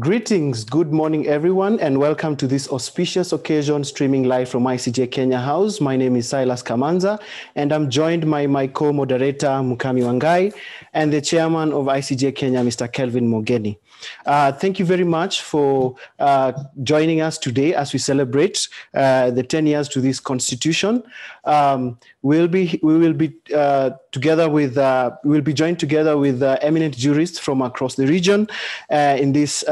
Greetings, good morning, everyone, and welcome to this auspicious occasion streaming live from ICJ Kenya House. My name is Silas Kamanza, and I'm joined by my co moderator, Mukami Wangai, and the chairman of ICJ Kenya, Mr. Kelvin Mogeni. Uh, thank you very much for uh, joining us today as we celebrate uh, the 10 years to this constitution. Um, we'll be, we will be uh, together with, uh, we'll be joined together with uh, eminent jurists from across the region in this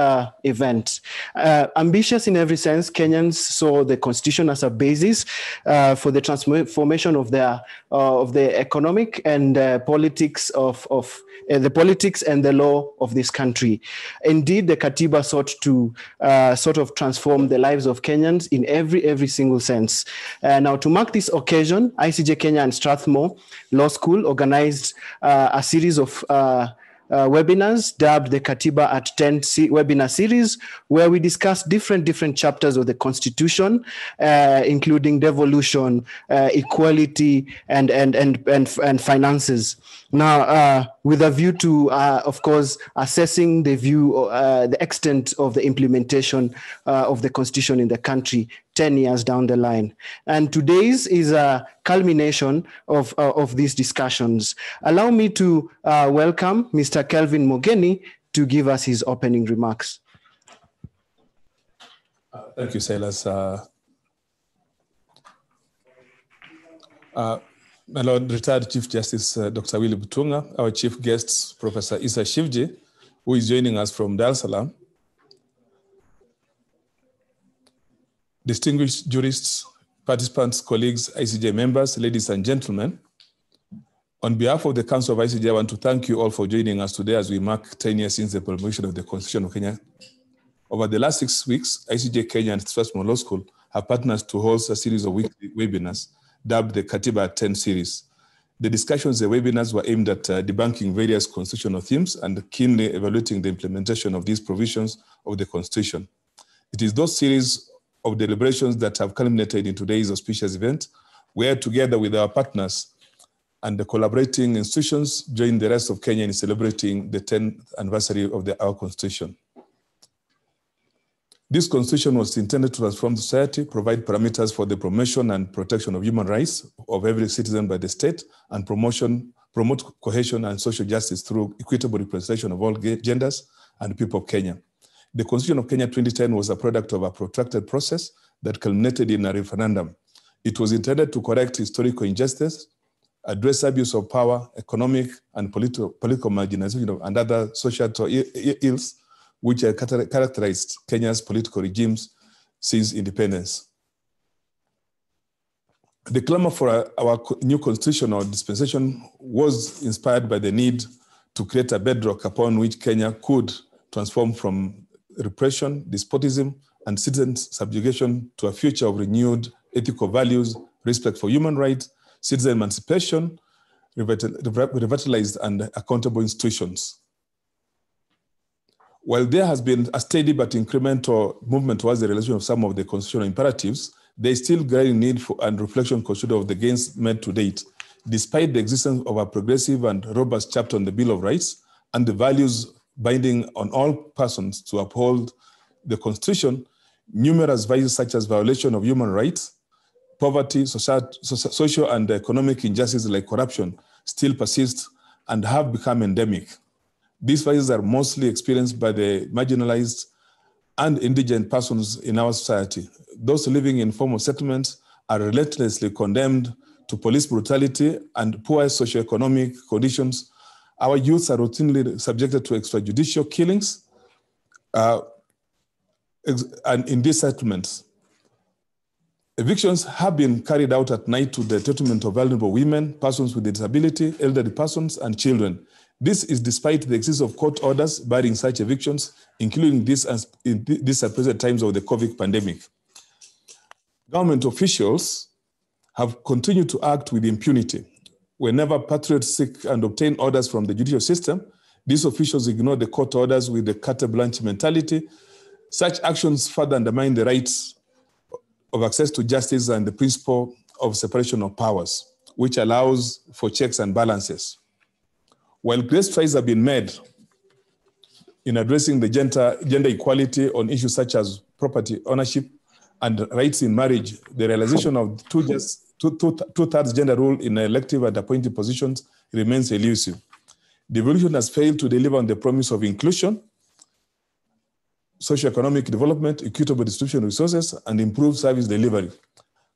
event. ambitious in every sense, Kenyans saw the constitution as a basis for the transformation of their, of the economic and politics of, of the politics and the law of this country. Indeed, the Katiba sought to uh, sort of transform the lives of Kenyans in every every single sense. Uh, now, to mark this occasion, ICJ Kenya and Strathmore Law School organized uh, a series of uh, uh, webinars dubbed the Katiba at 10 C- webinar series, where we discuss different different chapters of the Constitution, uh, including devolution, uh, equality, and and and and, and finances. Now, uh, with a view to, uh, of course, assessing the view, uh, the extent of the implementation of the Constitution in the country 10 years down the line. And today's is a culmination of, uh, of these discussions. Allow me to uh, welcome Mr. Kelvin Mogeni to give us his opening remarks. Uh, thank you, Silas. My Lord, retired Chief Justice uh, Dr. Willy Mutunga, our chief guest, Professor Issa Shivji, who is joining us from Dar es Salaam, distinguished jurists, participants, colleagues, ICJ members, ladies and gentlemen. On behalf of the Council of ICJ, I want to thank you all for joining us today as we mark 10 years since the promulgation of the Constitution of Kenya. Over the last six weeks, ICJ Kenya and Strathmore Law School have partnered to host a series of weekly webinars dubbed the Katiba 10 series. The discussions, and webinars were aimed at uh, debunking various constitutional themes and keenly evaluating the implementation of these provisions of the Constitution. It is those series of deliberations that have culminated in today's auspicious event, where together with our partners and the collaborating institutions join the rest of Kenya in celebrating the 10th anniversary of the, our Constitution. This constitution was intended to transform society, provide parameters for the promotion and protection of human rights of every citizen by the state, and promotion, promote cohesion and social justice through equitable representation of all genders and people of Kenya. The Constitution of Kenya 2010 was a product of a protracted process that culminated in a referendum. It was intended to correct historical injustice, address abuse of power, economic and political, political marginalization, and other social ills which have characterized Kenya's political regimes since independence. The clamor for our new constitutional dispensation was inspired by the need to create a bedrock upon which Kenya could transform from repression, despotism, and citizen subjugation to a future of renewed ethical values, respect for human rights, citizen emancipation, revitalized and accountable institutions. While there has been a steady but incremental movement towards the realization of some of the constitutional imperatives, there is still growing need for and reflection considered of the gains made to date, despite the existence of a progressive and robust chapter on the Bill of Rights and the values binding on all persons to uphold the Constitution, numerous vices such as violation of human rights, poverty, social and economic injustice like corruption still persist and have become endemic. These vices are mostly experienced by the marginalized and indigent persons in our society. Those living in formal settlements are relentlessly condemned to police brutality and poor socioeconomic conditions. Our youths are routinely subjected to extrajudicial killings uh, and in these settlements. Evictions have been carried out at night to the detriment of vulnerable women, persons with disability, elderly persons, and children. This is despite the existence of court orders barring such evictions, including this in these present times of the COVID pandemic. Government officials have continued to act with impunity. Whenever patriots seek and obtain orders from the judicial system, these officials ignore the court orders with the carte blanche mentality. Such actions further undermine the rights of access to justice and the principle of separation of powers, which allows for checks and balances. While great strides have been made in addressing the gender, gender equality on issues such as property ownership and rights in marriage, the realization of two, just, two, two, two-thirds gender rule in elective and appointed positions remains elusive. The evolution has failed to deliver on the promise of inclusion, socioeconomic development, equitable distribution of resources, and improved service delivery.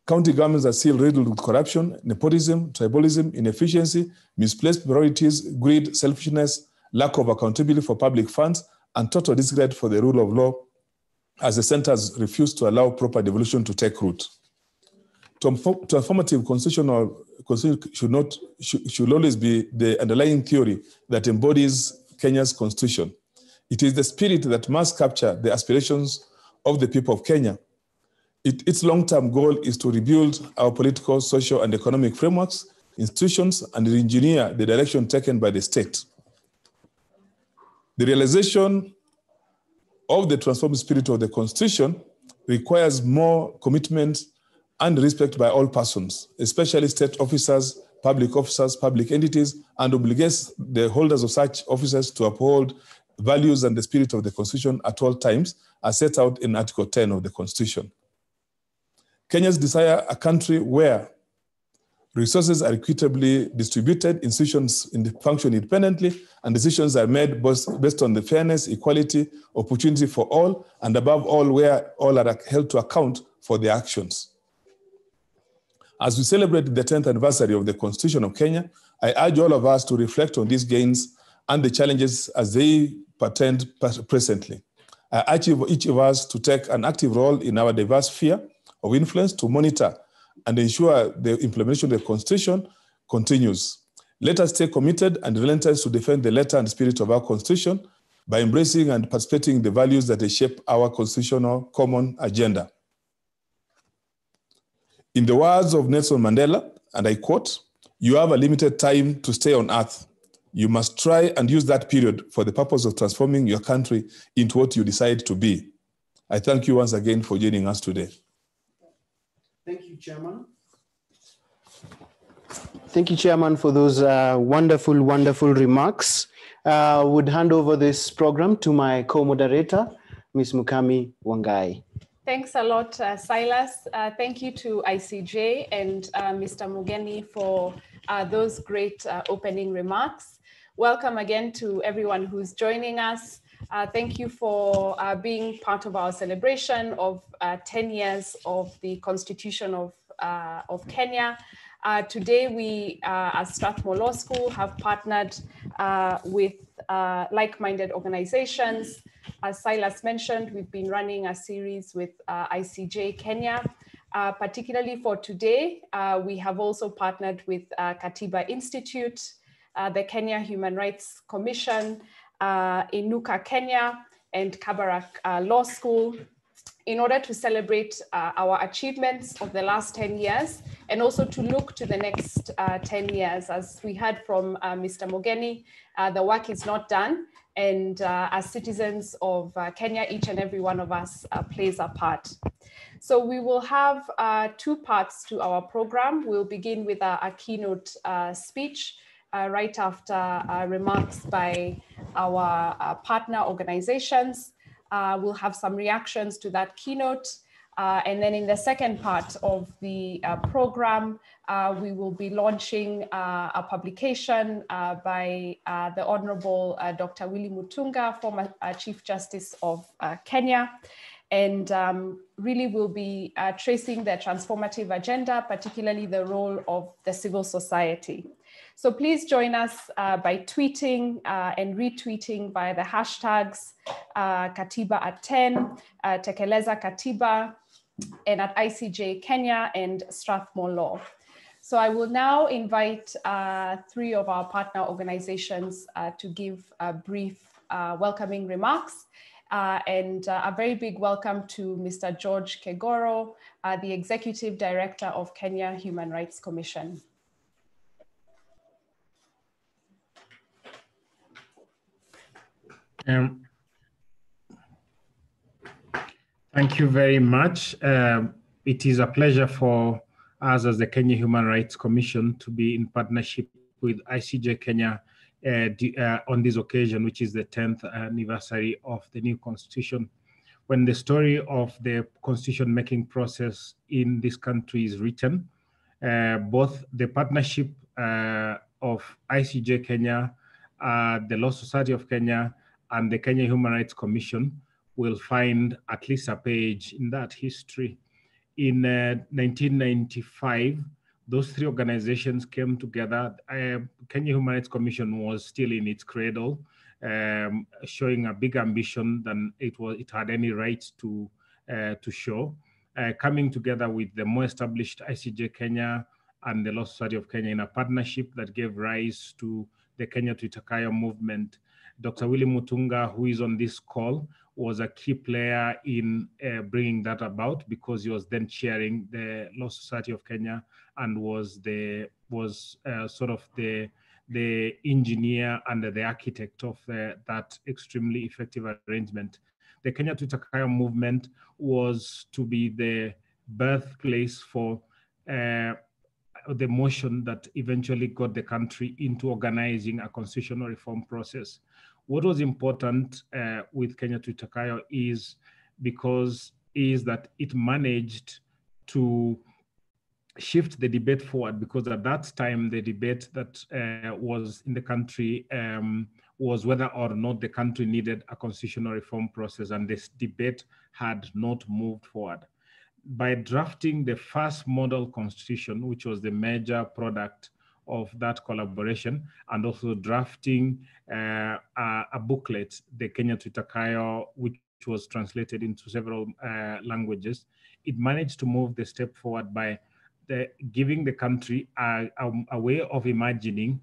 County governments are still riddled with corruption, nepotism, tribalism, inefficiency, misplaced priorities, greed, selfishness, lack of accountability for public funds, and total disregard for the rule of law as the centers refuse to allow proper devolution to take root. Transformative constitutional should not should, should always be the underlying theory that embodies Kenya's constitution. It is the spirit that must capture the aspirations of the people of Kenya. It, its long-term goal is to rebuild our political, social, and economic frameworks, institutions, and engineer the direction taken by the state. The realization of the transformed spirit of the Constitution requires more commitment and respect by all persons, especially state officers, public officers, public entities, and obligates the holders of such offices to uphold values and the spirit of the Constitution at all times, as set out in Article 10 of the Constitution. Kenyans desire a country where resources are equitably distributed, institutions function independently, and decisions are made based on the fairness, equality, opportunity for all, and above all, where all are held to account for their actions. As we celebrate the 10th anniversary of the Constitution of Kenya, I urge all of us to reflect on these gains and the challenges as they pertain presently. I urge each of us to take an active role in our diverse sphere of influence to monitor and ensure the implementation of the Constitution continues. Let us stay committed and relentless to defend the letter and spirit of our Constitution by embracing and participating in the values that shape our constitutional common agenda. In the words of Nelson Mandela, and I quote, you have a limited time to stay on earth. You must try and use that period for the purpose of transforming your country into what you decide to be. I thank you once again for joining us today. Thank you, Chairman. Thank you, Chairman, for those uh, wonderful, wonderful remarks. I uh, would hand over this program to my co-moderator, Ms. Mukami Wangai. Thanks a lot, uh, Silas. Uh, thank you to ICJ and uh, Mr. Mogeni for uh, those great uh, opening remarks. Welcome again to everyone who's joining us. Uh, thank you for being part of our celebration of 10 years of the Constitution of, of Kenya. today, we, as Strathmore Law School, have partnered with like-minded organizations as Silas mentioned, we've been running a series with uh, ICJ Kenya. Uh, particularly for today, uh, we have also partnered with uh, Katiba Institute, uh, the Kenya Human Rights Commission, uh, Inuka Kenya, and Kabarak Law School in order to celebrate our achievements of the last 10 years and also to look to the next 10 years. As we heard from Mr. Mogeni, the work is not done and uh, as citizens of uh, Kenya, each and every one of us uh, plays a part. So we will have uh, two parts to our program. We'll begin with a, a keynote uh, speech uh, right after remarks by our partner organizations. we'll have some reactions to that keynote. Uh, and then in the second part of the uh, program, uh, we will be launching uh, a publication uh, by uh, the Honorable Dr. Willy Mutunga, former Chief Justice of Kenya. And um, really will be tracing the transformative agenda, particularly the role of the civil society. So please join us by tweeting and retweeting via the hashtags Katiba at 10, Tekeleza Katiba, and at ICJ Kenya and Strathmore Law. So I will now invite uh, three of our partner organizations uh, to give brief uh, welcoming remarks. Uh, and uh, a very big welcome to Mr. George Kegoro, uh, the Executive Director of Kenya Human Rights Commission. Um, Thank you very much. Uh, it is a pleasure for us as the Kenya Human Rights Commission to be in partnership with ICJ Kenya uh, uh, on this occasion, which is the 10th anniversary of the new constitution. When the story of the constitution making process in this country is written, uh, both the partnership uh, of ICJ Kenya, uh, the Law Society of Kenya, and the Kenya Human Rights Commission will find at least a page in that history. In 1995, those three organizations came together. Uh, Kenya Human Rights Commission was still in its cradle, um, showing a big ambition than it was it had any right to uh, to show. Uh, coming together with the more established ICJ Kenya and the Law Society of Kenya in a partnership that gave rise to the Kenya Tuitakayo movement. Dr. Willy Mutunga, who is on this call, was a key player in uh, bringing that about because he was then chairing the Law Society of Kenya and was the was uh, sort of the the engineer and the architect of uh, that extremely effective arrangement. The Kenya Tuitakayo movement was to be the birthplace for uh, the motion that eventually got the country into organizing a constitutional reform process. What was important uh, with Kenya Tuitakayo is because is that it managed to shift the debate forward because at that time the debate that uh, was in the country um, was whether or not the country needed a constitutional reform process and this debate had not moved forward by drafting the first model constitution, which was the major product of that collaboration, and also drafting uh, a, a, booklet, the Kenya Tuitakayo, which was translated into several uh, languages, it managed to move the step forward by the, giving the country a, a, a way of imagining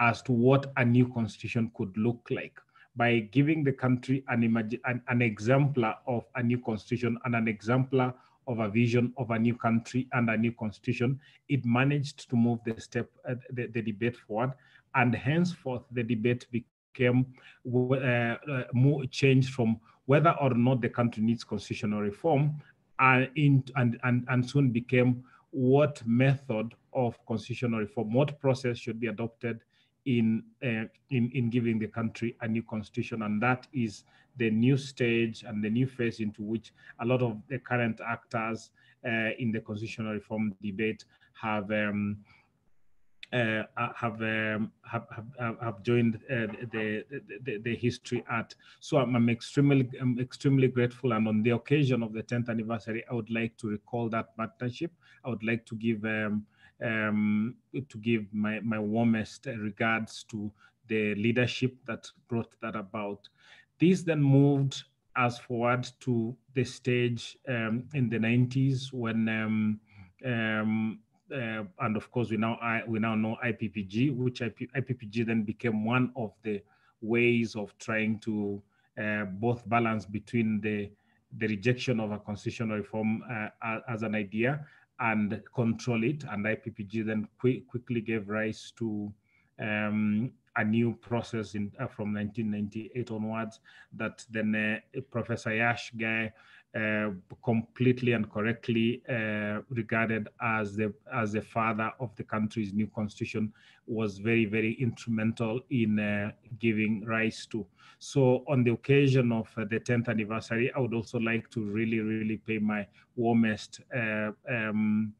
as to what a new constitution could look like. By giving the country an, an, an exemplar of a new constitution and an exemplar of a vision of a new country and a new constitution, it managed to move the step, uh, the, the, debate forward, and henceforth the debate became uh, uh, more changed from whether or not the country needs constitutional reform, and, in, and, and, and soon became what method of constitutional reform, what process should be adopted in, uh, in, in giving the country a new constitution. And that is the new stage and the new phase into which a lot of the current actors uh, in the constitutional reform debate have um, uh, have, um, have, have have joined uh, the, the, the history at. So I'm, I'm, extremely I'm extremely grateful, and on the occasion of the 10th anniversary, I would like to recall that partnership. I would like to give um, um, to give my my warmest regards to the leadership that brought that about. This then moved us forward to the stage um, in the 90s when, um, um, uh, and of course we now we now know IPPG, which IP, IPPG then became one of the ways of trying to uh, both balance between the the rejection of a constitutional reform uh, as an idea and control it. And IPPG then qu quickly gave rise to um, a new process in uh, from 1998 onwards that then uh, Professor Yash Ghai uh, completely and correctly uh, regarded as the as the father of the country's new constitution was very very instrumental in uh, giving rise to. So on the occasion of uh, the 10th anniversary, I would also like to really really pay my warmest um,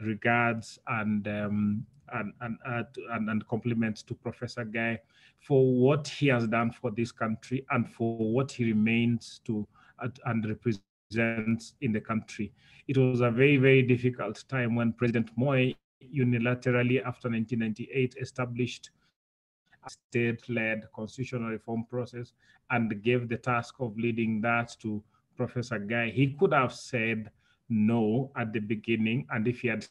regards and um, and and, and, compliments to Professor Ghai for what he has done for this country and for what he remains to uh, and represents in the country. It was a very very difficult time when President Moi unilaterally after 1998 established a state-led constitutional reform process and gave the task of leading that to Professor Ghai. He could have said no at the beginning, and if he had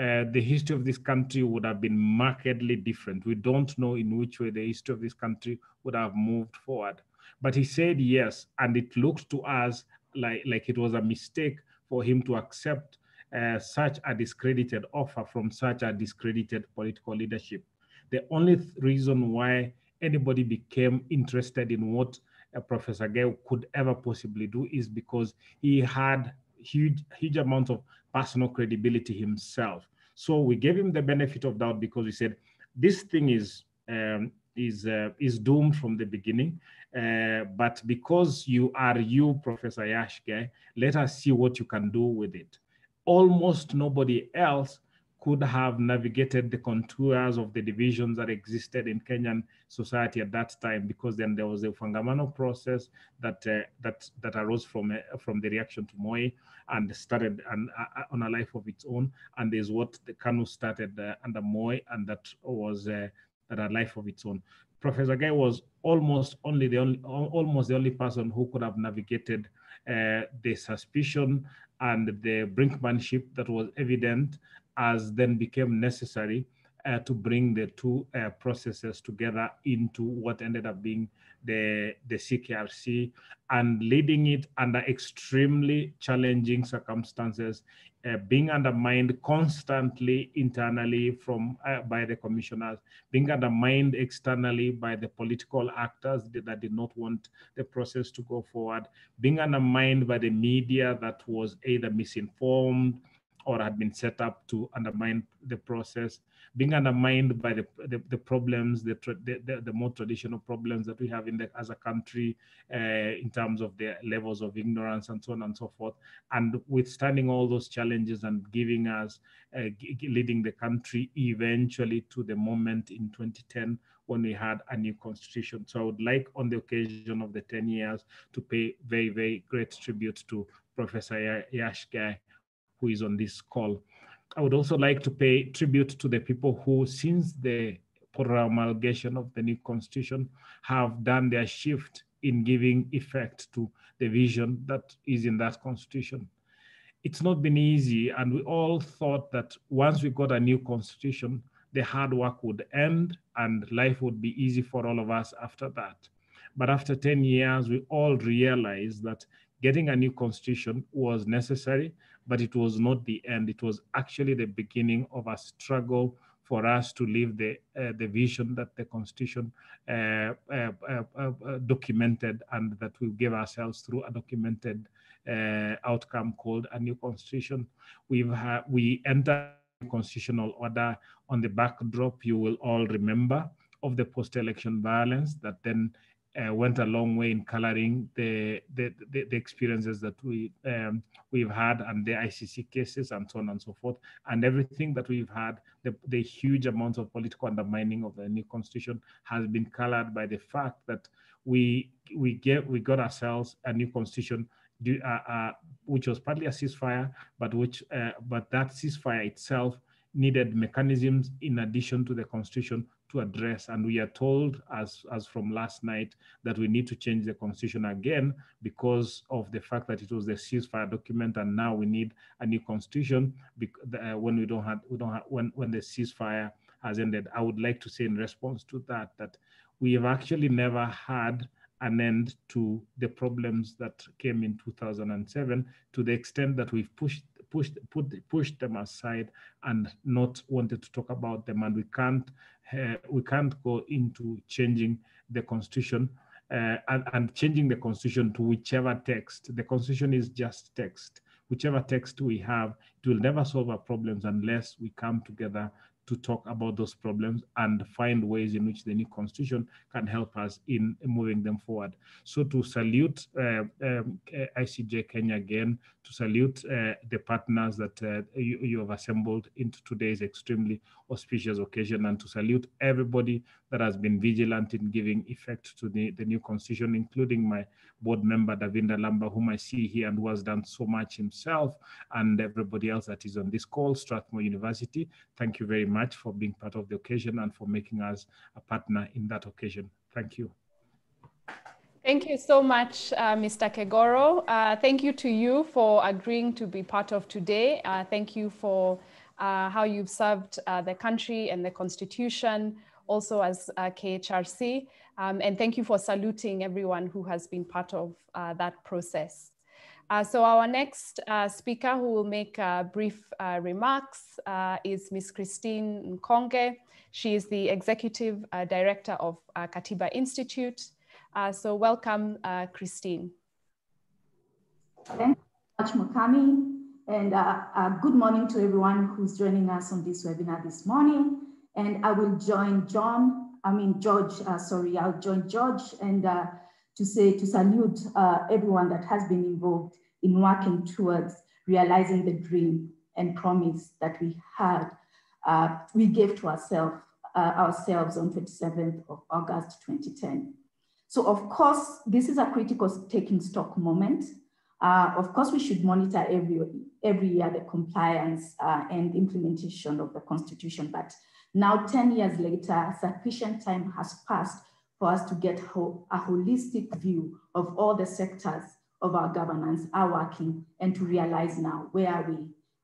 uh, the history of this country would have been markedly different. We don't know in which way the history of this country would have moved forward. But he said yes, and it looked to us like, like it was a mistake for him to accept uh, such a discredited offer from such a discredited political leadership. The only th reason why anybody became interested in what uh, Professor Ghai could ever possibly do is because he had huge, huge amount of personal credibility himself. So we gave him the benefit of doubt because we said, this thing is um, is uh, is doomed from the beginning. Uh, but because you are you, Professor Yash Ghai, let us see what you can do with it. Almost nobody else could have navigated the contours of the divisions that existed in Kenyan society at that time, because then there was the Ufungamano process that uh, that that arose from uh, from the reaction to Moi and started an, uh, on a life of its own, and is what the KANU started uh, under Moi, and that was uh, that a life of its own. Professor Ghai was almost only the only almost the only person who could have navigated uh, the suspicion and the brinkmanship that was evident as then became necessary uh, to bring the two uh, processes together into what ended up being the, the CKRC and leading it under extremely challenging circumstances, uh, being undermined constantly internally from uh, by the commissioners, being undermined externally by the political actors that, that did not want the process to go forward, being undermined by the media that was either misinformed or had been set up to undermine the process, being undermined by the, the, the problems, the, the, the, more traditional problems that we have in the, as a country uh, in terms of the levels of ignorance and so on and so forth, and withstanding all those challenges and giving us, uh, leading the country eventually to the moment in 2010 when we had a new constitution. So I would like on the occasion of the 10 years to pay very, very great tribute to Professor Yash Ghai who is on this call. I would also like to pay tribute to the people who, since the promulgation of the new constitution, have done their shift in giving effect to the vision that is in that constitution. It's not been easy, and we all thought that once we got a new constitution, the hard work would end and life would be easy for all of us after that. But after 10 years, we all realized that getting a new constitution was necessary, but it was not the end. It was actually the beginning of a struggle for us to live the uh, the vision that the constitution uh, uh, uh, uh documented and that we gave ourselves through a documented uh, outcome called a new constitution. We've had we entered constitutional order on the backdrop. You will all remember of the post-election violence that then uh, went a long way in coloring the the, the, the experiences that we um, we've had and the ICC cases and so on and so forth, and everything that we've had, the, the huge amounts of political undermining of the new constitution has been colored by the fact that we we get we got ourselves a new constitution uh, uh, which was partly a ceasefire, but which uh, but that ceasefire itself needed mechanisms in addition to the constitution to address. And we are told, as, as from last night, that we need to change the constitution again because of the fact that it was the ceasefire document, and now we need a new constitution uh, when we don't have we don't have when when the ceasefire has ended. I would like to say in response to that that we have actually never had an end to the problems that came in 2007 to the extent that we've pushed pushed put pushed them aside and not wanted to talk about them. And we can't uh, we can't go into changing the constitution uh, and, and changing the constitution to whichever text. The constitution is just text. Whichever text we have it will never solve our problems unless we come together to talk about those problems and find ways in which the new constitution can help us in moving them forward. So to salute uh, um, ICJ Kenya again, to salute uh, the partners that uh, you, you, have assembled into today's extremely auspicious occasion and to salute everybody that has been vigilant in giving effect to the, the new constitution, including my board member, Davinder Lamba, whom I see here and who has done so much himself, and everybody else that is on this call, Strathmore University. Thank you very much for being part of the occasion and for making us a partner in that occasion. Thank you. Thank you so much, uh, Mr. Kegoro. Uh, thank you to you for agreeing to be part of today. Uh, thank you for uh, how you've served uh, the country and the constitution, also as uh, KHRC. Um, and thank you for saluting everyone who has been part of that process. so our next speaker who will make brief remarks is Ms. Christine Nkonge. She is the Executive Director of Katiba Institute. Uh, so welcome, uh, Christine. Thank you much, Mukami. And uh, uh, good morning to everyone who's joining us on this webinar this morning. And I will join John, I mean, George, uh, sorry, I'll join George and uh, to say, to salute uh, everyone that has been involved in working towards realizing the dream and promise that we had, uh, we gave to ourselves uh, ourselves on 27th of August 2010. So of course, this is a critical taking stock moment. Uh, of course, we should monitor every, every year the compliance and implementation of the constitution, but now 10 years later, sufficient time has passed for us to get ho a holistic view of all the sectors of our governance are working and to realize now, where are we?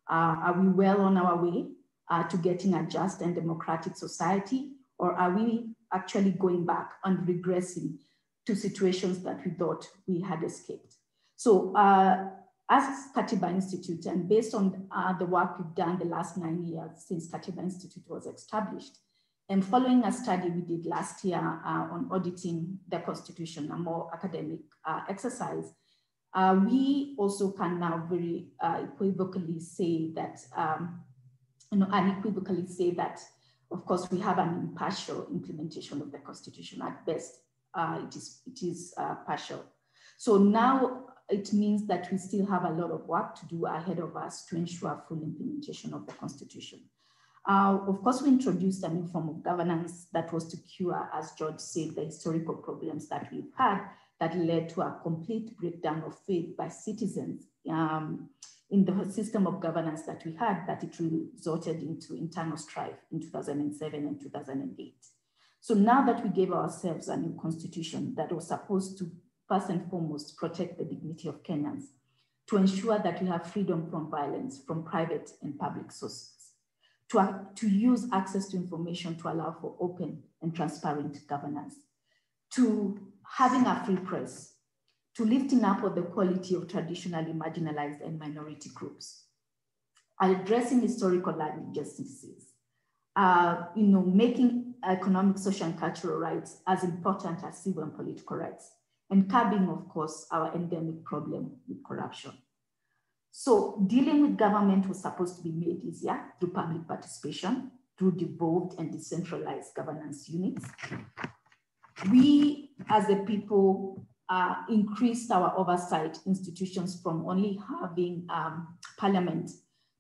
Uh, are we well on our way uh, to getting a just and democratic society? Or are we actually going back and regressing to situations that we thought we had escaped? So uh, as Katiba Institute, and based on uh, the work we've done the last nine years since Katiba Institute was established, and following a study we did last year uh, on auditing the Constitution, a more academic uh, exercise, uh, we also can now very uh, equivocally say that um, you know, unequivocally say that, of course, we have an impartial implementation of the Constitution. At best, uh, it is, it is partial. So now it means that we still have a lot of work to do ahead of us to ensure full implementation of the Constitution. Uh, of course, we introduced a new form of governance that was to cure, as George said, the historical problems that we've had that led to a complete breakdown of faith by citizens um, in the system of governance that we had that it resulted into internal strife in 2007 and 2008. So now that we gave ourselves a new constitution that was supposed to first and foremost protect the dignity of Kenyans, to ensure that we have freedom from violence from private and public sources, to, to use access to information to allow for open and transparent governance, to having a free press, to lifting up of the quality of traditionally marginalized and minority groups, addressing historical injustices, uh, you know, making economic, social, and cultural rights as important as civil and political rights, and curbing, of course, our endemic problem with corruption. So dealing with government was supposed to be made easier through public participation, through devolved and decentralized governance units. We, as a people, uh, increased our oversight institutions from only having um, parliament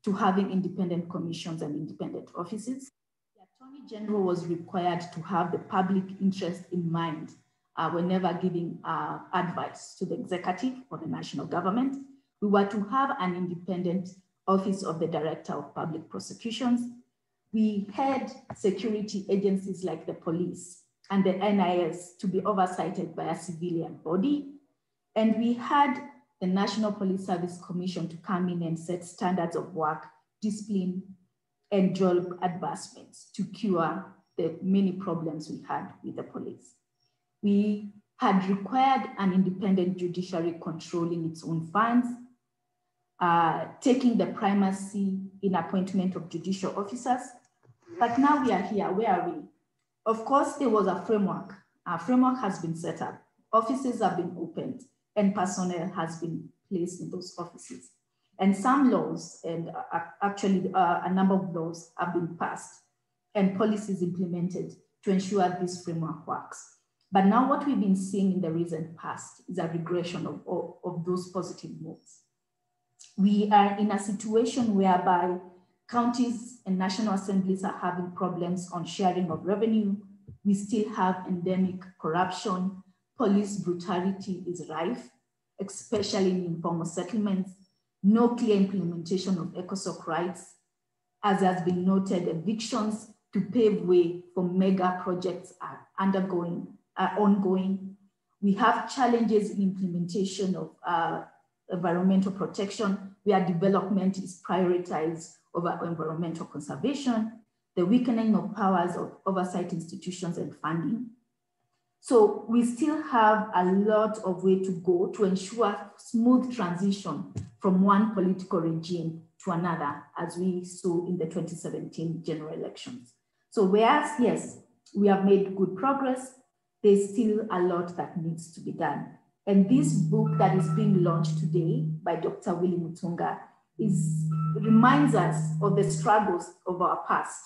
to having independent commissions and independent offices. The Attorney General was required to have the public interest in mind uh, never giving uh, advice to the executive or the national government. We were to have an independent office of the Director of Public Prosecutions. We had security agencies like the police and the NIS to be oversighted by a civilian body. And we had the National Police Service Commission to come in and set standards of work, discipline, and job advancements to cure the many problems we had with the police. We had required an independent judiciary controlling its own funds, uh, taking the primacy in appointment of judicial officers. But now we are here, where are we? Of course, there was a framework. A framework has been set up. Offices have been opened and personnel has been placed in those offices. And some laws, and uh, actually uh, a number of laws have been passed and policies implemented to ensure this framework works. But now what we've been seeing in the recent past is a regression of, of, of those positive moves. We are in a situation whereby Counties and national assemblies are having problems on sharing of revenue. We still have endemic corruption. Police brutality is rife, especially in informal settlements. No clear implementation of ECOSOC rights. As has been noted, evictions to pave way for mega projects are undergoing, are ongoing. We have challenges in implementation of uh, environmental protection, where development is prioritized over environmental conservation, the weakening of powers of oversight institutions and funding. So we still have a lot of way to go to ensure smooth transition from one political regime to another, as we saw in the 2017 general elections. So whereas, yes, we have made good progress, there's still a lot that needs to be done. And this book that is being launched today by Dr. Willy Mutunga is reminds us of the struggles of our past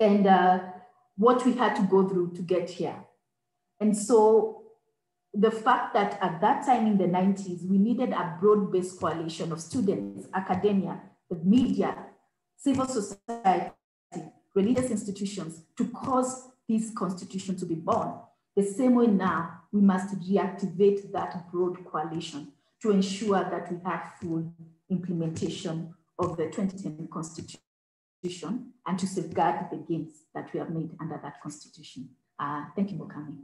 and uh, what we had to go through to get here. And so the fact that at that time in the 90s, we needed a broad-based coalition of students, academia, the media, civil society, religious institutions to cause this constitution to be born. The same way now, we must reactivate that broad coalition to ensure that we have full implementation of the 2010 constitution and to safeguard the gains that we have made under that constitution. Uh, thank you, Mukami.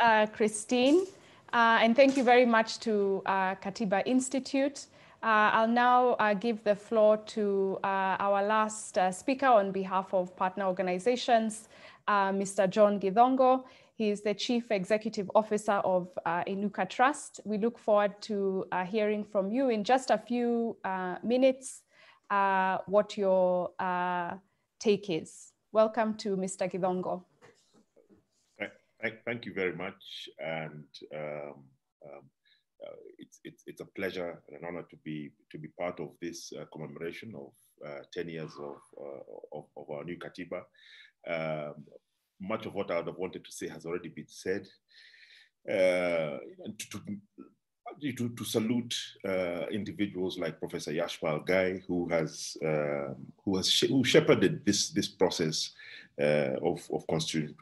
Uh, Christine, uh, and thank you very much to uh, Katiba Institute. Uh, I'll now uh, give the floor to uh, our last speaker on behalf of partner organizations, Mr. John Githongo. He is the Chief Executive Officer of Inuka Trust. We look forward to hearing from you in just a few minutes what your take is. Welcome to Mr. Githongo. Thank you very much. And um, um, uh, it's, it's, it's a pleasure and an honor to be, to be part of this uh, commemoration of uh, 10 years of, uh, of, of, our new Katiba. Um, much of what I would have wanted to say has already been said. Uh, to, to, to, to, salute individuals like Professor Yashpal Ghai, who has um, who has who shepherded this this process of, of constitution,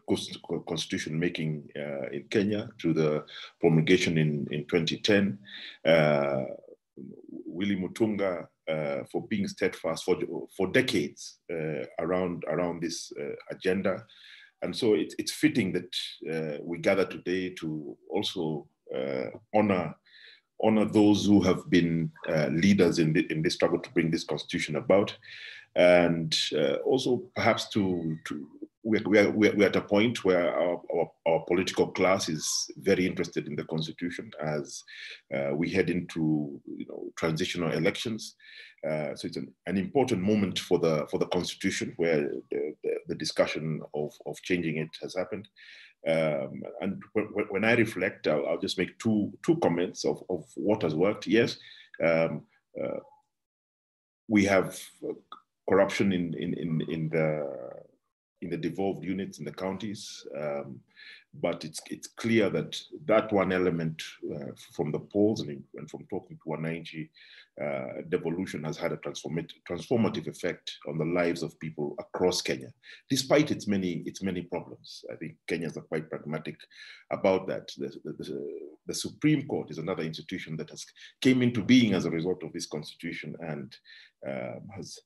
constitution making uh, in Kenya through the promulgation in, in 2010. Uh, Willy Mutunga uh, for being steadfast for, for decades uh, around, around this uh, agenda. And so it, it's fitting that we gather today to also honor honor those who have been uh, leaders in, the, in this struggle to bring this constitution about and uh, also perhaps to, to we're, we're, we're at a point where our, our, our, political class is very interested in the constitution as uh, we head into you know, transitional elections. Uh, so it's an, an, important moment for the for the constitution where the, the, the discussion of, of changing it has happened. Um, and when, when, I reflect, I'll, I'll, just make two two comments of, of what has worked. Yes, um, uh, we have corruption in, in, in, in, the, in the devolved units in the counties. Um, but it's, it's clear that that one element uh, from the polls and, and, from talking to Wananchi, uh, devolution has had a transformative, transformative effect on the lives of people across Kenya, despite its many, its many problems. I think Kenyans are quite pragmatic about that. The, the, the Supreme Court is another institution that has came into being as a result of this constitution and um, has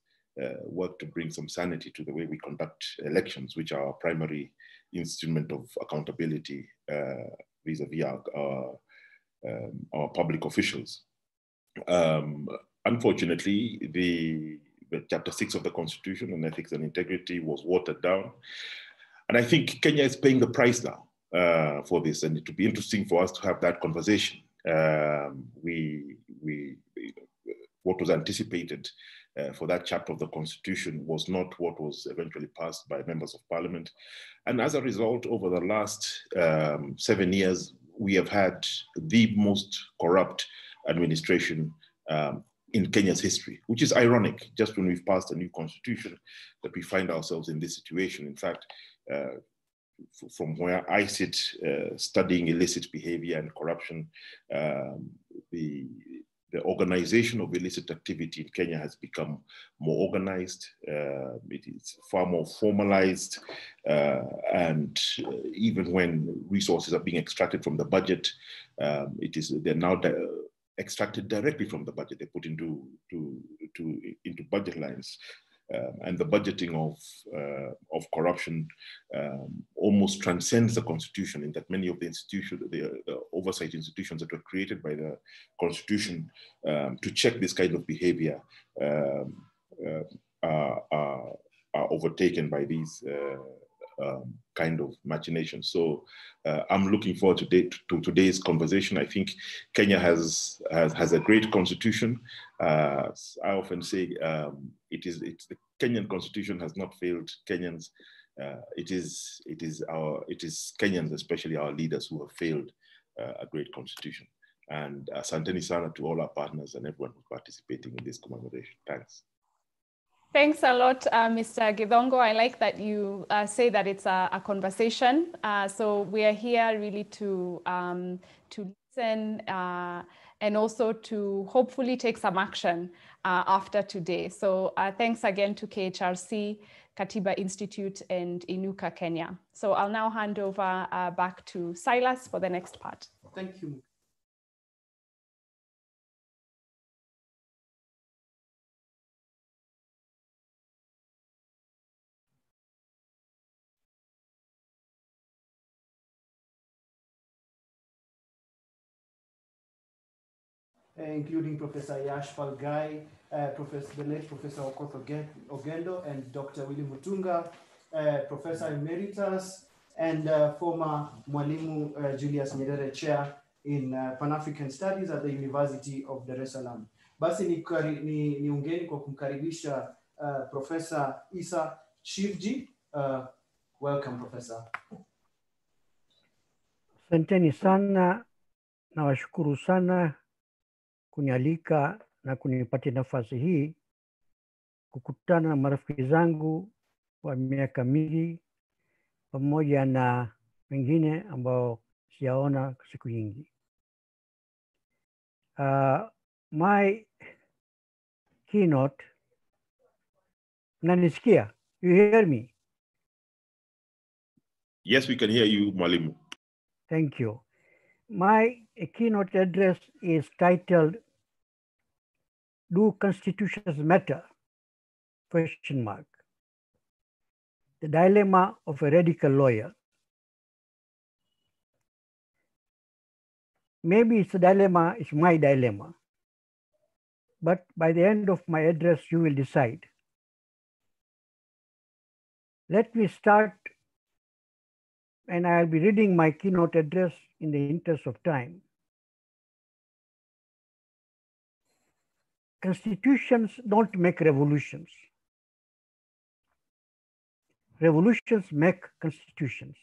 work to bring some sanity to the way we conduct elections, which are our primary instrument of accountability uh, vis-a-vis our, our, um, our, public officials. Um, unfortunately, the, the chapter six of the constitution on ethics and integrity was watered down. And I think Kenya is paying the price now uh, for this. And it would be interesting for us to have that conversation. Um, we, we, what was anticipated uh, for that chapter of the Constitution was not what was eventually passed by members of parliament. And as a result, over the last um, seven years, we have had the most corrupt administration um, in Kenya's history, which is ironic, just when we've passed a new constitution, that we find ourselves in this situation. In fact, uh, from where I sit uh, studying illicit behavior and corruption, um, the the organization of illicit activity in Kenya has become more organized. Uh, it is far more formalized. Uh, and uh, even when resources are being extracted from the budget, um, it is they're now di extracted directly from the budget. They're put into, to, to, into budget lines um, and the budgeting of, uh, of corruption um, almost transcends the constitution in that many of the institutions, the, the, oversight institutions that were created by the constitution um, to check this kind of behavior um, uh, are, are, are, overtaken by these uh, um, kind of machinations. So uh, I'm looking forward to, day, to, today's conversation. I think Kenya has has, has a great constitution. Uh, I often say um, it is it's the Kenyan constitution has not failed Kenyans. Uh, it is it is our it is Kenyans, especially our leaders, who have failed uh, a great constitution. And uh, Santeni Sana to all our partners and everyone who's participating in this commemoration. Thanks. Thanks a lot, uh, Mr. Githongo. I like that you uh, say that it's a, a conversation. Uh, so we are here really to um, to listen uh, and also to hopefully take some action uh, after today. So uh, thanks again to KHRC, Katiba Institute, and Inuka Kenya. So I'll now hand over back to Silas for the next part. Thank you. Including Professor Yash Falgai, uh, Professor, the late Professor Okoth Ogendo, and Dr. Willy Mutunga, uh, Professor Emeritus, and former Mwalimu Julius Nyerere Chair in Pan-African Studies at the University of Dar es Salaam. Basi ni ungeni kwa kumkaribisha uh, Professor Isa Shivji. Uh, welcome, Professor. Asanteni sana, nawashukuru sana kunialika na kunipatia nafasi hii kukutana na marafiki zangu wa miaka mingi pamoja na wengine ambao sijaona siku nyingi. Uh, my keynote, mnanisikia? You hear me? Yes, we can hear you, Mwalimu. Thank you. My keynote address is titled Do Constitutions Matter? Question mark. The dilemma of a radical lawyer. Maybe it's a dilemma, it's my dilemma. But by the end of my address, you will decide. Let me start, and I'll be reading my keynote address in the interest of time. Constitutions don't make revolutions. Revolutions make constitutions.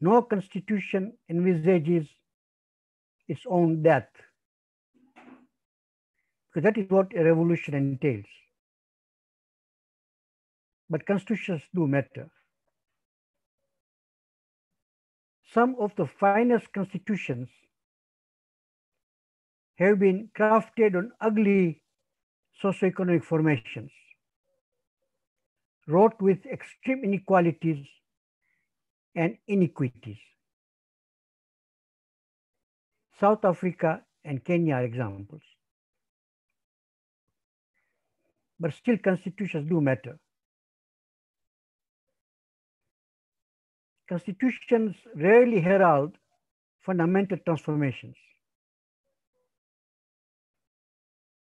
No constitution envisages its own death, because that is what a revolution entails. But constitutions do matter. Some of the finest constitutions have been crafted on ugly socioeconomic formations, wrought with extreme inequalities and inequities. South Africa and Kenya are examples. But still, constitutions do matter. Constitutions rarely herald fundamental transformations.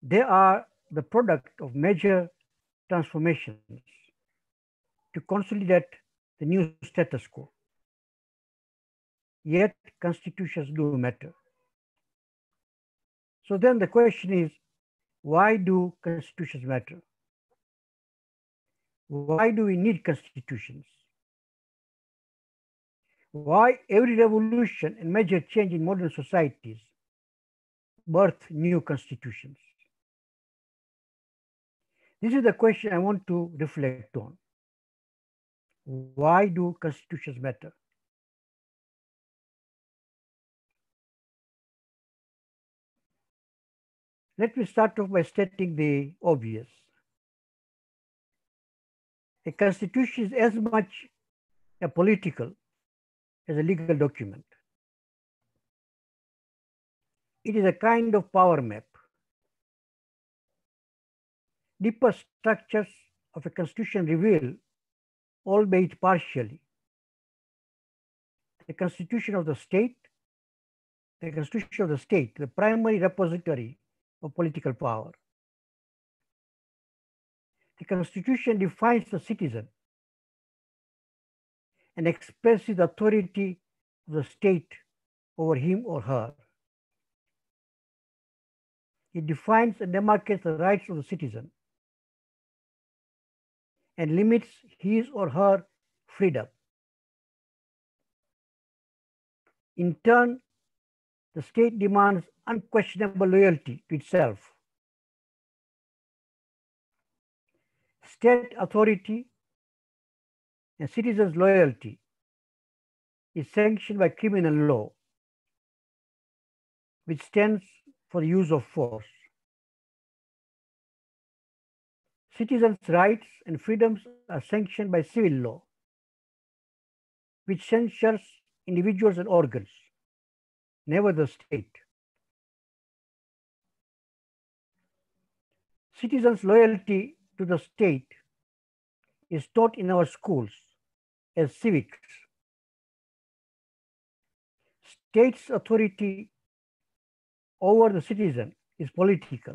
They are the product of major transformations to consolidate the new status quo. Yet constitutions do matter. So then the question is, why do constitutions matter? Why do we need constitutions? Why every revolution and major change in modern societies birth new constitutions? This is the question I want to reflect on. Why do constitutions matter? Let me start off by stating the obvious. A constitution is as much a political as a legal document. It is a kind of power map. Deeper structures of a constitution reveal, albeit partially, the constitution of the state, the constitution of the state, the primary repository of political power. The constitution defines the citizen and expresses the authority of the state over him or her. It defines and demarcates the rights of the citizen and limits his or her freedom. In turn, the state demands unquestionable loyalty to itself State authority and citizens' loyalty is sanctioned by criminal law, which stands for the use of force. Citizens' rights and freedoms are sanctioned by civil law, which censures individuals and organs, never the state. Citizens' loyalty to the state is taught in our schools as civics. State's authority over the citizen is political,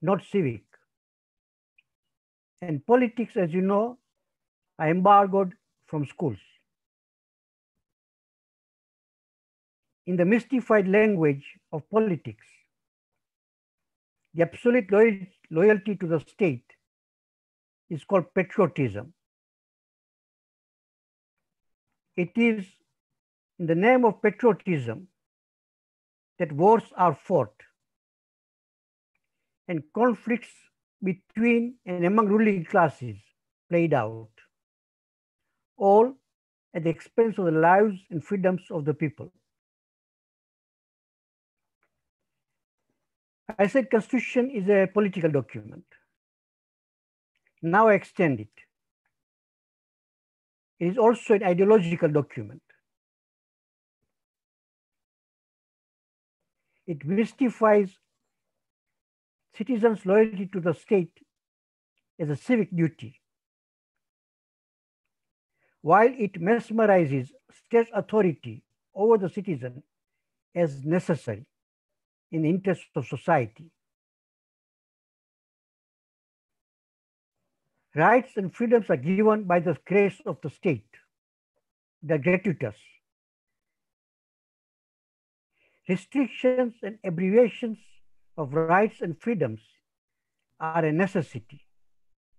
not civic. And politics, as you know, are embargoed from schools. In the mystified language of politics, the absolute loyalty to the state is called patriotism. It is in the name of patriotism that wars are fought and conflicts between and among ruling classes played out, all at the expense of the lives and freedoms of the people. I said constitution is a political document. Now I extend it. It is also an ideological document. It mystifies citizens' loyalty to the state as a civic duty, while it mesmerizes state authority over the citizen as necessary in the interest of society. Rights and freedoms are given by the grace of the state, the gratuitous. Restrictions and abbreviations of rights and freedoms are a necessity,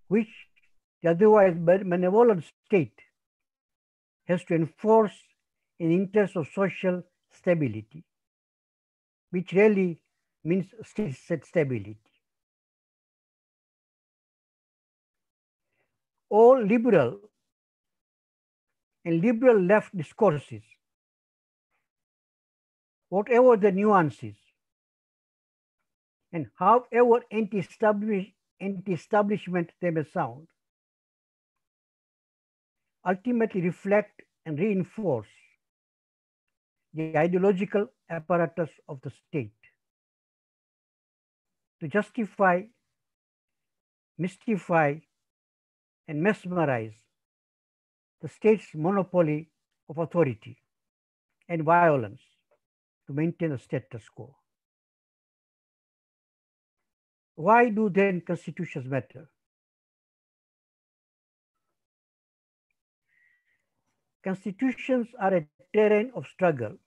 which the otherwise benevolent state has to enforce in interest of social stability which really means state stability. All liberal and liberal left discourses, whatever the nuances, and however anti-establishment anti they may sound, ultimately reflect and reinforce the ideological apparatus of the state. To justify, mystify, and mesmerize the state's monopoly of authority and violence to maintain a status quo. Why do then constitutions matter? Constitutions are a terrain of struggle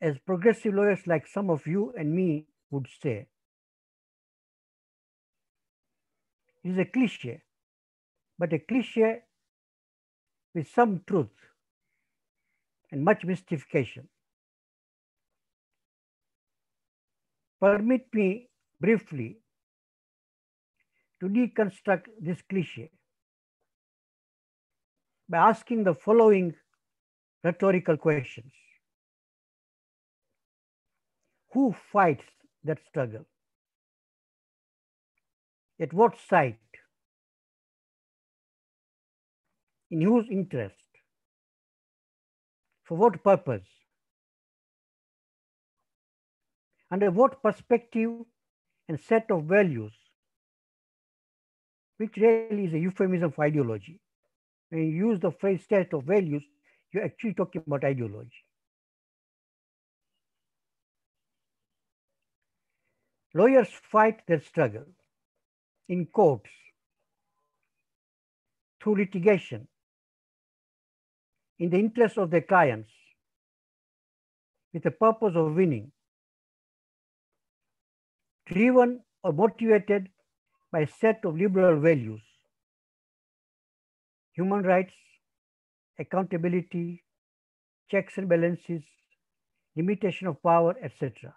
as progressive lawyers like some of you and me would say. Is a cliche, but a cliche with some truth and much mystification. Permit me briefly to deconstruct this cliche by asking the following rhetorical questions. Who fights that struggle? At what site? In whose interest? For what purpose? Under what perspective and set of values, which really is a euphemism for ideology. When you use the phrase set of values, you're actually talking about ideology. Lawyers fight their struggle in courts, through litigation, in the interest of their clients, with the purpose of winning, driven or motivated by a set of liberal values, human rights, accountability, checks and balances, limitation of power, etc.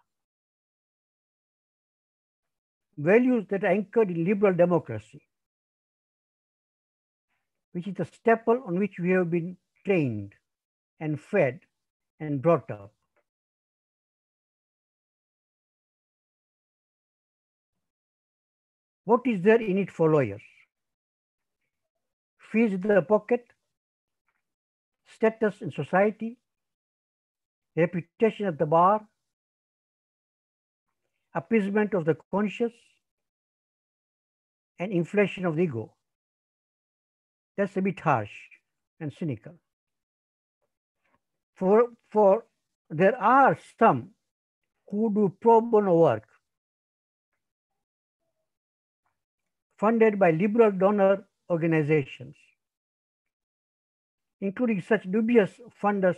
values that are anchored in liberal democracy, which is the staple on which we have been trained and fed and brought up. What is there in it for lawyers? Fees in the pocket, status in society, reputation at the bar, appeasement of the conscious, and inflation of the ego. That's a bit harsh and cynical. For, for there are some who do pro bono work funded by liberal donor organizations, including such dubious funders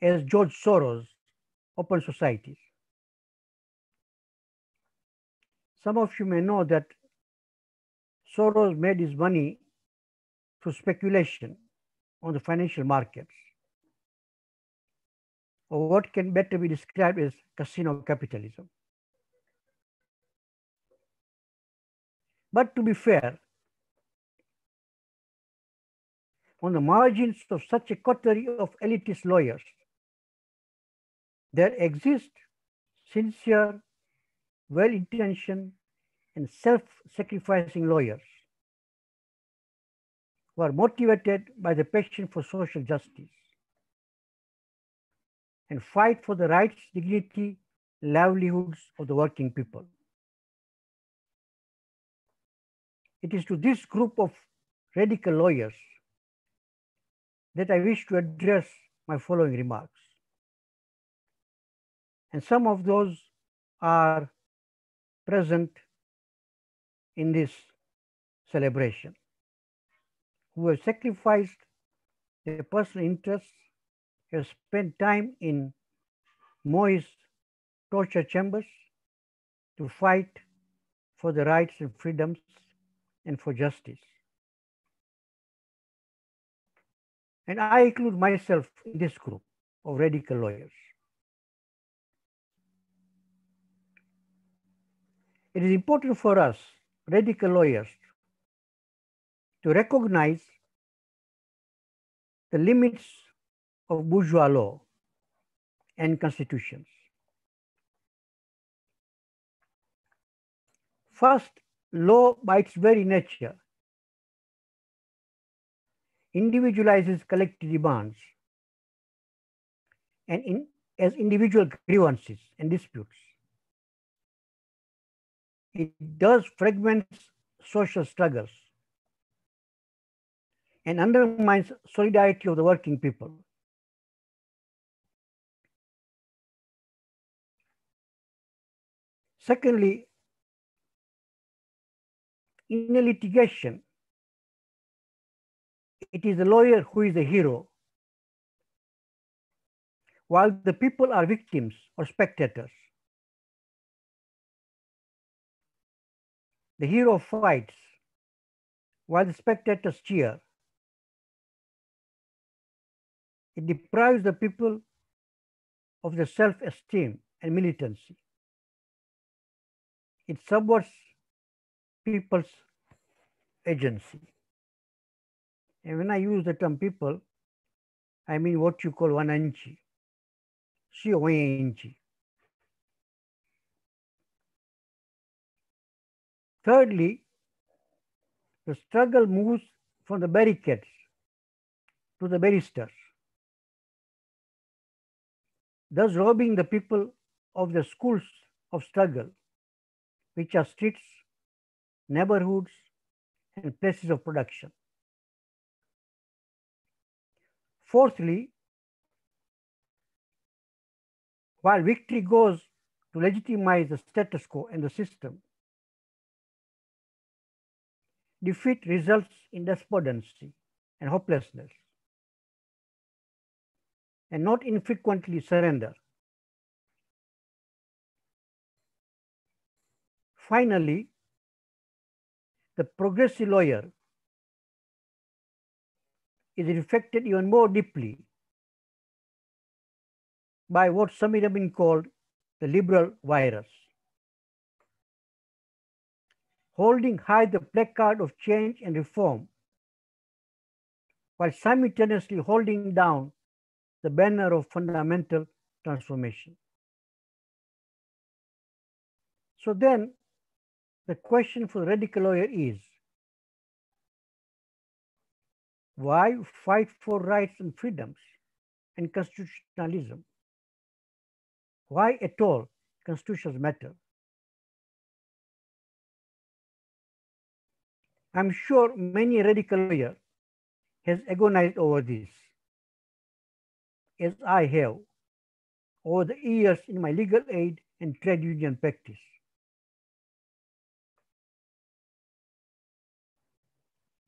as George Soros, Open Societies. Some of you may know that Soros made his money through speculation on the financial markets, or what can better be described as casino capitalism. But to be fair, on the margins of such a coterie of elitist lawyers, there exist sincere, well-intentioned, and self-sacrificing lawyers who are motivated by the passion for social justice and fight for the rights, dignity, livelihoods of the working people. It is to this group of radical lawyers that I wish to address my following remarks. And some of those are present in this celebration, who have sacrificed their personal interests, have spent time in Moi's torture chambers to fight for the rights and freedoms and for justice. And I include myself in this group of radical lawyers. It is important for us, radical lawyers, to recognize the limits of bourgeois law and constitutions. First, law by its very nature individualizes collective demands and in, as individual grievances and disputes. It does fragments social struggles and undermines solidarity of the working people. Secondly, in a litigation, it is the lawyer who is the hero, while the people are victims or spectators. The hero fights while the spectators cheer. It deprives the people of their self-esteem and militancy. It subverts people's agency. And when I use the term people, I mean what you call wananchi, sio. Thirdly, the struggle moves from the barricades to the barristers, thus robbing the people of the schools of struggle, which are streets, neighborhoods, and places of production. Fourthly, while victory goes to legitimize the status quo and the system, defeat results in despondency and hopelessness, and not infrequently surrender. Finally, the progressive lawyer is infected even more deeply by what some have been called the liberal virus. Holding high the placard of change and reform, while simultaneously holding down the banner of fundamental transformation. So then the question for the radical lawyer is, why fight for rights and freedoms and constitutionalism? Why at all constitutions matter? I'm sure many radical lawyer has agonized over this, as I have over the years in my legal aid and trade union practice.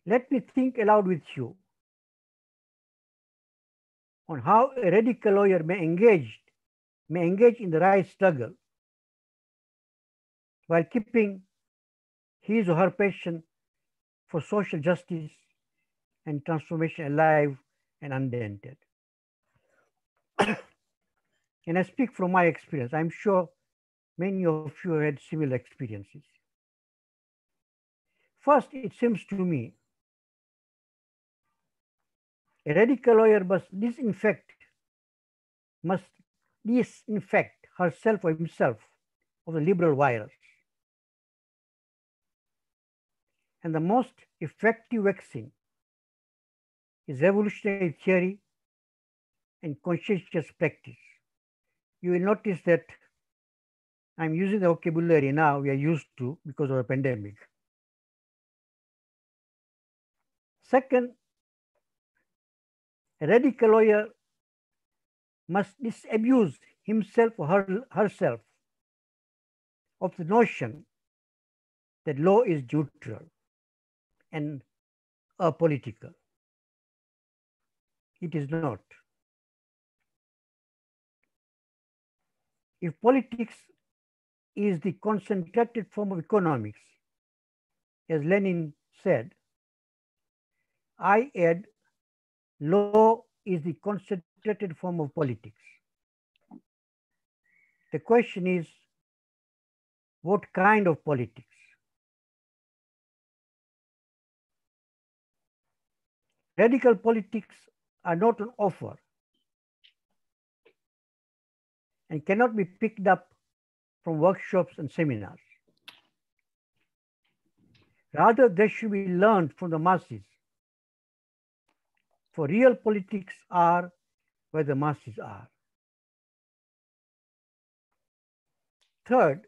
Let me think aloud with you on how a radical lawyer may engage, may engage in the right struggle while keeping his or her passion for social justice and transformation alive and undented. and I speak from my experience. I'm sure many of you had similar experiences. First, it seems to me a radical lawyer must disinfect, must disinfect herself or himself of the liberal virus. And the most effective vaccine is revolutionary theory and conscientious practice. You will notice that I'm using the vocabulary now we are used to because of the pandemic. Second, a radical lawyer must disabuse himself or her, herself of the notion that law is neutral and apolitical. It is not. If politics is the concentrated form of economics, as Lenin said, I add law is the concentrated form of politics. The question is, what kind of politics? Radical politics are not on offer and cannot be picked up from workshops and seminars. Rather, they should be learned from the masses for real politics are where the masses are. Third,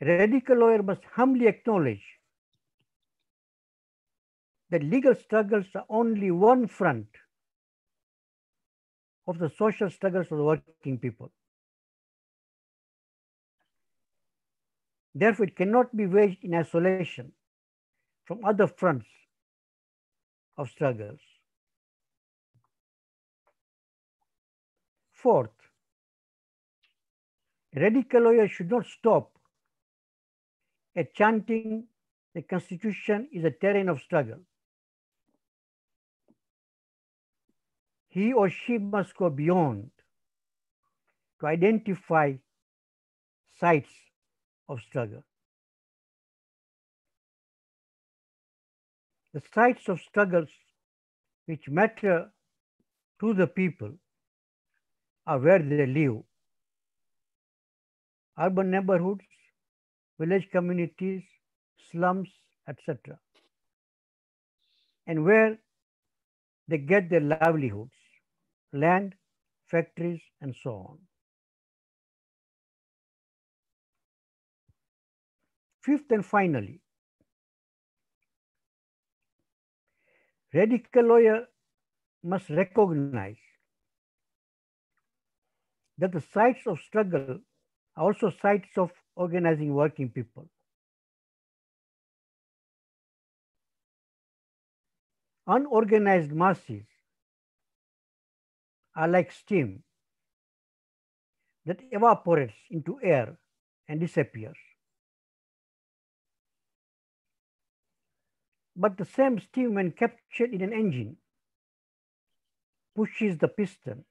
radical lawyer must humbly acknowledge that legal struggles are only one front of the social struggles of the working people. Therefore, it cannot be waged in isolation from other fronts of struggles. Fourth, radical lawyers should not stop at chanting the constitution is a terrain of struggle. He or she must go beyond to identify sites of struggle. the sites of struggles which matter to the people are where they live. Urban neighborhoods, village communities, slums, etc. And where they get their livelihoods, land, factories, and so on. Fifth and finally, radical lawyer must recognize that the sites of struggle are also sites of organizing working people. Unorganized masses are like steam that evaporates into air and disappears. But the same steam when captured in an engine pushes the piston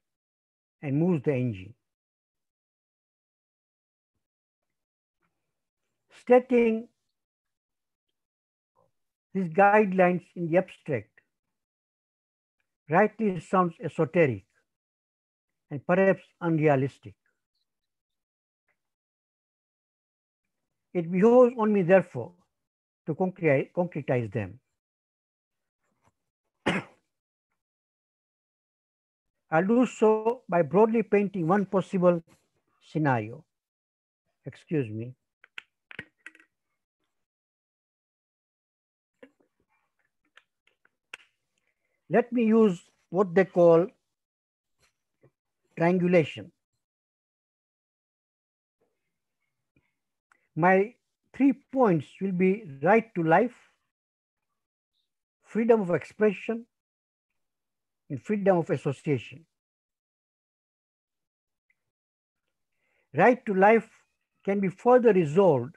and moves the engine. stating these guidelines in the abstract rightly sounds esoteric and perhaps unrealistic. It behoves on me, therefore, to concretize them. I'll do so by broadly painting one possible scenario. Excuse me. Let me use what they call triangulation. My three points will be right to life, freedom of expression, and freedom of association. Right to life can be further resolved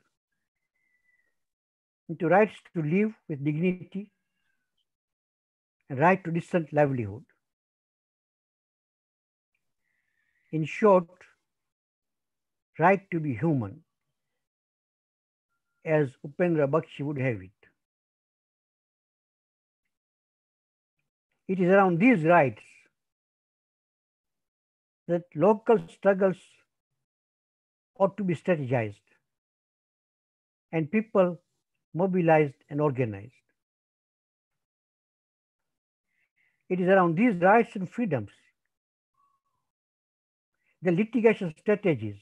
into rights to live with dignity and right to decent livelihood. In short, right to be human, as Upendra Baxi would have it. It is around these rights that local struggles ought to be strategized and people mobilized and organized. It is around these rights and freedoms the litigation strategies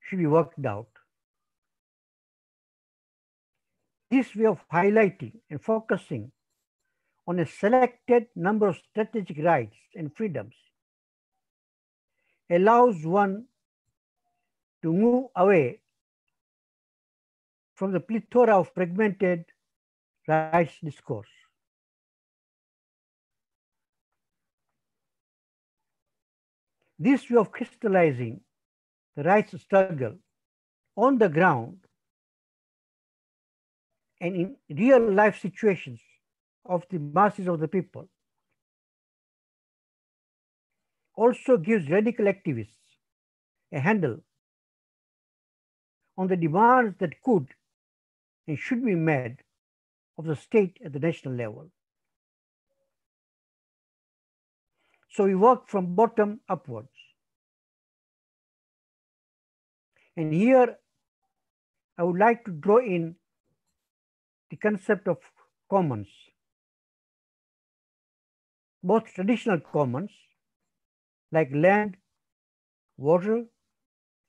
should be worked out. This way of highlighting and focusing on a selected number of strategic rights and freedoms allows one to move away from the plethora of fragmented rights discourse. This way of crystallizing the rights struggle on the ground and in real life situations of the masses of the people also gives radical activists a handle on the demands that could and should be made of the state at the national level. So we work from bottom upwards. And here I would like to draw in the concept of commons, both traditional commons like land, water,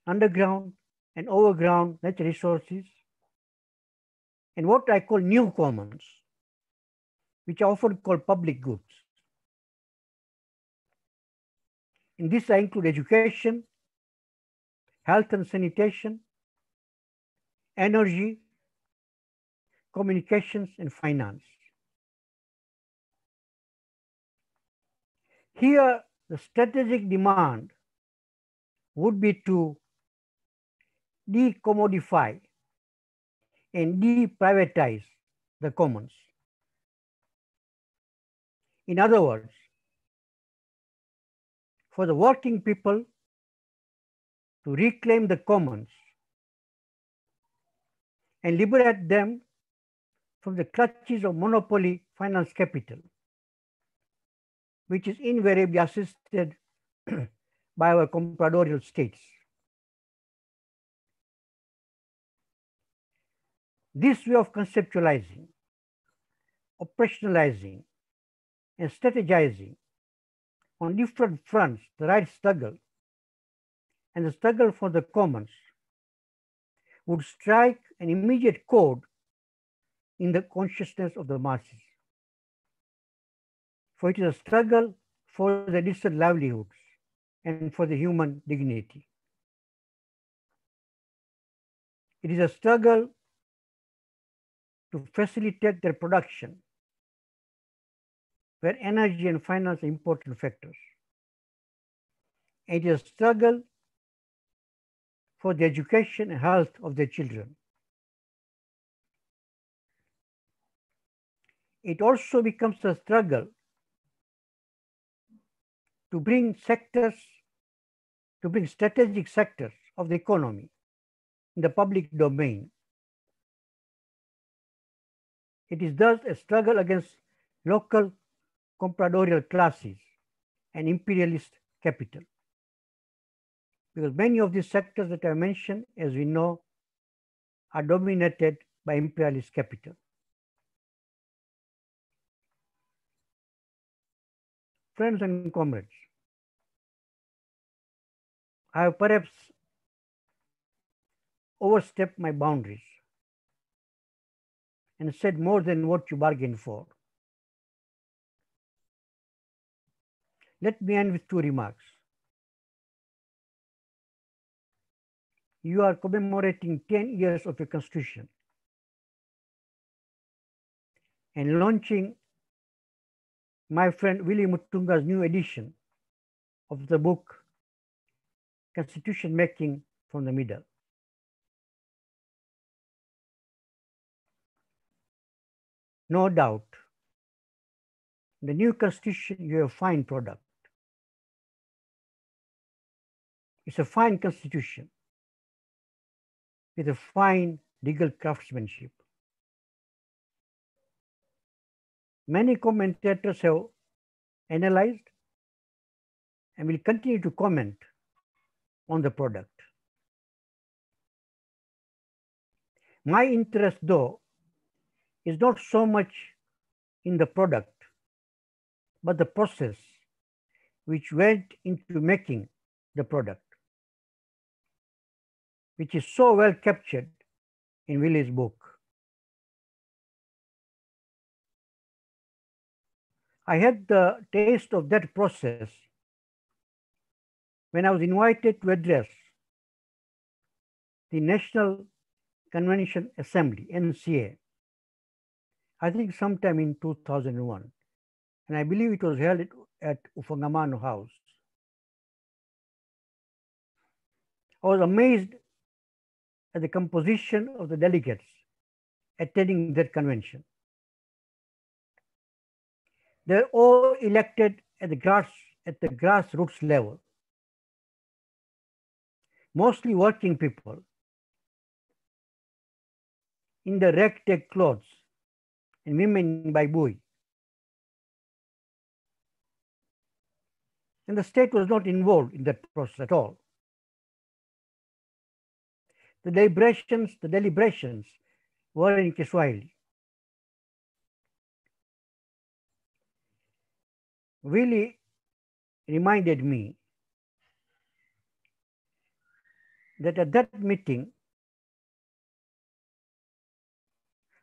underground and overground natural resources, and what I call new commons, which are often called public goods. In this, I include education, health and sanitation, energy, communications, and finance. Here, the strategic demand would be to decommodify and deprivatize the commons. In other words, for the working people to reclaim the commons and liberate them from the clutches of monopoly finance capital, which is invariably assisted by our compradorial states. This way of conceptualizing, operationalizing, and strategizing on different fronts the right struggle and the struggle for the commons would strike an immediate chord in the consciousness of the masses. For it is a struggle for the decent livelihoods and for the human dignity. It is a struggle to facilitate their production where energy and finance are important factors. It is a struggle for the education and health of their children. It also becomes a struggle to bring sectors, to bring strategic sectors of the economy, in the public domain. It is thus a struggle against local compradorial classes and imperialist capital. Because many of these sectors that I mentioned, as we know, are dominated by imperialist capital. Friends and comrades, I have perhaps overstepped my boundaries and said more than what you bargained for. Let me end with two remarks. You are commemorating 10 years of your constitution and launching my friend Willy Mutunga's new edition of the book Constitution Making from the Middle. No doubt, the new constitution you have fine product. It's a fine constitution with a fine legal craftsmanship. Many commentators have analyzed and will continue to comment on the product. My interest, though, is not so much in the product, but the process which went into making the product, which is so well captured in Willy's book. I had the taste of that process when I was invited to address the National Convention Assembly, NCA, I think sometime in 2001. And I believe it was held at Ufungamano House. I was amazed at the composition of the delegates attending that convention. They're all elected at the grass at the grassroots level. Mostly working people in the ragtag clothes and women buibui. And the state was not involved in that process at all. The deliberations, the deliberations were in Kiswahili. Really reminded me that at that meeting,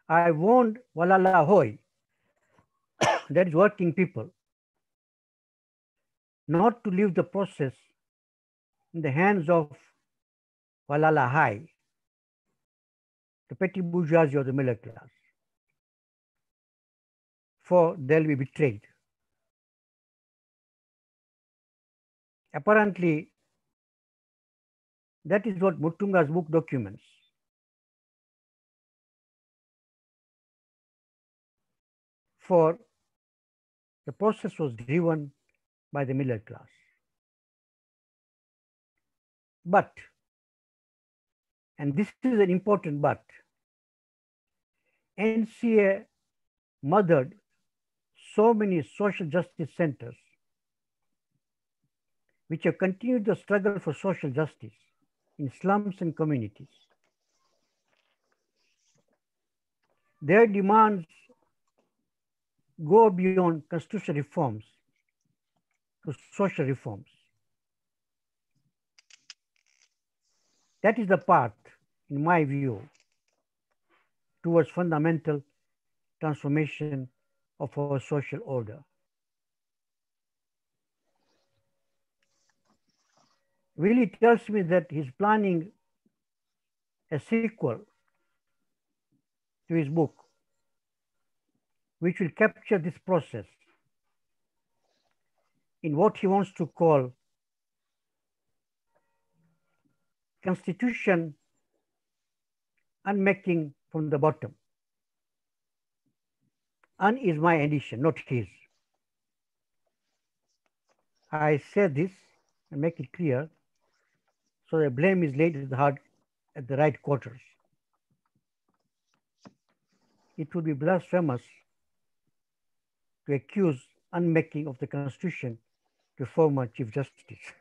I warned Walala Hoy, that is working people, not to leave the process in the hands of Walala Hai, the petty bourgeoisie of the middle class, for they'll be betrayed. Apparently, that is what Mutunga's book documents. For the process was driven by the middle class. But, and this is an important but, NCA mothered so many social justice centers which have continued the struggle for social justice in slums and communities. Their demands go beyond constitutional reforms to social reforms. That is the path, in my view, towards fundamental transformation of our social order. Willy tells me that he's planning a sequel to his book, which will capture this process in what he wants to call constitution unmaking from the bottom. And is my addition, not his. I say this and make it clear so the blame is laid at the heart at the right quarters. It would be blasphemous to accuse unmaking of the Constitution to former Chief Justice.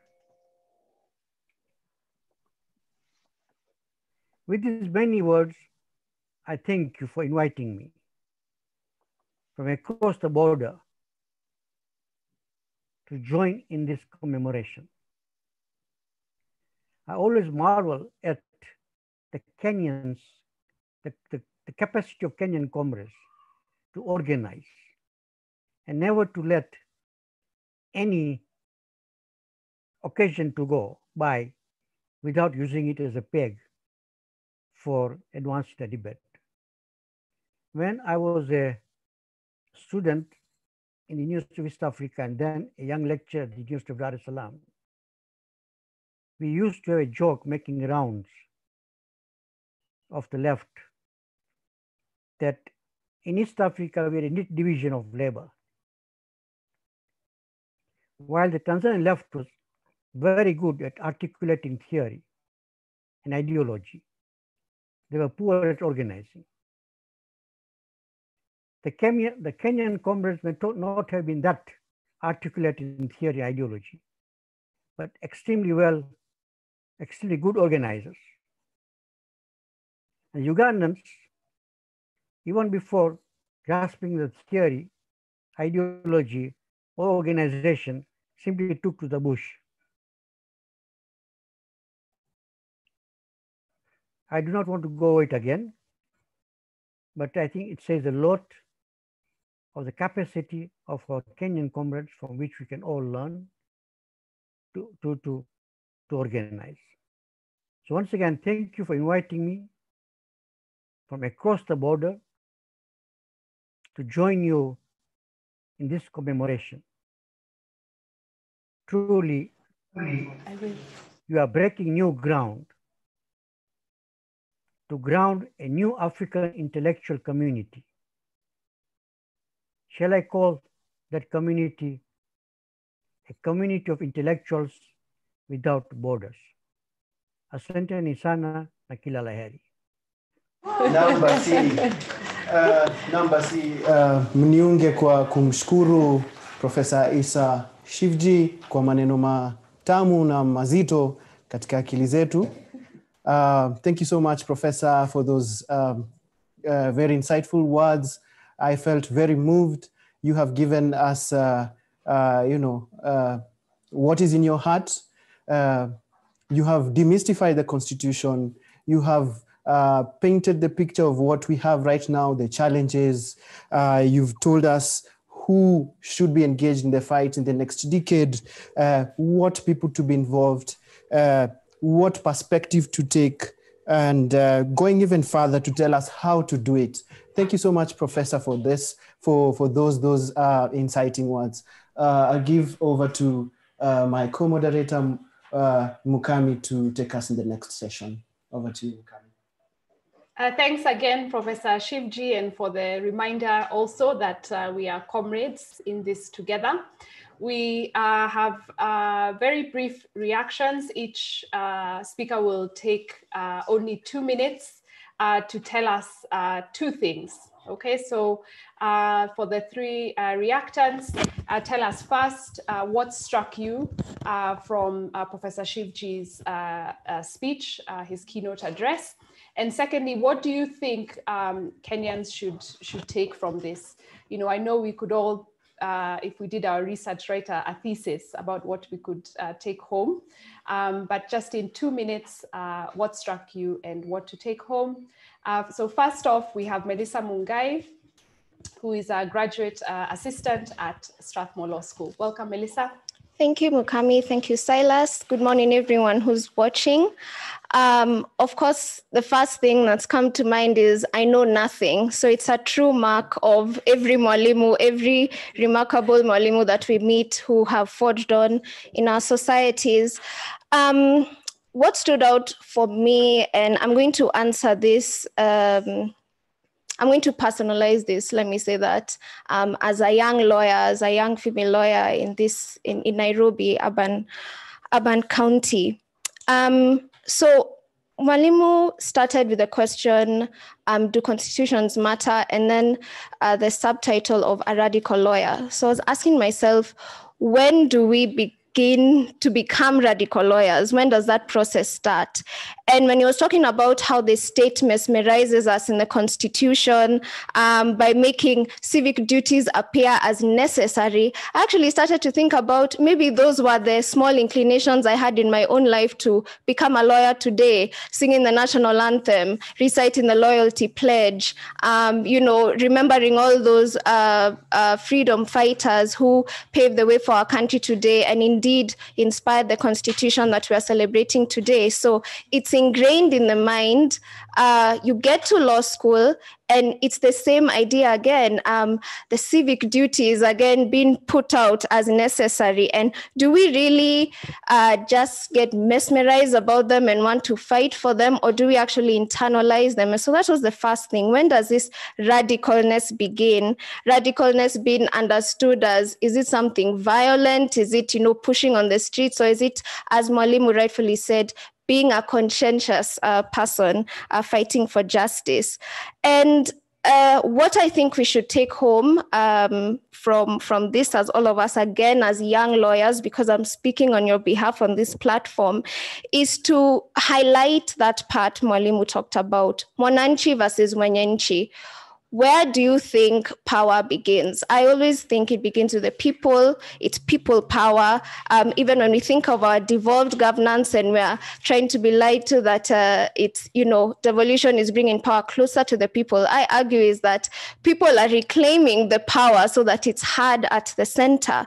With these many words, I thank you for inviting me from across the border to join in this commemoration. I always marvel at the Kenyans, the, the, the capacity of Kenyan comrades to organize and never to let any occasion to go by without using it as a peg for advanced study bed. When I was a student in the University of East Africa and then a young lecturer at the University of Dar es Salaam, we used to have a joke making rounds of the left that in East Africa, we are a neat division of labor. While the Tanzanian left was very good at articulating theory and ideology, they were poor at organizing. The Kenyan, the Kenyan comrades may not have been that articulate in theory ideology, but extremely well, extremely good organizers. And Ugandans, even before grasping the theory, ideology, or organization, simply took to the bush. I do not want to go it again, but I think it says a lot of the capacity of our Kenyan comrades from which we can all learn to, to, to, to organize. So once again, thank you for inviting me from across the border to join you in this commemoration. Truly, you are breaking new ground to ground a new African intellectual community. Shall I call that community a community of intellectuals without borders? Asante ni sana na kila la heri. Namba si, uh, namba si uh, mniunge kwa kumshukuru Profesa Isa Shivji kwa maneno matamu na mazito katika akili zetu. Uh, thank you so much, Professor, for those um, uh, very insightful words. I felt very moved. You have given us, uh, uh you know, uh, what is in your heart. Uh, you have demystified the Constitution. You have painted the picture of what we have right now, the challenges. you've told us who should be engaged in the fight in the next decade, what people to be involved what perspective to take, and uh, going even further to tell us how to do it. Thank you so much, Professor, for this, for, for those, those uh, inciting words. Uh, I'll give over to uh, my co-moderator, uh, Mukami, to take us in the next session. Over to you, Mukami. Uh, thanks again, Professor Shivji, and for the reminder also that we are comrades in this together. We uh, have uh, very brief reactions. Each uh, speaker will take uh, only two minutes uh, to tell us two things. Okay, so for the three reactants, tell us first what struck you from Professor Shivji's speech, his keynote address. And secondly, what do you think um, Kenyans should, should take from this? You know, I know we could all uh, if we did our research, write a, a thesis about what we could uh, take home. Um, but just in two minutes, uh, what struck you and what to take home. Uh, so first off, we have Melissa Mungai, who is a graduate uh, assistant at Strathmore Law School. Welcome, Melissa. Thank you, Mukami. Thank you, Silas. Good morning, everyone who's watching. Um, of course, the first thing that's come to mind is I know nothing. So it's a true mark of every Mwalimu, every remarkable Mwalimu that we meet who have forged on in our societies. Um, what stood out for me, and I'm going to answer this um, I'm going to personalize this. Let me say that um, as a young lawyer, as a young female lawyer in this in, in Nairobi, urban urban county. Um, so Mwalimu started with the question, um, do constitutions matter? And then uh, the subtitle of a radical lawyer. So I was asking myself, when do we be begin to become radical lawyers? When does that process start? And when he was talking about how the state mesmerizes us in the Constitution um, by making civic duties appear as necessary, I actually started to think about maybe those were the small inclinations I had in my own life to become a lawyer today, singing the national anthem, reciting the loyalty pledge, um, you know, remembering all those uh, uh, freedom fighters who paved the way for our country today and indeed inspired the Constitution that we are celebrating today. So it's ingrained in the mind. Uh, you get to law school, and it's the same idea again. Um, the civic duties again being put out as necessary. And do we really uh, just get mesmerized about them and want to fight for them, or do we actually internalize them? And so that was the first thing. When does this radicalness begin? Radicalness being understood as is it something violent? Is it you know pushing on the streets, or is it, as Mwalimu rightfully said, being a conscientious uh, person uh, fighting for justice. And uh, what I think we should take home um, from from this, as all of us, again as young lawyers, because I'm speaking on your behalf on this platform, is to highlight that part Mwalimu talked about, Mwananchi versus Mwenyenchi where do you think power begins? I always think it begins with the people, it's people power. Um, even when we think of our devolved governance and we're trying to be lied to that uh, it's, you know, devolution is bringing power closer to the people, I argue is that people are reclaiming the power so that it's hard at the center.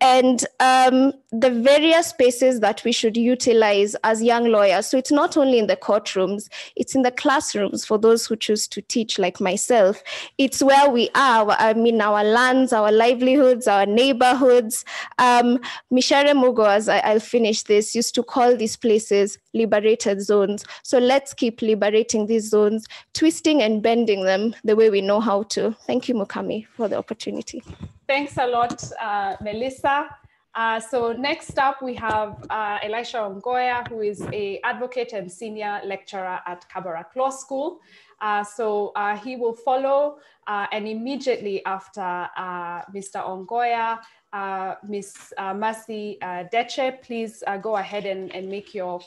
And um, the various spaces that we should utilize as young lawyers. So it's not only in the courtrooms, it's in the classrooms for those who choose to teach, like myself. It's where we are, I mean, our lands, our livelihoods, our neighborhoods. Um, Micere Mugo, as I, I'll finish this, used to call these places liberated zones. So let's keep liberating these zones, twisting and bending them the way we know how to. Thank you, Mukami, for the opportunity. Thanks a lot, uh, Melissa. Uh, so next up, we have uh, Elisha Ongoya, who is a advocate and senior lecturer at Kabarak Law School. Uh, so uh, he will follow, uh, and immediately after Mr. Ongoya, Ms. Mercy Deche, please go ahead and, and make your,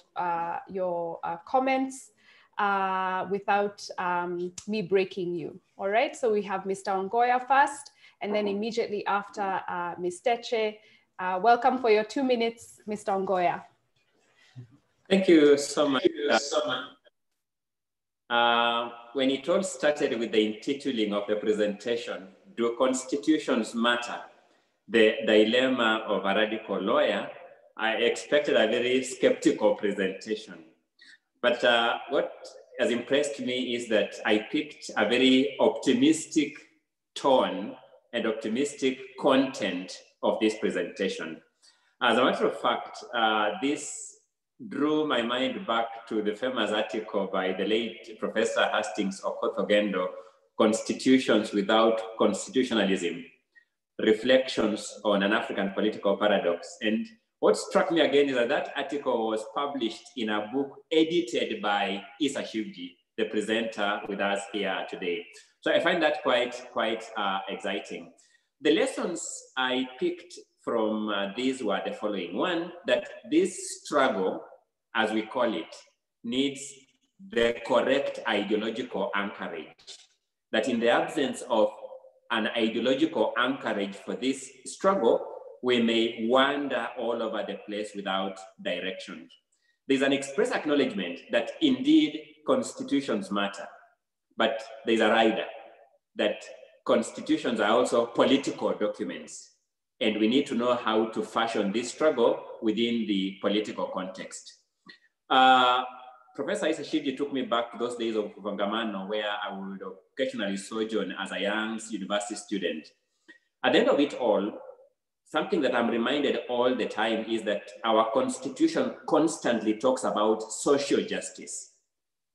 your comments without um, me breaking you. All right, so we have Mr. Ongoya first, and then immediately after Ms. Deche, uh, welcome for your two minutes, Mr. Ongoya. Thank you so much. Uh, when it all started with the intituling of the presentation, Do Constitutions Matter? The Dilemma of a Radical Lawyer, I expected a very skeptical presentation. But uh, what has impressed me is that I picked a very optimistic tone and optimistic content of this presentation. As a matter of fact, uh, this drew my mind back to the famous article by the late Professor Hastings Okoth Ogendo, Constitutions Without Constitutionalism, Reflections on an African Political Paradox. And what struck me again is that that article was published in a book edited by Issa Shivji, the presenter with us here today. So I find that quite, quite uh, exciting. The lessons I picked from uh, these were the following. One, that this struggle, as we call it, needs the correct ideological anchorage. That in the absence of an ideological anchorage for this struggle, we may wander all over the place without direction. There's an express acknowledgement that indeed constitutions matter, but there's a rider that constitutions are also political documents. And we need to know how to fashion this struggle within the political context. Uh, Professor Issa Shivji took me back to those days of Ufungamano, where I would occasionally sojourn as a young university student. At the end of it all, something that I'm reminded all the time is that our constitution constantly talks about social justice.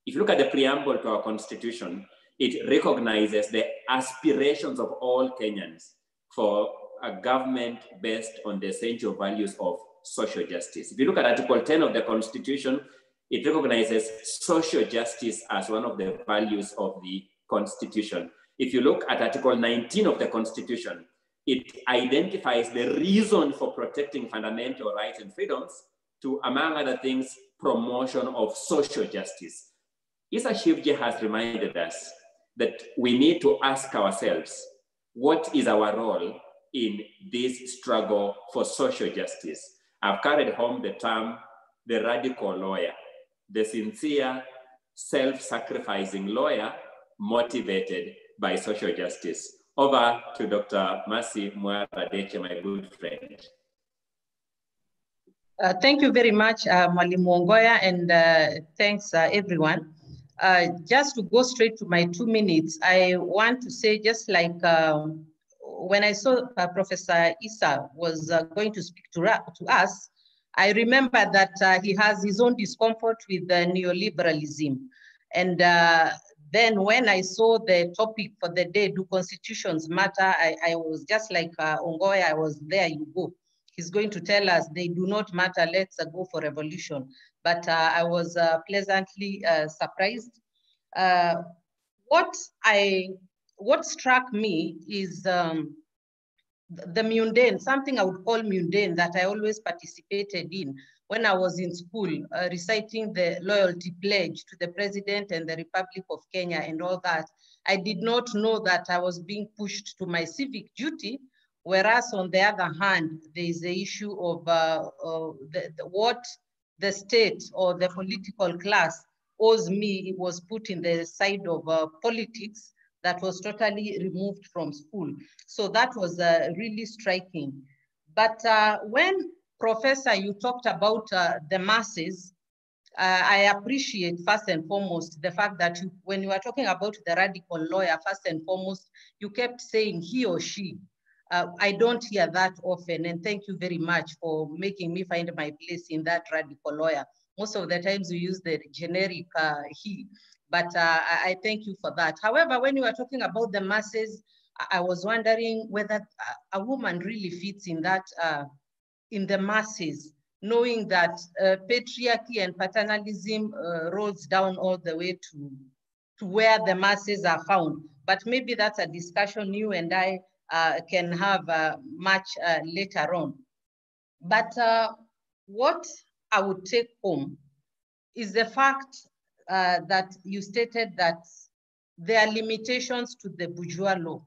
If you look at the preamble to our constitution, it recognizes the aspirations of all Kenyans for a government based on the essential values of social justice. If you look at Article 10 of the Constitution, It recognizes social justice as one of the values of the Constitution. If you look at Article 19 of the Constitution, it identifies the reason for protecting fundamental rights and freedoms to, among other things, promotion of social justice. Issa Shivji has reminded us that we need to ask ourselves, what is our role in this struggle for social justice? I've carried home the term, the radical lawyer, the sincere, self-sacrificing lawyer motivated by social justice. Over to Dr. Mercy Mwara Deche, my good friend. Uh, thank you very much, uh, Ongoya, and uh, thanks uh, everyone. Uh, just to go straight to my two minutes, I want to say just like um, when I saw uh, Professor Issa was uh, going to speak to, to us, I remember that uh, he has his own discomfort with neoliberalism. And uh, then when I saw the topic for the day, do constitutions matter? I, I was just like uh, Ongoya, I was there, you go. He's going to tell us they do not matter, let's uh, go for revolution. But I was pleasantly surprised. what I, what struck me is um, the mundane, something I would call mundane that I always participated in when I was in school, uh, reciting the loyalty pledge to the president and the Republic of Kenya and all that. I did not know that I was being pushed to my civic duty, whereas on the other hand, there is the issue of uh, uh, the, the, what the state or the political class owes me, it was put in the side of uh, politics that was totally removed from school. So that was uh, really striking. But uh, when Professor, you talked about uh, the masses, uh, I appreciate first and foremost the fact that you, when you were talking about the radical lawyer, first and foremost, you kept saying he or she. Uh, I don't hear that often, and thank you very much for making me find my place in that radical lawyer. Most of the times we use the generic he but uh, I thank you for that. However, when you are talking about the masses, I was wondering whether a woman really fits in that, uh, in the masses, knowing that uh, patriarchy and paternalism uh, rolls down all the way to, to where the masses are found. But maybe that's a discussion you and I uh, can have uh, much later on. But what I would take home is the fact uh, that you stated that there are limitations to the bourgeois law.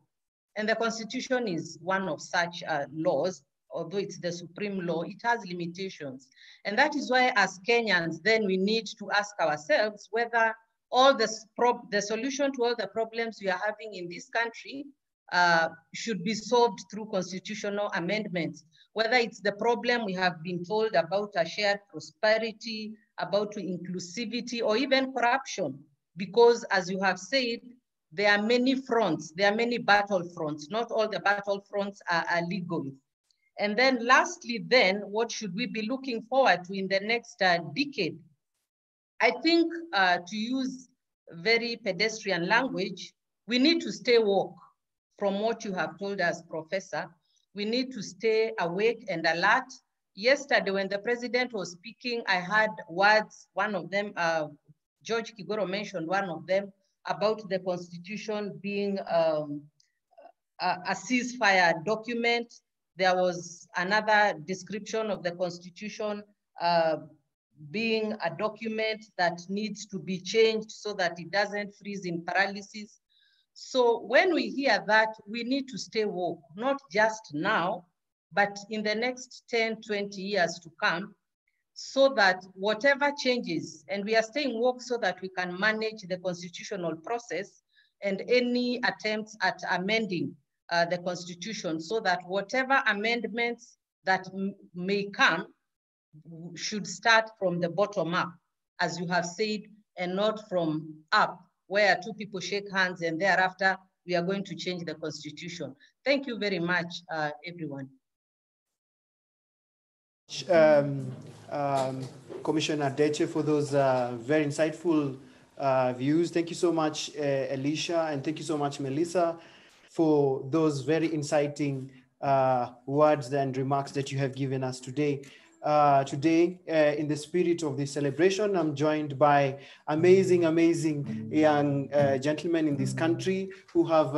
And the constitution is one of such uh, laws, although it's the supreme law, it has limitations. And that is why as Kenyans, then we need to ask ourselves whether all the, the solution to all the problems we are having in this country uh, should be solved through constitutional amendments. Whether it's the problem we have been told about a shared prosperity, about inclusivity or even corruption. Because as you have said, there are many fronts, there are many battle fronts. Not all the battle fronts are, are legal. And then lastly, then, what should we be looking forward to in the next uh, decade? I think uh, to use very pedestrian language, we need to stay woke from what you have told us, Professor. We need to stay awake and alert yesterday when the president was speaking, I had words, one of them, uh, George Kegoro mentioned one of them about the constitution being um, a, a ceasefire document. There was another description of the constitution uh, being a document that needs to be changed so that it doesn't freeze in paralysis. So when we hear that, we need to stay woke, not just now, but in the next 10, 20 years to come, so that whatever changes, and we are staying woke so that we can manage the constitutional process and any attempts at amending uh, the constitution so that whatever amendments that may come should start from the bottom up, as you have said, and not from up, where two people shake hands and thereafter we are going to change the constitution. Thank you very much, uh, everyone um, um, Commissioner Deche for those uh, very insightful uh, views. Thank you so much, uh, Elisha, and thank you so much, Melissa, for those very inciting uh, words and remarks that you have given us today. uh, today uh, in the spirit of this celebration. I'm joined by amazing, amazing young gentlemen in this country who have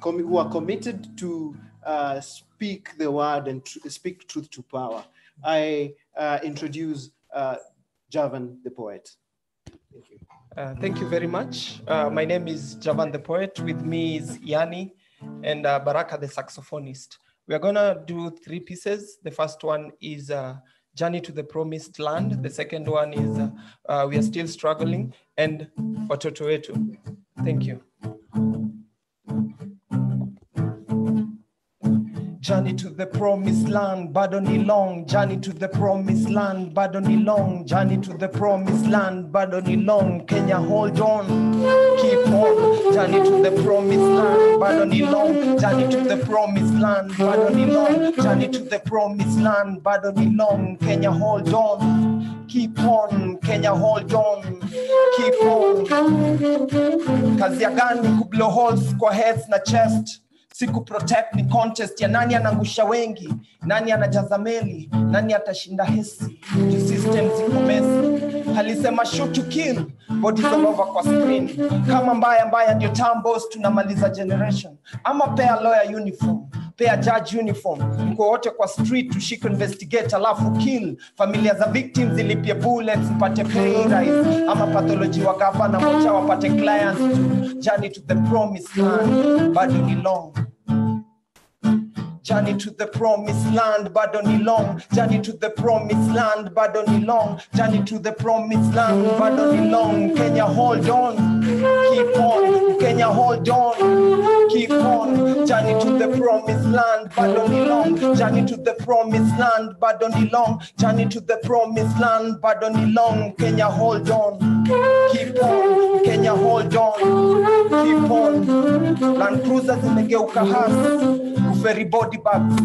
who are committed to uh, speak the word and tr- speak truth to power. I uh, introduce uh, Javan the poet. Thank you. Uh, thank you very much. Uh, my name is Javan the poet. With me is Yanni and uh, Baraka the saxophonist. We are gonna do three pieces. The first one is uh, Journey to the Promised Land. The second one is We Are Still Struggling and Watoto. Thank you. Journey to the promised land, bado ni long. Journey to the promised land, bado ni long. Journey to the promised land, bado ni long. Kenya, hold on, keep on. Journey to the promised land, bado ni long. Journey to the promised land, bado ni long. Journey to the promised land, bado ni long. Kenya, hold on, keep on. Kenya, hold on, keep on. Kazi ya gani holes kwa heads na chest siku protect ni contest ya nani anangusha wengi nani anajaza meli nani atashinda hesi. Ju system ziko mesi alisema shoot to over kwa screen. Kama mbaya mbaya ndio tambos tunamaliza generation. Ama pea lawyer uniform pea judge uniform. Mko wote kwa street tushike investigate alafu kill. Familia za victims zilipie bullets mpate pay ama pathology wa gavana mocha wapate clients to journey to the promised land. Bado ni long Journey to the promised land, bado ni long. Journey to the promised land, bado ni long. Journey to the promised land, bado ni long. Kenya, hold on, keep on. Kenya, hold on, keep on. Journey to the promised land, bado ni long. Journey to the promised land, bado ni long. Journey to the promised land, bado ni long. Kenya, hold on, keep on. Kenya, hold on, keep on. Land cruiser zimegeuka hasi kuferi body bags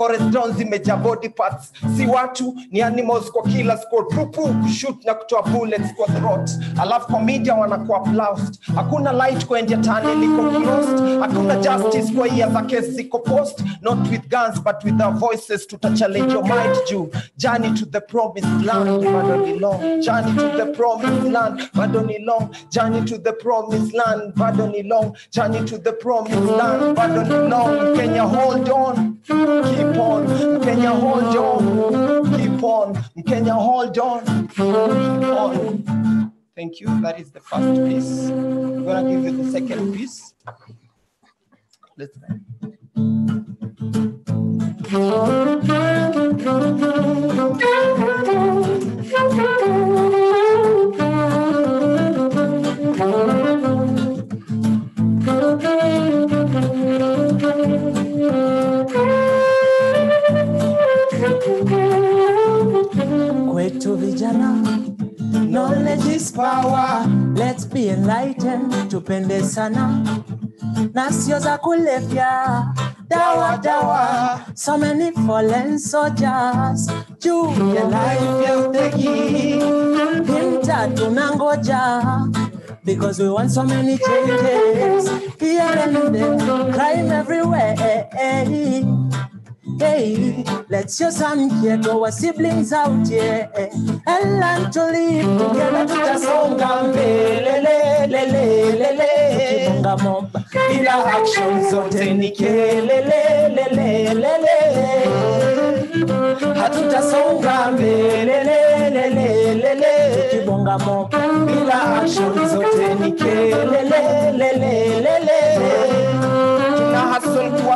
forest drones zimejaa body parts. Si watu ni animals kwa kila squad pupu kushoot na kutoa bullets kwa throat. Alafu kwa media wanakuwa applauded hakuna light kwa India tunnel iko closed. Hakuna justice kwa iya za kesi ziko post. Not with guns but with our voices tuta challenge your mind juu journey to the promised land bado ni long. Journey to the promised land bado ni long. Journey to the promised land bado ni long. Journey to the promised land bado ni long. Kenya hold on keep on. Can you hold on? Keep on. Can you hold on? Keep on. Thank you. That is the first piece. I'm gonna give you the second piece. Let's kwetu vijana knowledge is power. Let's be enlightened tupende sana. Na sio za kulevya dawa dawa. So many fallen soldiers. Juu ya life ya uteki hinta tunangoja. Because we want so many changes. Here and there crime everywhere Hey, let's just some care to our siblings out here and learn to live together. Tutasonga mbele, le, le, le, le, le. Tukibonga moba bila action zote ni kelele, le, le, le, le. Hatutasonga mbele, le, le, le, le, le. Tukibonga moba bila action zote ni kelele,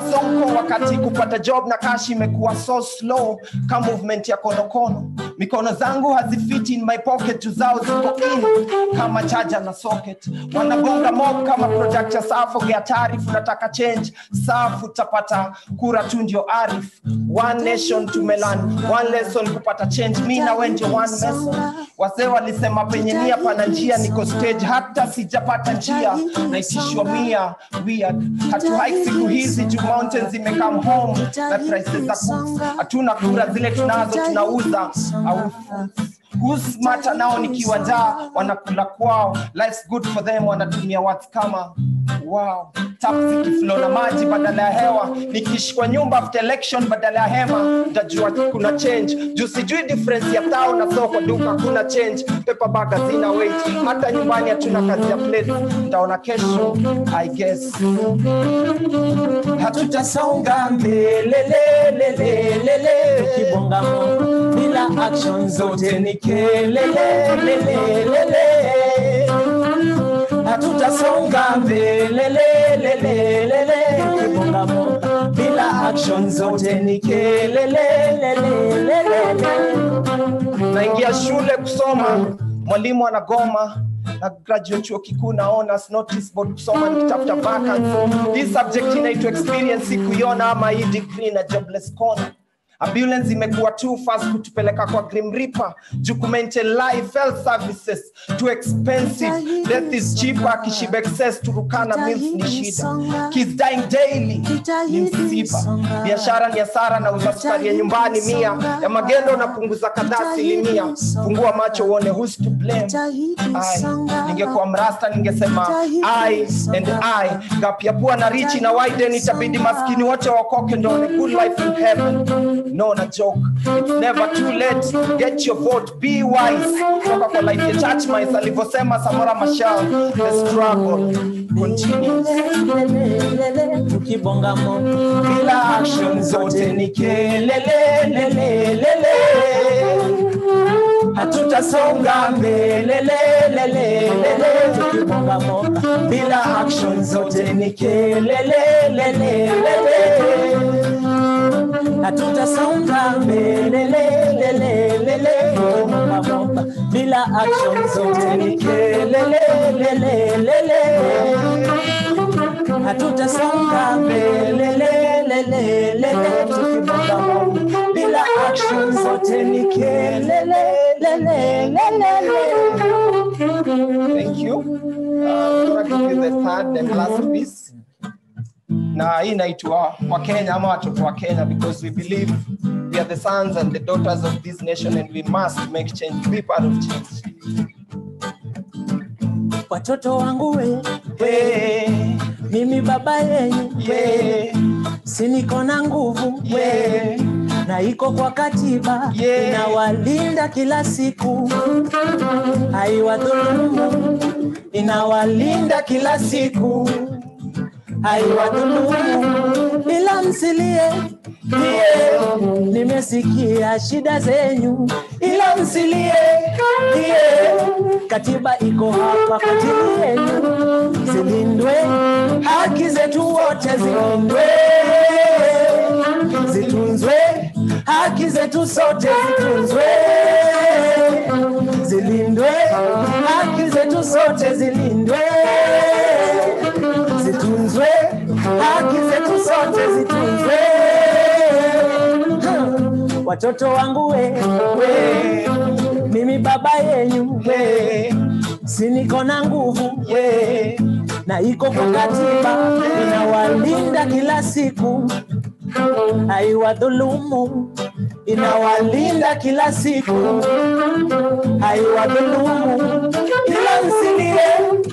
kuwa soko wakati kupata job na kashi imekuwa so slow ka movement ya konokono. Mikono zangu hazifiti in my pocket tu zao ziko in kama chaja na socket. Wanabonga mob kama project ya safu gea taarifu nataka change. Safu tapata kura tu ndio arif. One nation tumelan one lesson kupata change. Mi na we ndio one lesson wazee walisema penye nia pana njia niko stage. Hata sijapata njia naitishwa mia. Weird. Hatu hike siku hizi juu mountains zimekam home. Na prices za hatuna kura zile tunazo tunauza. au Who's smarter nao nikiwa njaa wanakula kwao. Life's good for them wanatumia watu kama wow tap zikiflow na maji badala ya hewa. Nikiishi kwa nyumba after election badala ya hema ntajua kuna change. Juu sijui difference ya tao na soko duka kuna change. Pepa baga zina weight. Hata nyumbani hatuna kazi ya plate. Ntaona kesho i guess. Hatutasonga mbelelelelelele tukibonga bila action zote ni kelele hatutasonga mbele lelelelele bonga Mungu. Bila action zote ni kelele lelelelele naingia shule kusoma. Mwalimu anagoma. Na graduate chuo kikuu na honors notice board kusoma nikitafuta vacancy. Hii subject inaitwa experience. Kuiona ama hii degree na jobless corner ambulance imekuwa too fast kutupeleka kwa grim reaper. Jukumente life health services too expensive. Death is cheaper kishiba excess turukana means ni shida. kids dying daily ni msiba. biashara ni hasara na uza sukari ya nyumbani mia. ya magendo unapunguza kadhaa asilimia. fungua macho uone who's to blame. Ai, ningekuwa mrasta ningesema i and i gap ya pua na richi na widen itabidi maskini wote wakoke ndo one good life in heaven no na joke. It's never too late. Get your vote. Be wise. Toka kwa life ya church mice alivyosema Samora Machel the struggle continues. Tukibonga Mungu bila action zote ni kelele lelelele hatutasonga mbele lelelelele tukibonga Mungu bila action zote ni kelele lelelele hatutasonga mbele lelelelele tukibonga Mungu bila action zote ni kelele lelelelele hatutasonga mbele lelelelele tukibonga Mungu bila action zote ni kelele Thank you. Uh, I'm the third and last piece. Na hii inaitwa kwa Kenya ama watoto wa Kenya because we believe we are the sons and the daughters of this nation and we must make change, be part of change. watoto wangu we, we mimi baba yenyu we, siniko na nguvu we, na iko kwa katiba Yeah. inawalinda kila siku, haiwadhulumu, inawalinda kila siku, haiwadhulumu, ila msilie ndiye Nimesikia shida zenyu, ila msilie ndiye Katiba iko hapa kwa ajili yenu, zilindwe haki zetu wote, zilindwe. Zitunzwe haki zetu sote zitunzwe. Zilindwe haki zetu sote zilindwe haki zetu sote zitunzwe. Watoto wangu we, we. Mimi baba yenyu we. Siniko na nguvu we. Na iko kwa katiba inawalinda kila siku. Haiwadhulumu inawalinda kila siku. Haiwadhulumu ila msilie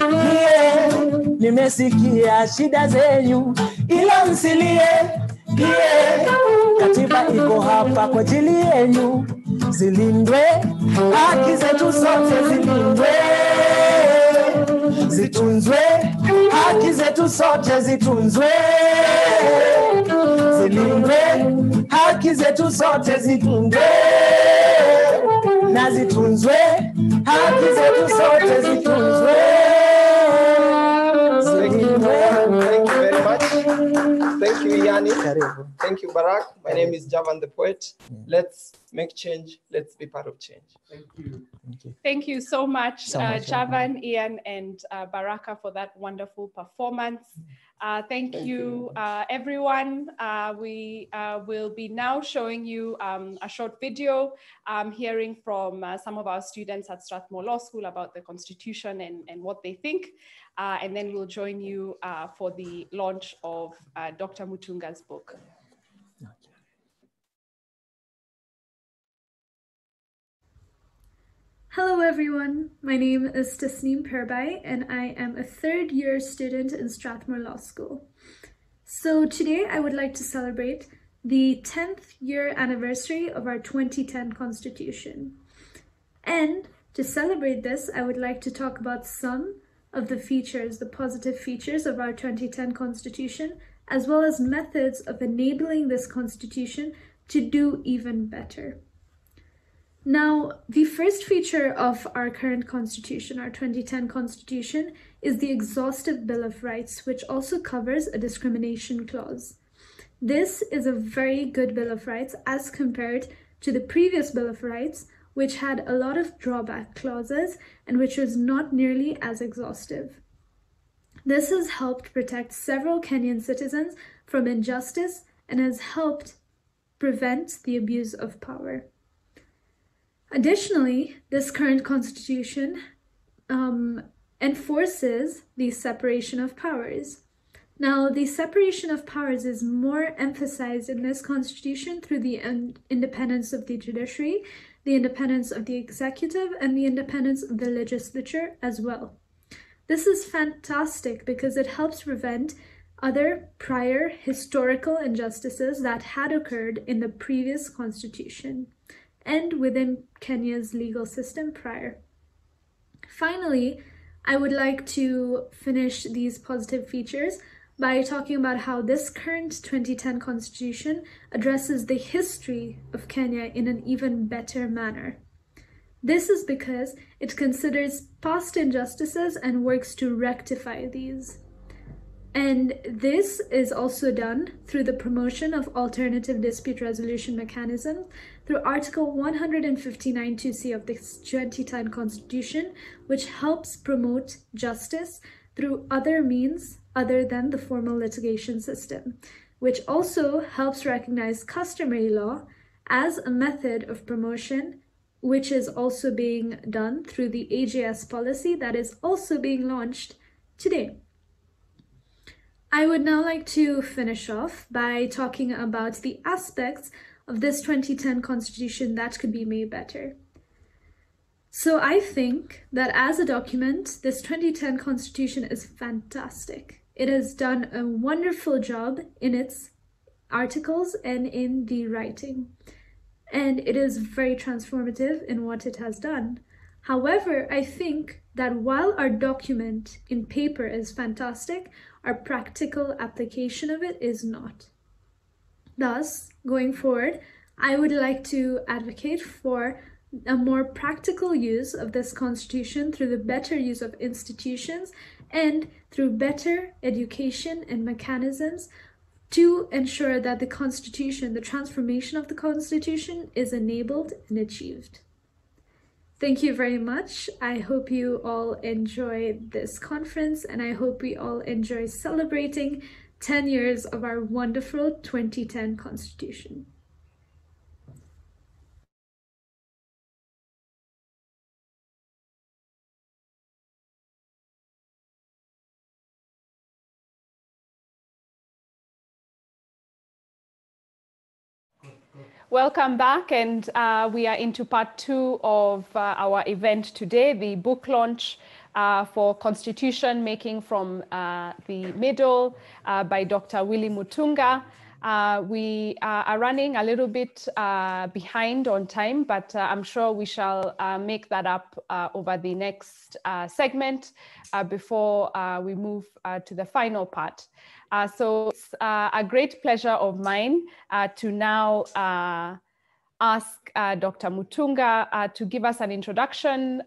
nie nimesikia shida zenyu ila msilie. Katiba iko hapa kwa ajili yenyu zilindwe haki zetu zote, zilindwe. Zitunzwe haki zetu sote zitunzwe. Zilindwe haki zetu zote zitunzwe na zitunzwe haki zetu sote zitunzwe Thank you. zilindwe Thank you very much. Thank you, Yanni. Thank you, Barak. My name is Javan the Poet. Let's make change. Let's be part of change. Thank you. Thank you so much, So uh, Javan, Ian, and uh, Baraka for that wonderful performance. Uh, thank, you, uh, everyone. Uh, we uh, will be now showing you um, a short video, um, hearing from uh, some of our students at Strathmore Law School about the Constitution and, and what they think. Uh, and then we'll join you uh, for the launch of uh, Dr. Mutunga's book. Hello everyone, my name is Tasneem Perbai and I am a third year student in Strathmore Law School. So today I would like to celebrate the 10th year anniversary of our 2010 Constitution. And to celebrate this, I would like to talk about some of the features, the positive features of our 2010 Constitution, as well as methods of enabling this Constitution to do even better. Now, the first feature of our current Constitution, our 2010 Constitution, is the exhaustive Bill of Rights, which also covers a discrimination clause. This is a very good Bill of Rights as compared to the previous Bill of Rights, which had a lot of drawback clauses and which was not nearly as exhaustive. This has helped protect several Kenyan citizens from injustice and has helped prevent the abuse of power. Additionally, this current constitution um, enforces the separation of powers. Now, the separation of powers is more emphasized in this constitution through the independence of the judiciary, the independence of the executive, and the independence of the legislature as well. This is fantastic because it helps prevent other prior historical injustices that had occurred in the previous constitution and within Kenya's legal system prior. Finally, I would like to finish these positive features by talking about how this current 2010 constitution addresses the history of Kenya in an even better manner. This is because it considers past injustices and works to rectify these. And this is also done through the promotion of alternative dispute resolution mechanism through Article 159.2c of the 2010 Constitution, which helps promote justice through other means other than the formal litigation system, which also helps recognize customary law as a method of promotion, which is also being done through the AJS policy that is also being launched today. I would now like to finish off by talking about the aspects of this 2010 constitution that could be made better. So I think that as a document, this 2010 constitution is fantastic. It has done a wonderful job in its articles and in the writing. And it is very transformative in what it has done. However, I think that while our document in paper is fantastic, our practical application of it is not. Thus, going forward, I would like to advocate for a more practical use of this constitution through the better use of institutions and through better education and mechanisms to ensure that the constitution, the transformation of the constitution is enabled and achieved. Thank you very much. I hope you all enjoy this conference and I hope we all enjoy celebrating 10 years of our wonderful 2010 Constitution. Welcome back, and uh, we are into part two of uh, our event today, the book launch uh, for Constitution Making from uh, the Middle uh, by Dr. Willy Mutunga. Uh, we are running a little bit behind on time, but I'm sure we shall make that up over the next segment before we move to the final part. Uh, so it's uh, a great pleasure of mine uh, to now uh, ask uh, Dr. Mutunga uh, to give us an introduction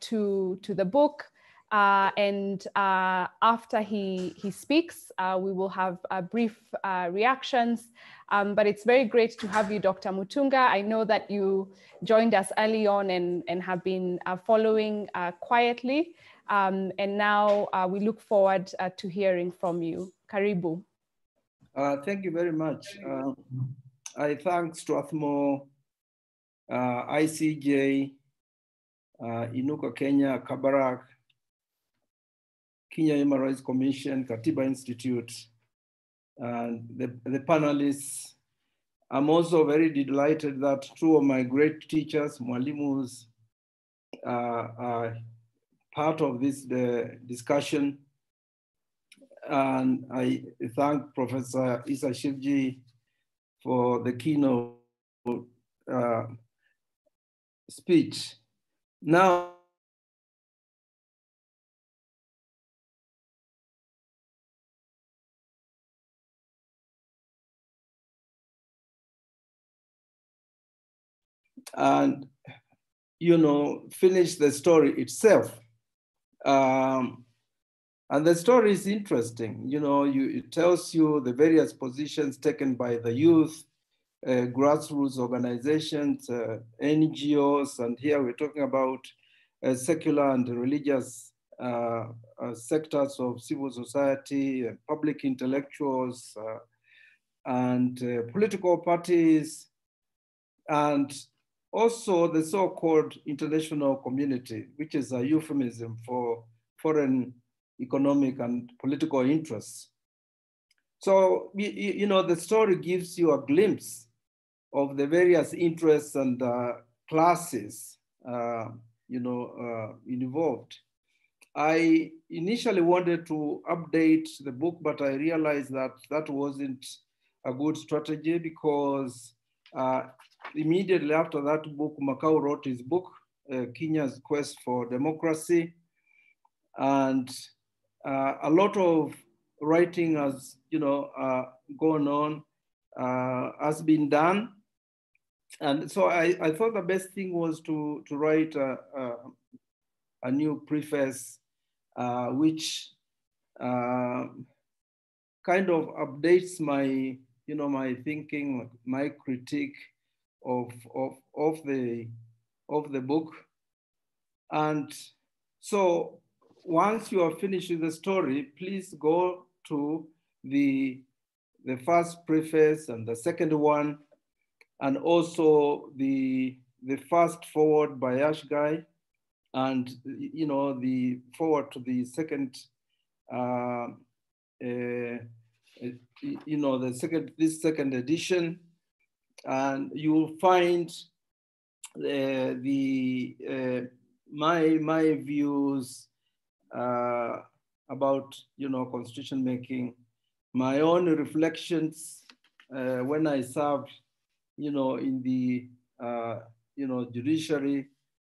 to, to the book. And after he, he speaks, we will have brief reactions. Um, but it's very great to have you, Dr. Mutunga. I know that you joined us early on and, and have been following quietly. Um, and now we look forward to hearing from you. Karibu. Uh, thank you very much. Uh, I thank Strathmore, uh, ICJ, uh, Inuka Kenya, Kabarak, Kenya Human Commission, Katiba Institute, and the, the panelists. I'm also very delighted that two of my great teachers, Mwalimus uh, are part of this discussion. And I thank Professor Issa Shivji for the keynote uh, speech. Now, and you know finish the story itself. Um, and the story is interesting. You know you, it tells you the various positions taken by the youth uh, grassroots organizations uh, ngos and here we're talking about uh, secular and religious uh, uh, sectors of civil society public intellectuals uh, and political parties. And also the so-called international community, which is a euphemism for foreign economic and political interests. So, you, you know, the story gives you a glimpse of the various interests and uh, classes, uh, you know, uh, involved. I initially wanted to update the book, but I realized that that wasn't a good strategy because uh, immediately after that book, Makau wrote his book, uh, Kenya's Quest for Democracy. And uh, a lot of writing has, you know, uh, gone on, uh, has been done. And so I, I thought the best thing was to, to write a, a, a new preface, uh, which uh, kind of updates my, you know, my thinking, my critique, of, of, of, the, of the book. And so once you are finished with the story, please go to the, the first preface and the second one, and also the, the first forward by Yash Ghai, and you know the forward to the second, uh, uh, you know the second this second edition, and you will find uh, the uh, my my views uh, about you know constitution making, my own reflections uh, when I served, you know, in the uh, you know judiciary.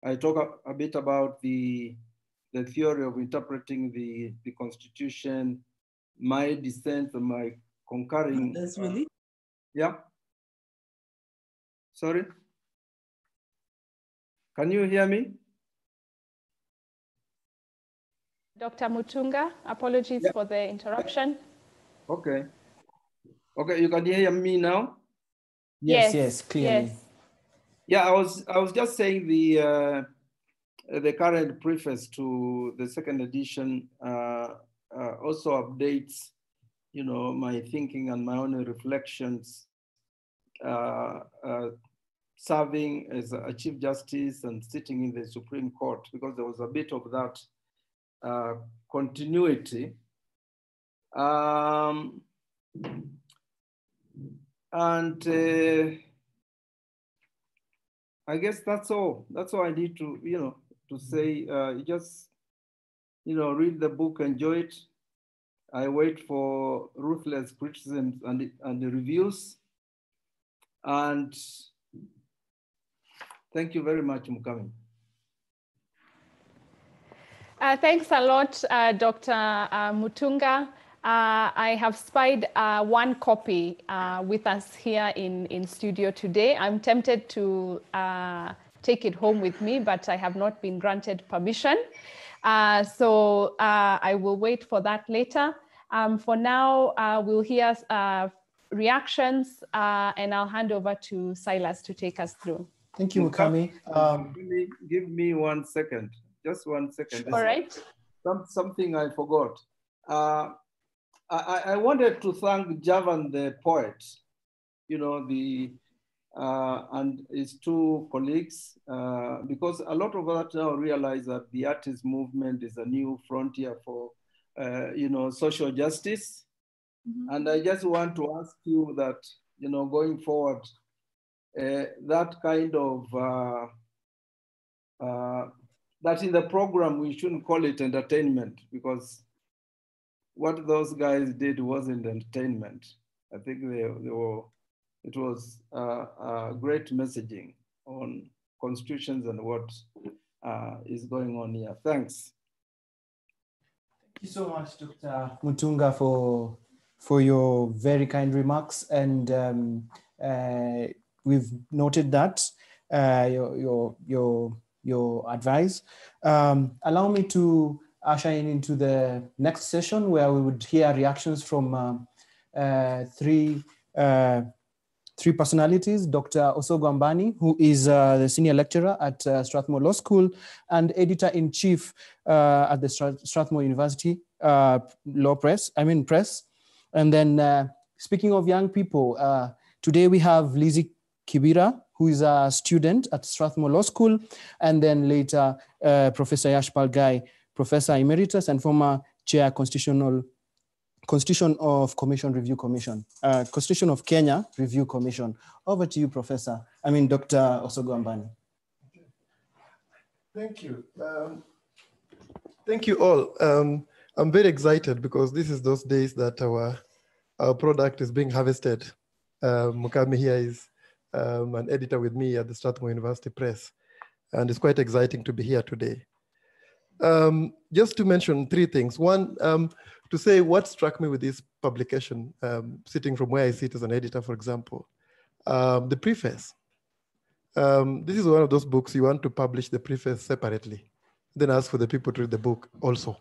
I talk a, a, bit about the the theory of interpreting the the constitution, my dissent, and my concurring. That's really. yeah. Sorry? Can you hear me? Dr. Mutunga, apologies yeah. for the interruption. Okay. Okay, you can hear me now? Yes, yes, yes clearly. Yes. Yeah, I was I was just saying the uh, the current preface to the second edition uh, uh, also updates, you know, my thinking and my own reflections uh, uh, serving as a Chief Justice and sitting in the Supreme Court because there was a bit of that uh, continuity. Um, and uh, I guess that's all. That's all I need to, you know, to say. Uh, just, you know, read the book, enjoy it. I wait for ruthless criticisms and, and reviews. And thank you very much, Mukami. Uh, thanks a lot, uh, Dr. Uh, Mutunga. Uh, I have spied uh, one copy with us here in, in studio today. I'm tempted to take it home with me, but I have not been granted permission. so I will wait for that later. Um, for now, we'll hear reactions, and I'll hand over to Silas to take us through. Thank you, Mukami. Um, give, me, give me one second, just one second. All right. Some, something I forgot. Uh, I, I wanted to thank Javan the poet, you know, the uh, and his two colleagues, uh, because a lot of us now realize that the artist movement is a new frontier for, uh, you know, social justice Mm-hmm. And I just want to ask you that, you know, going forward, that kind of uh, uh, that in the program we shouldn't call it entertainment because what those guys did wasn't entertainment. I think they, they were, it was uh, uh, great messaging on constitutions and what uh, is going on here. Thanks. Thank you so much, Dr. Mutunga, for for your very kind remarks, and um, uh, we've noted that uh, your your your your advice. Um, allow me to usher in into the next session where we would hear reactions from uh, uh, three uh, three personalities, Dr. Osogo Ambani, who is uh, the senior lecturer at uh, Strathmore Law School and editor-in-chief uh, at the Strathmore University uh, Law Press, I mean Press. And then uh, speaking of young people, today we have Lizzie Kibira, who is a student at Strathmore Law School, and then later Professor Yashpal Ghai, Professor Emeritus and former Chair Constitutional Constitution of Commission Review Commission, uh, Constitution of Kenya Review Commission. Over to you, Professor. I mean, Dr. Osogo Ambani. Thank you. Um, thank you all. Um, I'm very excited because this is those days that our, our product is being harvested. Uh, Mukami here is um, an editor with me at the Strathmore University Press, and it's quite exciting to be here today. Um, just to mention three things. One, um, to say what struck me with this publication, um, sitting from where I sit as an editor, for example, um, the preface. Um, this is one of those books you want to publish the preface separately, then ask for the people to read the book also.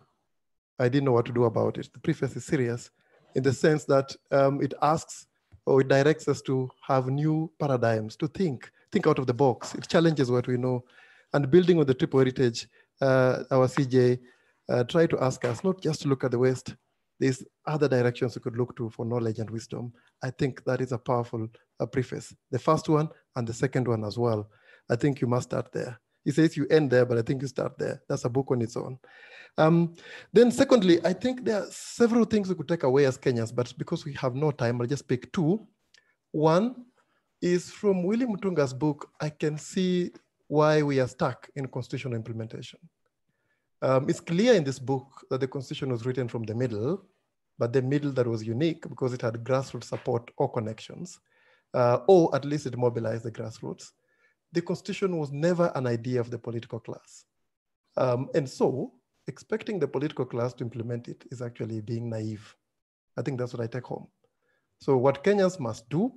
I didn't know what to do about it. The preface is serious in the sense that it asks or it directs us to have new paradigms, to think, think out of the box. It challenges what we know. And building on the triple heritage, uh, our CJ uh, try to ask us not just to look at the West, there's other directions we could look to for knowledge and wisdom. I think that is a powerful uh, preface. The first one and the second one as well. I think you must start there. He says you end there, but I think you start there. That's a book on its own. Um, then secondly, I think there are several things we could take away as Kenyans, but because we have no time, I'll just pick two. One is from Willy Mutunga's book, I can see why we are stuck in constitutional implementation. Um, it's clear in this book that the constitution was written from the middle, but the middle that was unique because it had grassroots support or connections, uh, or at least it mobilized the grassroots. The constitution was never an idea of the political class. Um, and so expecting the political class to implement it is actually being naive. I think that's what I take home. So what Kenyans must do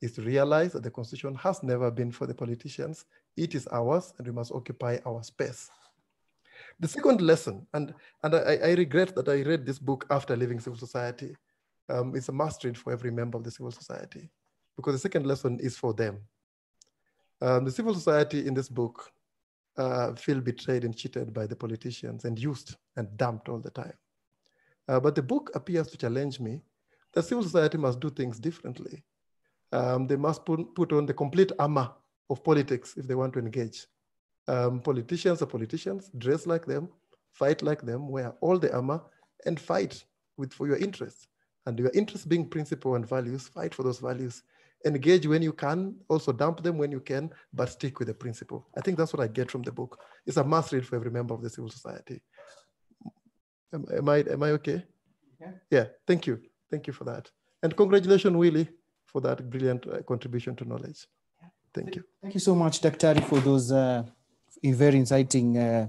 is to realize that the constitution has never been for the politicians. It is ours and we must occupy our space. The second lesson, and, and I, I, regret that I read this book after leaving civil society. Um, it's a must read for every member of the civil society because the second lesson is for them. Um, the civil society in this book uh, feel betrayed and cheated by the politicians and used and dumped all the time. Uh, but the book appears to challenge me that civil society must do things differently. Um, they must put, put on the complete armor of politics if they want to engage. Um, politicians are politicians, dress like them, fight like them, wear all the armor, and fight with for your interests. And your interests being principle and values, fight for those values. Engage when you can, also dump them when you can, but stick with the principle. I think that's what I get from the book. It's a must read for every member of the civil society. Am, am I am I okay? Yeah. Yeah. Thank you. Thank you for that. And congratulations, Willy, for that brilliant uh, contribution to knowledge. Thank you. Thank you so much, Dr. for those uh, very inciting, uh,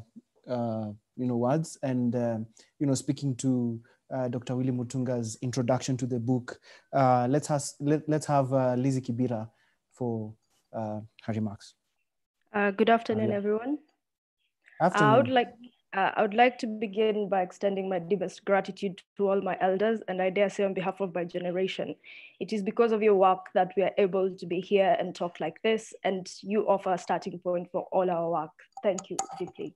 uh, you know, words and, uh, you know, speaking to uh, Dr. Willy Mutunga's introduction to the book. Uh, let's, has, let, let's have uh, Lizzie Kibira for her remarks. good afternoon, everyone. Afternoon. I would like uh, I would like to begin by extending my deepest gratitude to all my elders, and I dare say on behalf of my generation. It is because of your work that we are able to be here and talk like this, and you offer a starting point for all our work. Thank you deeply.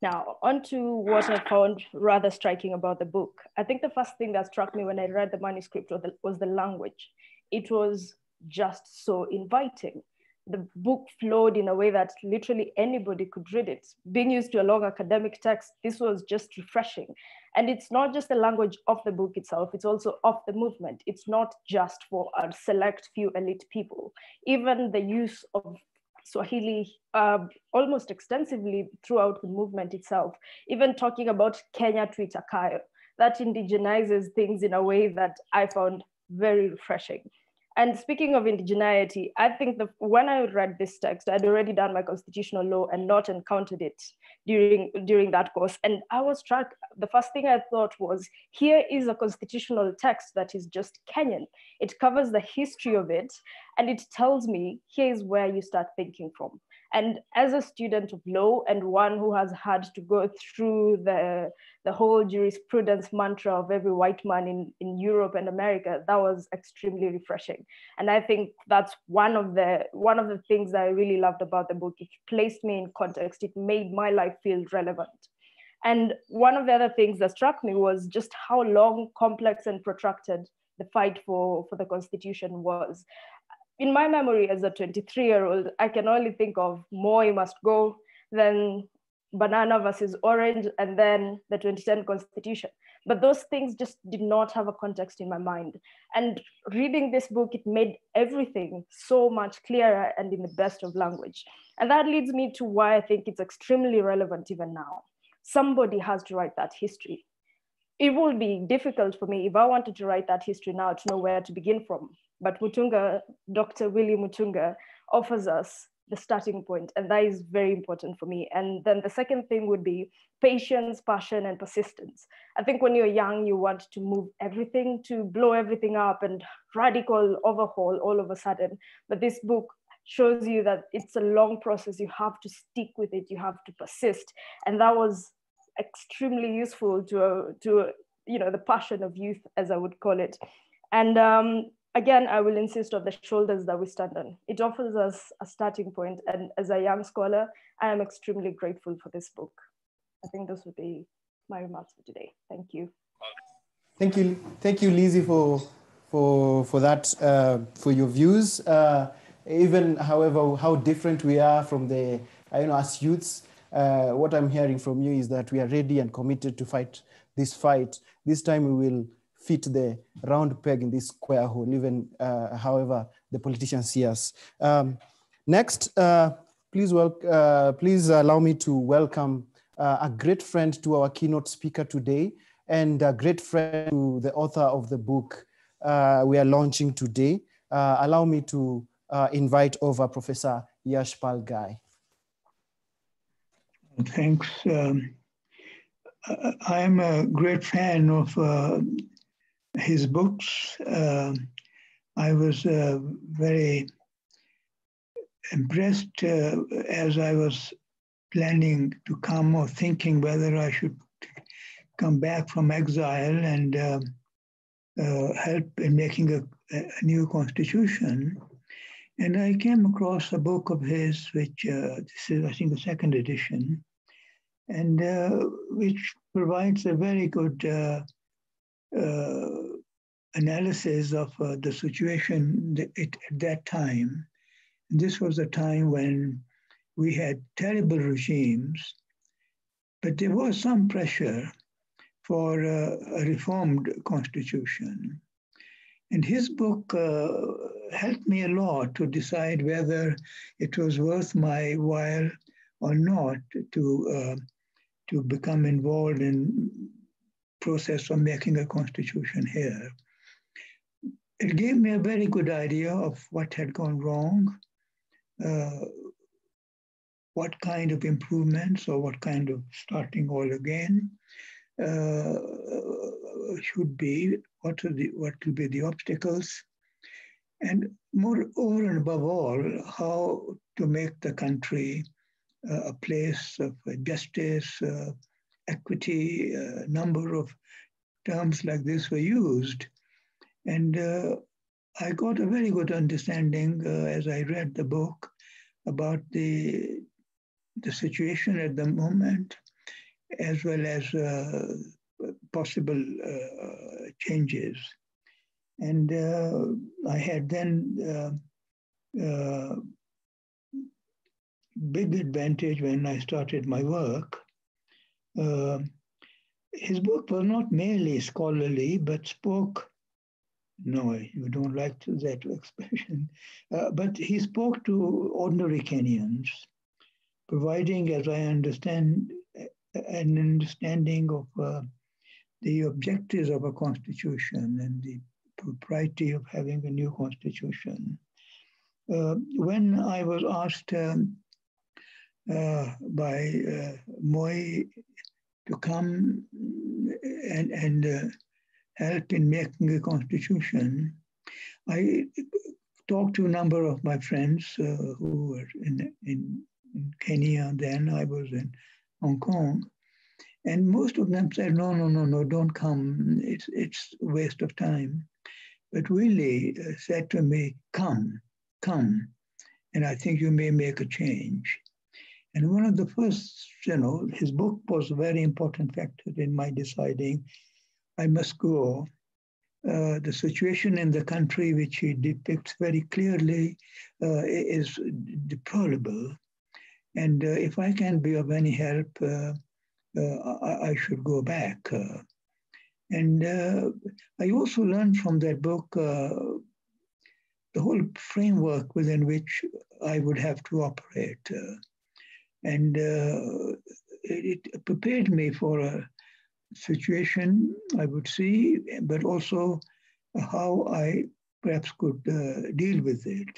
Now, on to what I found rather striking about the book. I think the first thing that struck me when I read the manuscript was the, was the language. It was just so inviting the book flowed in a way that literally anybody could read it. Being used to a long academic text, this was just refreshing. And it's not just the language of the book itself, it's also of the movement. It's not just for a select few elite people. Even the use of Swahili uh, almost extensively throughout the movement itself, even talking about Kenya Tuitakayo. That indigenizes things in a way that I found very refreshing. And speaking of indigeneity, I think that when I read this text, I'd already done my constitutional law and not encountered it during, during that course. And I was struck, the first thing I thought was, here is a constitutional text that is just Kenyan. It covers the history of it, and it tells me, here's where you start thinking from. And as a student of law and one who has had to go through the, the whole jurisprudence mantra of every white man in, in Europe and America, that was extremely refreshing. And I think that's one of the one of the things that I really loved about the book. It placed me in context. It made my life feel relevant. And one of the other things that struck me was just how long, complex, and protracted the fight for, for the Constitution was in my memory as a 23 year old, I can only think of Moi must go, then banana versus orange, and then the 2010 constitution. But those things just did not have a context in my mind. And reading this book, it made everything so much clearer and in the best of language. And that leads me to why I think it's extremely relevant even now. Somebody has to write that history. It will be difficult for me if I wanted to write that history now to know where to begin from but Mutunga, Dr. Willy Mutunga offers us the starting point, and that is very important for me. And then the second thing would be patience, passion, and persistence. I think when you're young, you want to move everything, to blow everything up and radical overhaul all of a sudden. But this book shows you that it's a long process. You have to stick with it. You have to persist, and that was extremely useful to to you know the passion of youth, as I would call it. And um, again, I will insist on the shoulders that we stand on. It offers us a starting point, and as a young scholar, I am extremely grateful for this book. I think those would be my remarks for today. Thank you. Thank you, thank you, Lizzie, for for for that uh, for your views. Uh, even, however, how different we are from the, you know, as youths, uh, what I'm hearing from you is that we are ready and committed to fight this fight. This time we will fit the round peg in this square hole, even uh, however the politicians see us. Um, next, uh, please, uh, please allow me to welcome uh, a great friend to our keynote speaker today and a great friend to the author of the book uh, we are launching today. Uh, allow me to invite over Professor Yashpal Ghai. Thanks. Um, I'm a great fan of his books. Uh, I was uh, very impressed uh, as I was planning to come or thinking whether I should come back from exile and uh, uh, help in making a, a, new constitution. And I came across a book of his, which uh, this is, I think, the second edition, and which provides a very good uh, analysis of uh, the situation at that time. This was a time when we had terrible regimes, but there was some pressure for uh, a reformed constitution. And his book uh, helped me a lot to decide whether it was worth my while or not to, uh, to become involved in process of making a constitution here. It gave me a very good idea of what had gone wrong, uh, what kind of improvements or what kind of starting all again uh, should be, what, are the, what will be the obstacles, and moreover and above all, how to make the country uh, a place of justice, uh, equity, a uh, number of terms like this were used. And uh, I got a very good understanding uh, as I read the book about the, the situation at the moment, as well as uh, possible uh, changes. And uh, I had then big advantage when I started my work uh, his book was not merely scholarly, but spoke no, you don't like to, that expression. Uh, but he spoke to ordinary Kenyans, providing, as I understand, an understanding of uh, the objectives of a constitution and the propriety of having a new constitution. Uh, when I was asked um, uh, by uh, Moi to come and, and uh, help in making a constitution, I talked to a number of my friends uh, who were in, in, in Kenya then, I was in Hong Kong. And most of them said, no, no, no, no, don't come. It's, it's a waste of time. But Willy uh, said to me, come, come. And I think you may make a change. And one of the first, you know, his book was a very important factor in my deciding I must go. Uh, the situation in the country, which he depicts very clearly, uh, is deplorable. And uh, if I can be of any help, uh, uh, I, I, should go back. Uh. and I also learned from that book the whole framework within which I would have to operate. and it prepared me for a situation I would see, but also how I perhaps could uh, deal with it.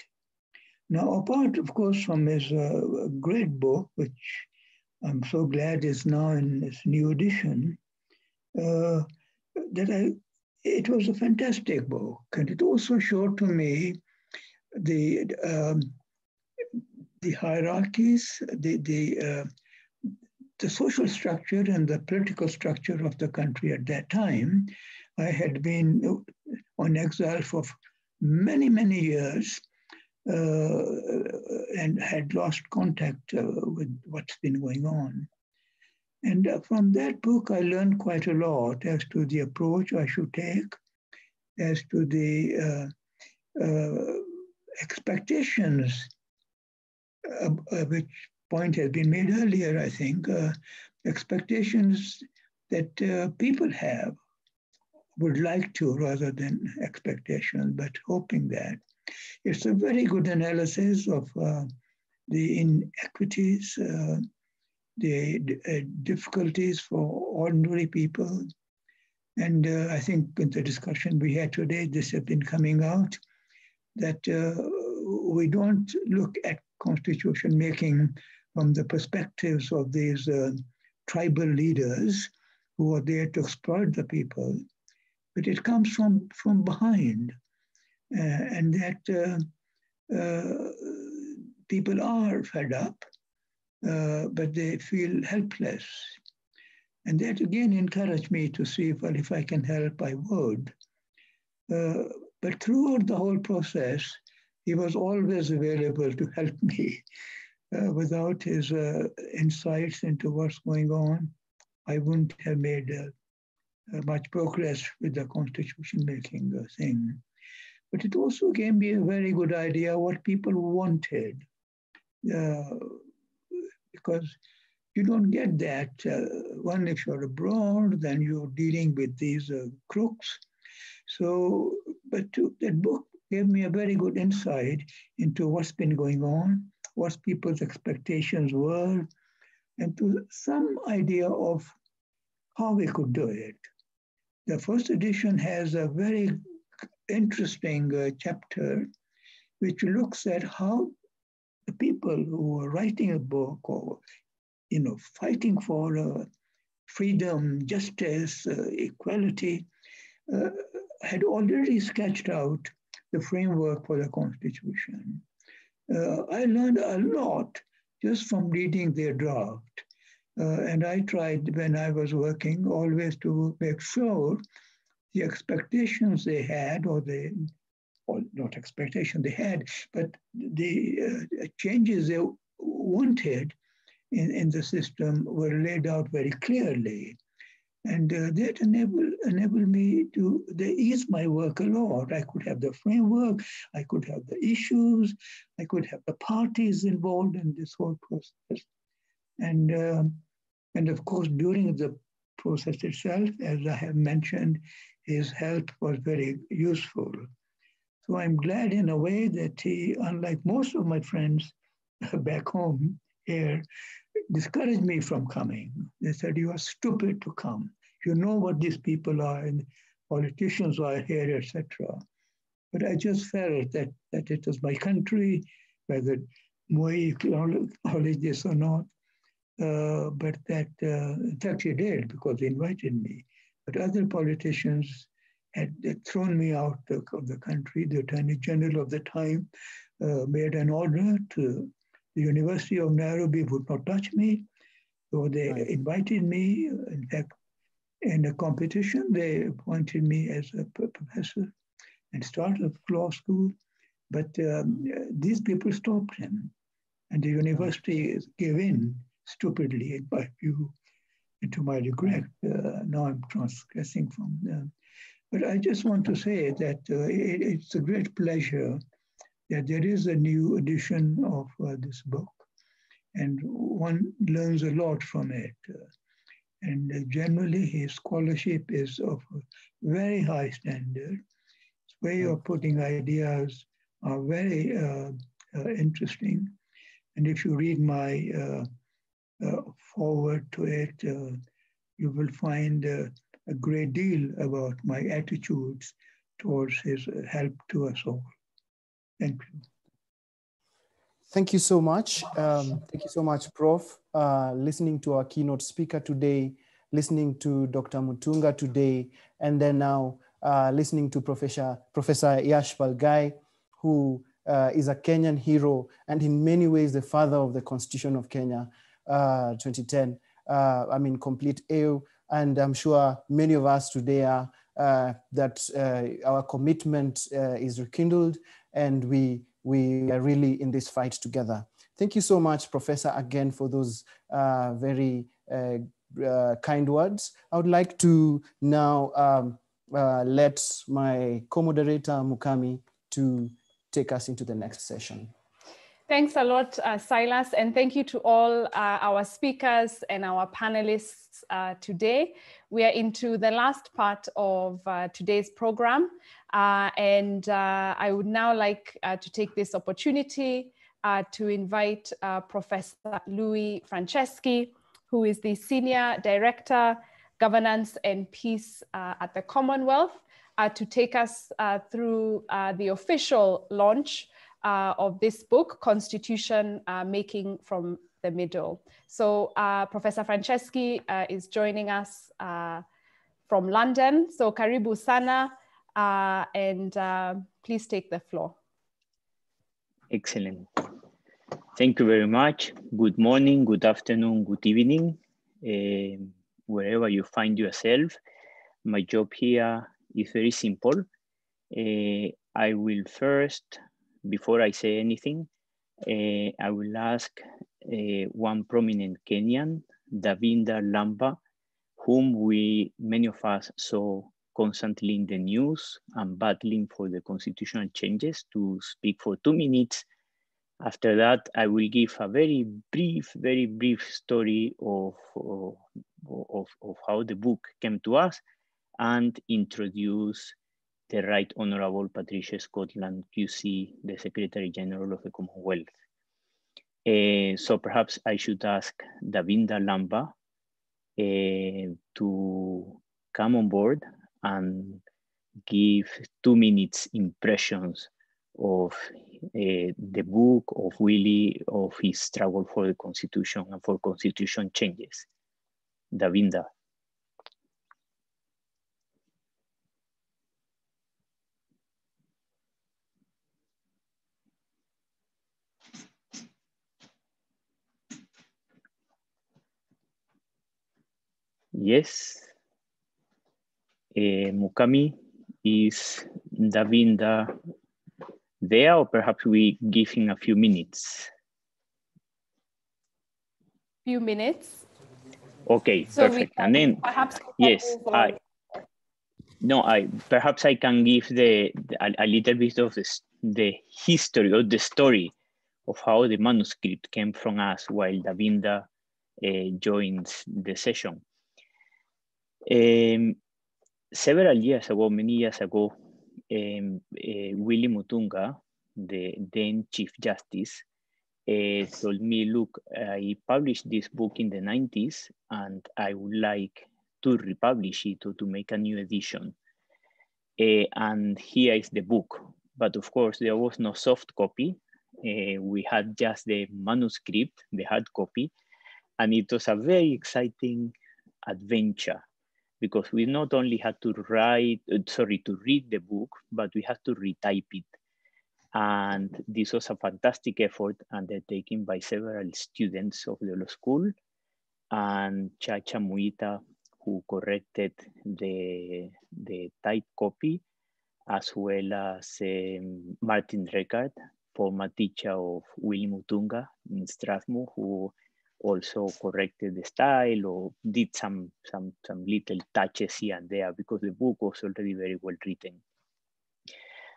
Now, apart, of course, from his uh, great book, which I'm so glad is now in this new edition, uh, that I, it was a fantastic book. And it also showed to me the, um, the hierarchies, the, the uh, the social structure and the political structure of the country at that time. I had been on exile for many, many years uh, and had lost contact uh, with what's been going on. And uh, from that book, I learned quite a lot as to the approach I should take, as to the uh, uh, expectations uh, which point has been made earlier, I think, uh, expectations that uh, people have would like to rather than expectations, but hoping that. It's a very good analysis of uh, the inequities, uh, the uh, difficulties for ordinary people. And uh, I think in the discussion we had today, this has been coming out that we don't look at constitution making from the perspectives of these uh, tribal leaders who are there to exploit the people, but it comes from, from behind. Uh, and that uh, uh people are fed up, uh, but they feel helpless. And that again encouraged me to see, well, if I can help, I would. Uh, but throughout the whole process, he was always available to help me uh, without his uh, insights into what's going on, I wouldn't have made uh, uh much progress with the constitution making uh, thing. But it also gave me a very good idea what people wanted, because you don't get that. one, if you're abroad, then you're dealing with these crooks. So, but to, that book gave me a very good insight into what's been going on what people's expectations were, and to some idea of how we could do it. The first edition has a very interesting uh, chapter which looks at how the people who were writing a book or you know fighting for uh, freedom, justice, uh, equality uh, had already sketched out the framework for the constitution uh, I learned a lot just from reading their draft. Uh, and I tried when I was working always to make sure the expectations they had, or the, or not expectation they had, but the uh, changes they wanted in, in the system were laid out very clearly. And uh, that enabled, enabled me to ease my work a lot. I could have the framework, I could have the issues, I could have the parties involved in this whole process. And, um, and of course, during the process itself, as I have mentioned, his help was very useful. So I'm glad in a way that he, unlike most of my friends back home here, discouraged me from coming. They said, You are stupid to come. You know what these people are and politicians are here, etc. But I just felt that, that it was my country, whether Moi acknowledged this or not, uh, but that, uh, in fact, he did because he invited me. But other politicians had, had thrown me out of, the country. The Attorney General of the time uh, made an order to the University of Nairobi would not touch me. So they right. invited me. In fact, in a competition, they appointed me as a professor and started a law school. But um, these people stopped him, and the university gave in stupidly, in my view, and to my regret. Uh, now I'm transgressing from them. But I just want to say that uh, it, it's a great pleasure that there is a new edition of uh, this book, and one learns a lot from it. Uh, and generally, his scholarship is of a very high standard. His way of putting ideas are very uh, uh, interesting. And if you read my uh, uh, forward to it, you will find a great deal about my attitudes towards his help to us all. Thank you. Thank you so much. Um, thank you so much, Prof. Uh, listening to our keynote speaker today, listening to Dr. Mutunga today, and then now uh, listening to Professor, Professor Yashpal Ghai, who uh, is a Kenyan hero and in many ways the father of the Constitution of Kenya, uh, 2010. Uh, I mean, complete AU. And I'm sure many of us today are uh, that our commitment is rekindled and we we are really in this fight together. Thank you so much, Professor, again for those uh, very uh, uh, kind words. I would like to now um, uh, let my co-moderator Mukami to take us into the next session. Thanks a lot, uh, Silas, and thank you to all uh, our speakers and our panelists today. We are into the last part of today's program, uh, and uh, I would now like to take this opportunity to invite Professor Louis Franceschi, who is the Senior Director, Governance and Peace at the Commonwealth, to take us through the official launch uh, of this book, Constitution uh, Making from the Middle. So uh, Professor Franceschi uh, is joining us uh, from London. So karibu sana, uh, and please take the floor. Excellent. Thank you very much. Good morning, good afternoon, good evening, wherever you find yourself. My job here is very simple. I will first before I say anything, uh, I will ask uh, one prominent Kenyan, Davinder Lamba, whom we, many of us saw constantly in the news and battling for the constitutional changes to speak for two minutes. After that, I will give a very brief, very brief story of, of, of, how the book came to us and introduce the Right Honorable Patricia Scotland QC, the Secretary General of the Commonwealth. Uh, so perhaps I should ask Davinder Lamba uh, to come on board and give two minutes impressions of uh, the book, of Willy, of his struggle for the constitution and for constitution changes. Davinder. Yes. Uh, Mukami, is Davinder there or perhaps we give him a few minutes? Few minutes. Okay, so perfect. and then perhaps yes, I no, I perhaps I can give the, the a, a, little bit of this, the history or the story of how the manuscript came from us while Davinder uh, joins the session. Um, several years ago, many years ago, um, uh, Willy Mutunga, the then Chief Justice, uh, told me, look, I published this book in the 90s and I would like to republish it or to make a new edition. Uh, and here is the book. But of course, there was no soft copy. We had just the manuscript, the hard copy, and it was a very exciting adventure because we not only had to write, uh, sorry, to read the book, but we had to retype it. And this was a fantastic effort undertaken by several students of the law school and Chacha Muita, who corrected the, the type copy, as well as um, Martin Reckard, former teacher of William Mutunga in Strathmore, who also corrected the style or did some, some, some little touches here and there because the book was already very well written.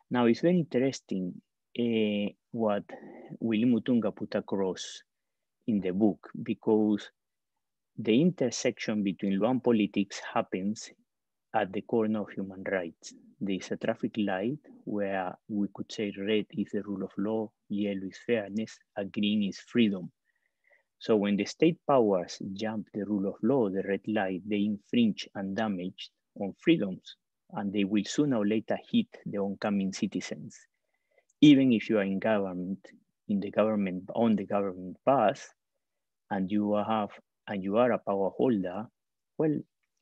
Now it's very interesting uh, what Willy Mutunga put across in the book because the intersection between law and politics happens at the corner of human rights. There is a traffic light where we could say red is the rule of law, yellow is fairness, and green is freedom. So when the state powers jump the rule of law, the red light, they infringe and damage on freedoms, and they will sooner or later hit the oncoming citizens. Even if you are in government, in the government, on the government bus, and you have and you are a power holder, well,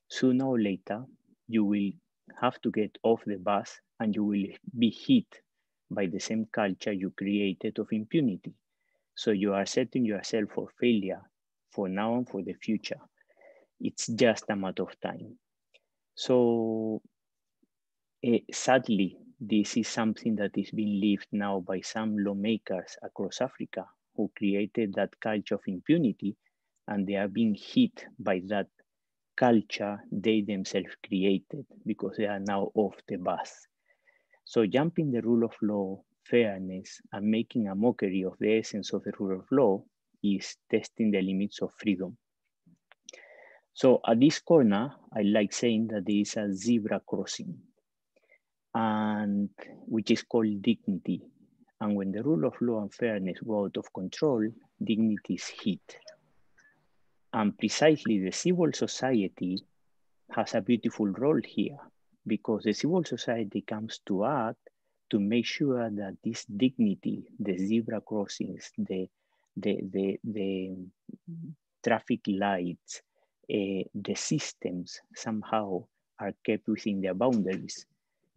sooner or later, you will have to get off the bus and you will be hit by the same culture you created of impunity. So you are setting yourself for failure for now and for the future. It's just a matter of time. So uh, sadly, this is something that is being lived now by some lawmakers across Africa who created that culture of impunity and they are being hit by that culture they themselves created because they are now off the bus. So jumping the rule of law, fairness, and making a mockery of the essence of the rule of law is testing the limits of freedom. So at this corner, I like saying that there is a zebra crossing and which is called dignity. And when the rule of law and fairness go out of control, dignity is hit. And precisely the civil society has a beautiful role here because the civil society comes to act to make sure that this dignity, the zebra crossings, the, the, the, the traffic lights, uh, the systems somehow are kept within their boundaries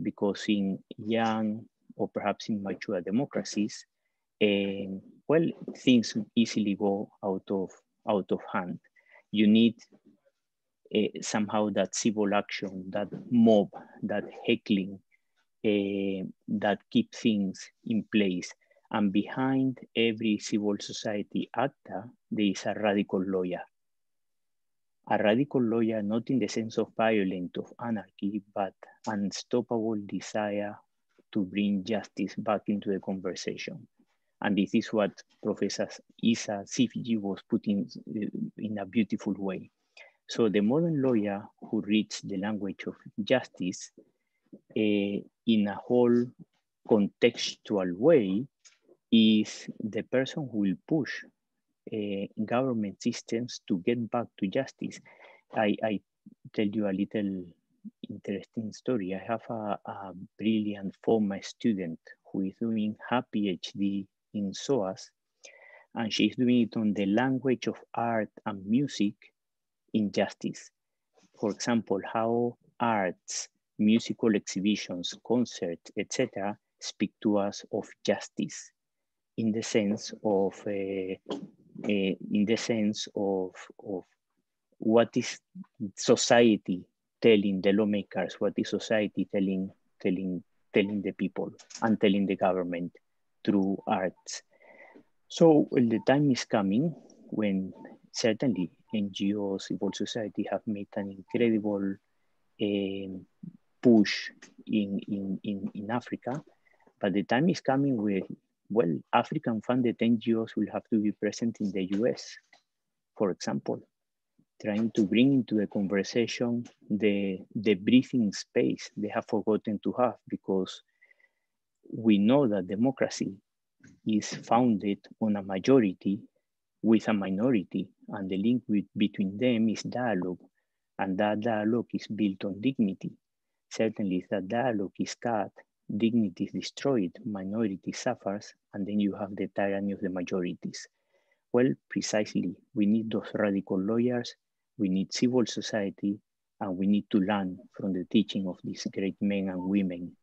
because in young or perhaps in mature democracies, uh, well, things easily go out of out of hand. You need uh, somehow that civil action, that mob, that heckling, Eh, that keep things in place. And behind every civil society actor, uh, there is a radical lawyer. A radical lawyer, not in the sense of violent, of anarchy, but unstoppable desire to bring justice back into the conversation. And this is what Professor Issa Shivji was putting eh, in a beautiful way. So the modern lawyer who reads the language of justice uh, in a whole contextual way is the person who will push uh, government systems to get back to justice. I, I tell you a little interesting story. I have a, a brilliant former student who is doing her PhD in SOAS, and she's doing it on the language of art and music in justice. For example, how arts, musical exhibitions, concerts, etc., speak to us of justice in the sense of uh, uh, in the sense of, of what is society telling the lawmakers, what is society telling, telling, telling the people and telling the government through arts. So well, the time is coming when certainly NGOs, civil society have made an incredible um, push in, in, in, in Africa, but the time is coming where, well, African funded NGOs will have to be present in the US, for example trying to bring into the conversation the, the breathing space they have forgotten to have because we know that democracy is founded on a majority with a minority and the link with, between them is dialogue and that dialogue is built on dignity. Certainly that dialogue is cut, dignity is destroyed, minority suffers, and then you have the tyranny of the majorities. Well, precisely, we need those radical lawyers, we need civil society, and we need to learn from the teaching of these great men and women,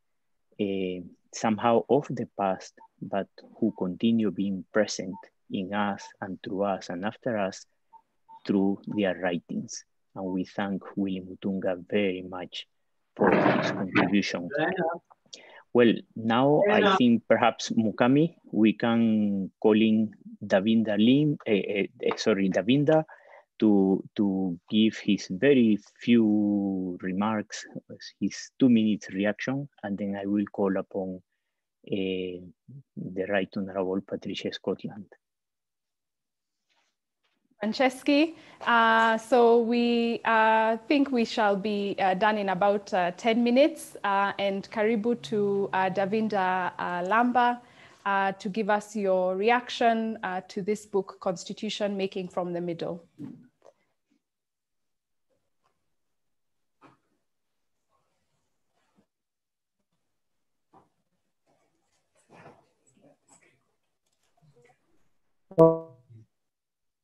uh, somehow of the past, but who continue being present in us and through us and after us through their writings. And we thank Willy Mutunga very much for his contribution. Well, now I think perhaps Mukami, we can call in Davinder Lim, uh, uh, sorry, Davinder, to, to give his very few remarks, his two minutes reaction, and then I will call upon uh, the Right Honorable Patricia Scotland. Franceschi. Uh, so we uh, think we shall be uh, done in about uh, 10 minutes uh, and karibu to uh, Davinder Lamba to give us your reaction to this book, Constitution Making from the Middle.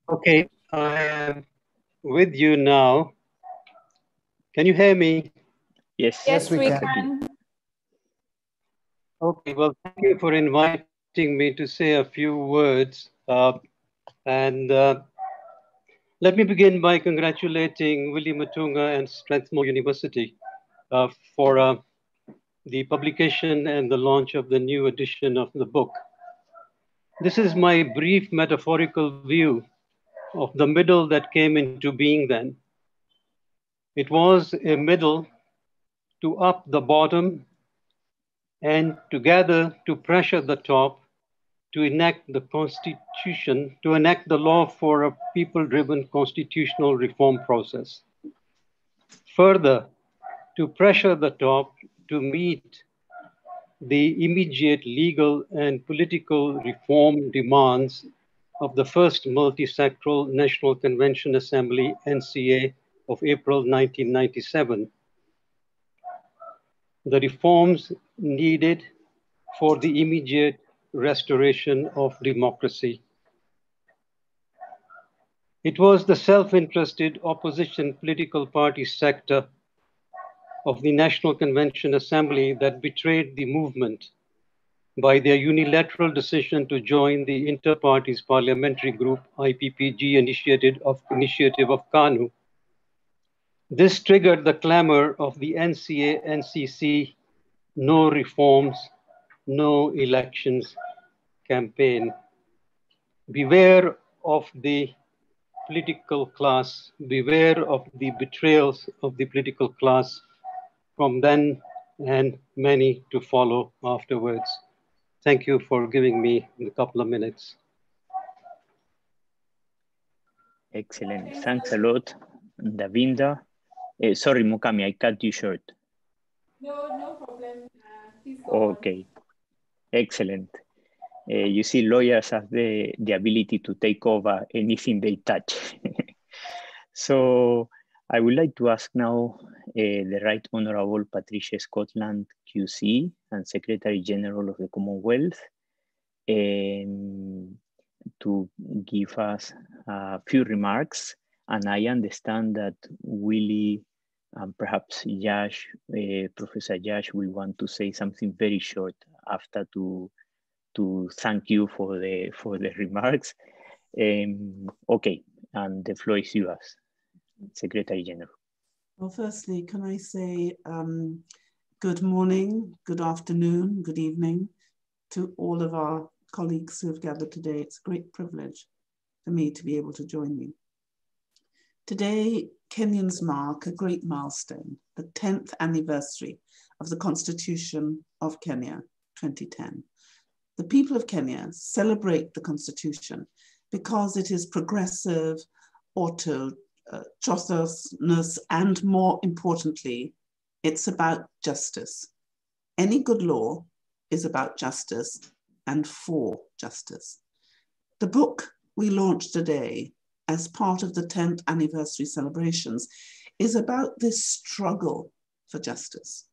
Okay, I am with you now. Can you hear me? Yes. Yes, we, we can. can. Okay, well, thank you for inviting me to say a few words. Uh, and uh, let me begin by congratulating Willy Mutunga and Strathmore University uh, for uh, the publication and the launch of the new edition of the book. This is my brief metaphorical view of the middle that came into being then. It was a middle to up the bottom and together to pressure the top to enact the constitution, to enact the law for a people-driven constitutional reform process. Further, to pressure the top to meet the immediate legal and political reform demands of the first multi-sectoral National Convention Assembly, NCA, of April 1997. The reforms needed for the immediate restoration of democracy. It was the self-interested opposition political party sector of the National Convention Assembly that betrayed the movement by their unilateral decision to join the inter-parties parliamentary group IPPG initiative of, initiative of KANU. This triggered the clamor of the NCA NCC no reforms, no elections campaign. Beware of the political class, beware of the betrayals of the political class from then and many to follow afterwards. Thank you for giving me a couple of minutes. Excellent. Thanks a lot, Davinder. Uh, sorry, Mukami, I cut you short. No, no problem. Uh, okay. Excellent. Uh, you see, lawyers have the, the ability to take over anything they touch. so I would like to ask now uh, the Right Honorable Patricia Scotland QC and Secretary General of the Commonwealth um, to give us a few remarks. And I understand that Willy and perhaps Yash, uh, Professor Yash will want to say something very short after to to thank you for the for the remarks. Um, okay, and the floor is yours. Secretary General. Well, firstly, can I say um, good morning, good afternoon, good evening to all of our colleagues who have gathered today. It's a great privilege for me to be able to join you. Today, Kenyans mark a great milestone, the 10th anniversary of the Constitution of Kenya 2010. The people of Kenya celebrate the Constitution because it is progressive, auto uh, and more importantly, it's about justice. Any good law is about justice and for justice. The book we launched today as part of the 10th anniversary celebrations is about this struggle for justice.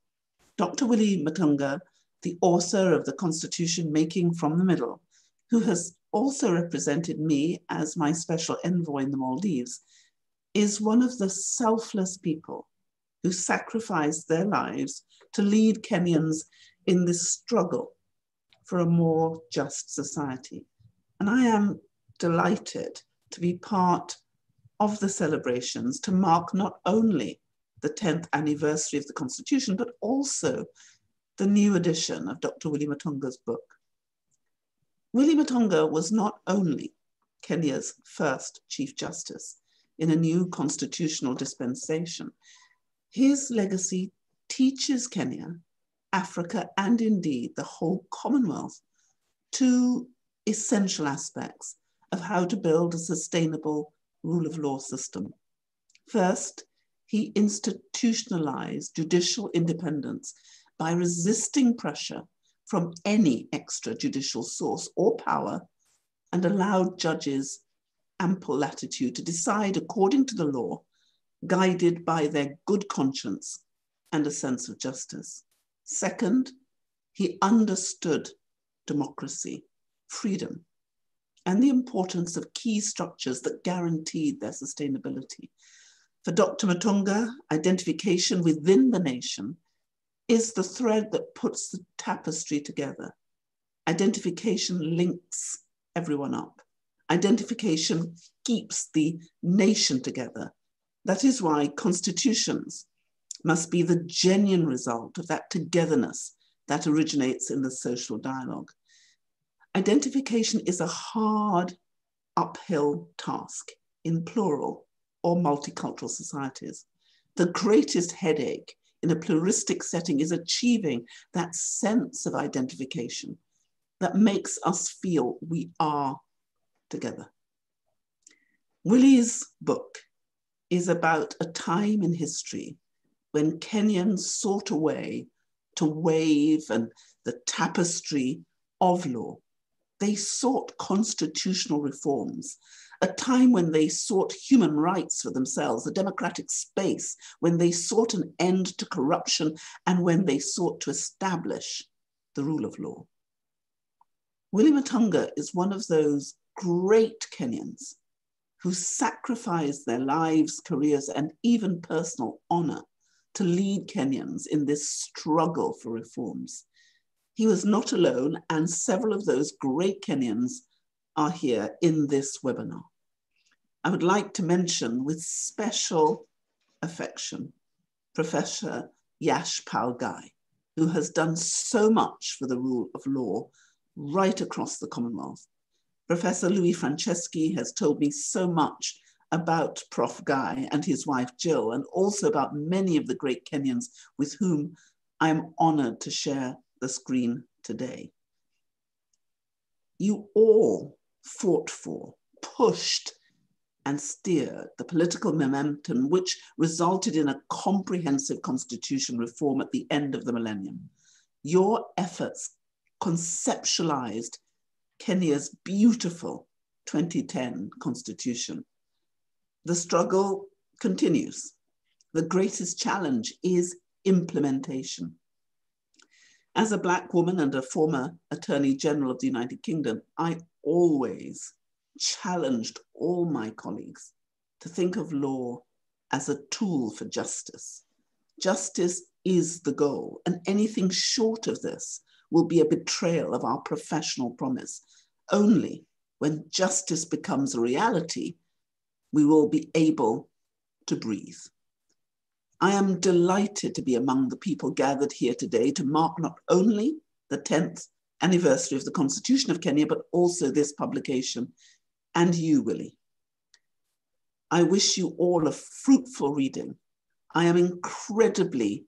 Dr. Willy Mutunga, the author of the Constitution Making from the Middle, who has also represented me as my special envoy in the Maldives, is one of the selfless people who sacrificed their lives to lead Kenyans in this struggle for a more just society. And I am delighted to be part of the celebrations to mark not only the 10th anniversary of the Constitution, but also the new edition of Dr. Willy Mutunga's book. Willy Mutunga was not only Kenya's first Chief Justice in a new constitutional dispensation, his legacy teaches Kenya, Africa, and indeed the whole Commonwealth two essential aspects of how to build a sustainable rule of law system. First, he institutionalized judicial independence by resisting pressure from any extrajudicial source or power and allowed judges ample latitude to decide according to the law, guided by their good conscience and a sense of justice. Second, he understood democracy, freedom, and the importance of key structures that guaranteed their sustainability. For Dr. Mutunga, identification within the nation is the thread that puts the tapestry together. Identification links everyone up. Identification keeps the nation together. That is why constitutions must be the genuine result of that togetherness that originates in the social dialogue. Identification is a hard uphill task in plural or multicultural societies. The greatest headache in a pluralistic setting is achieving that sense of identification that makes us feel we are together. Willy's book is about a time in history when Kenyans sought a way to wave and the tapestry of law. They sought constitutional reforms a time when they sought human rights for themselves, a democratic space, when they sought an end to corruption, and when they sought to establish the rule of law. Willy Mutunga is one of those great Kenyans who sacrificed their lives, careers, and even personal honor to lead Kenyans in this struggle for reforms. He was not alone, and several of those great Kenyans are here in this webinar. I would like to mention with special affection Professor Yashpal Ghai, who has done so much for the rule of law right across the Commonwealth. Professor Louis Franceschi has told me so much about Prof. Ghai and his wife Jill, and also about many of the great Kenyans with whom I am honored to share the screen today. You all fought for, pushed, and steered the political momentum which resulted in a comprehensive constitution reform at the end of the millennium. Your efforts conceptualized Kenya's beautiful 2010 constitution. The struggle continues. The greatest challenge is implementation. As a Black woman and a former Attorney General of the United Kingdom, I always challenged all my colleagues to think of law as a tool for justice. Justice is the goal, and anything short of this will be a betrayal of our professional promise. Only when justice becomes a reality, we will be able to breathe. I am delighted to be among the people gathered here today to mark not only the 10th anniversary of the Constitution of Kenya, but also this publication and you, Willy. I wish you all a fruitful reading. I am incredibly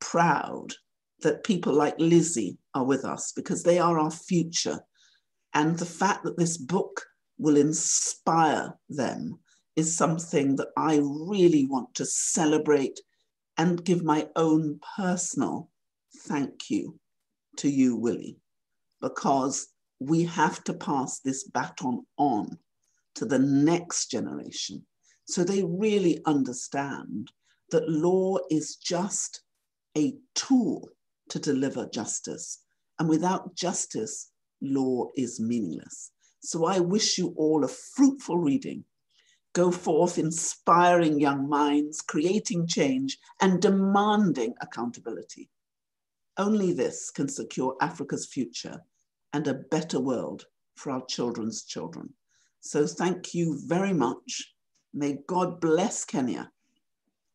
proud that people like Lizzie are with us because they are our future. And the fact that this book will inspire them is something that I really want to celebrate and give my own personal thank you to you, Willy, because we have to pass this baton on to the next generation so they really understand that law is just a tool to deliver justice. And without justice, law is meaningless. So I wish you all a fruitful reading. Go forth inspiring young minds, creating change, and demanding accountability. Only this can secure Africa's future and a better world for our children's children. So thank you very much. May God bless Kenya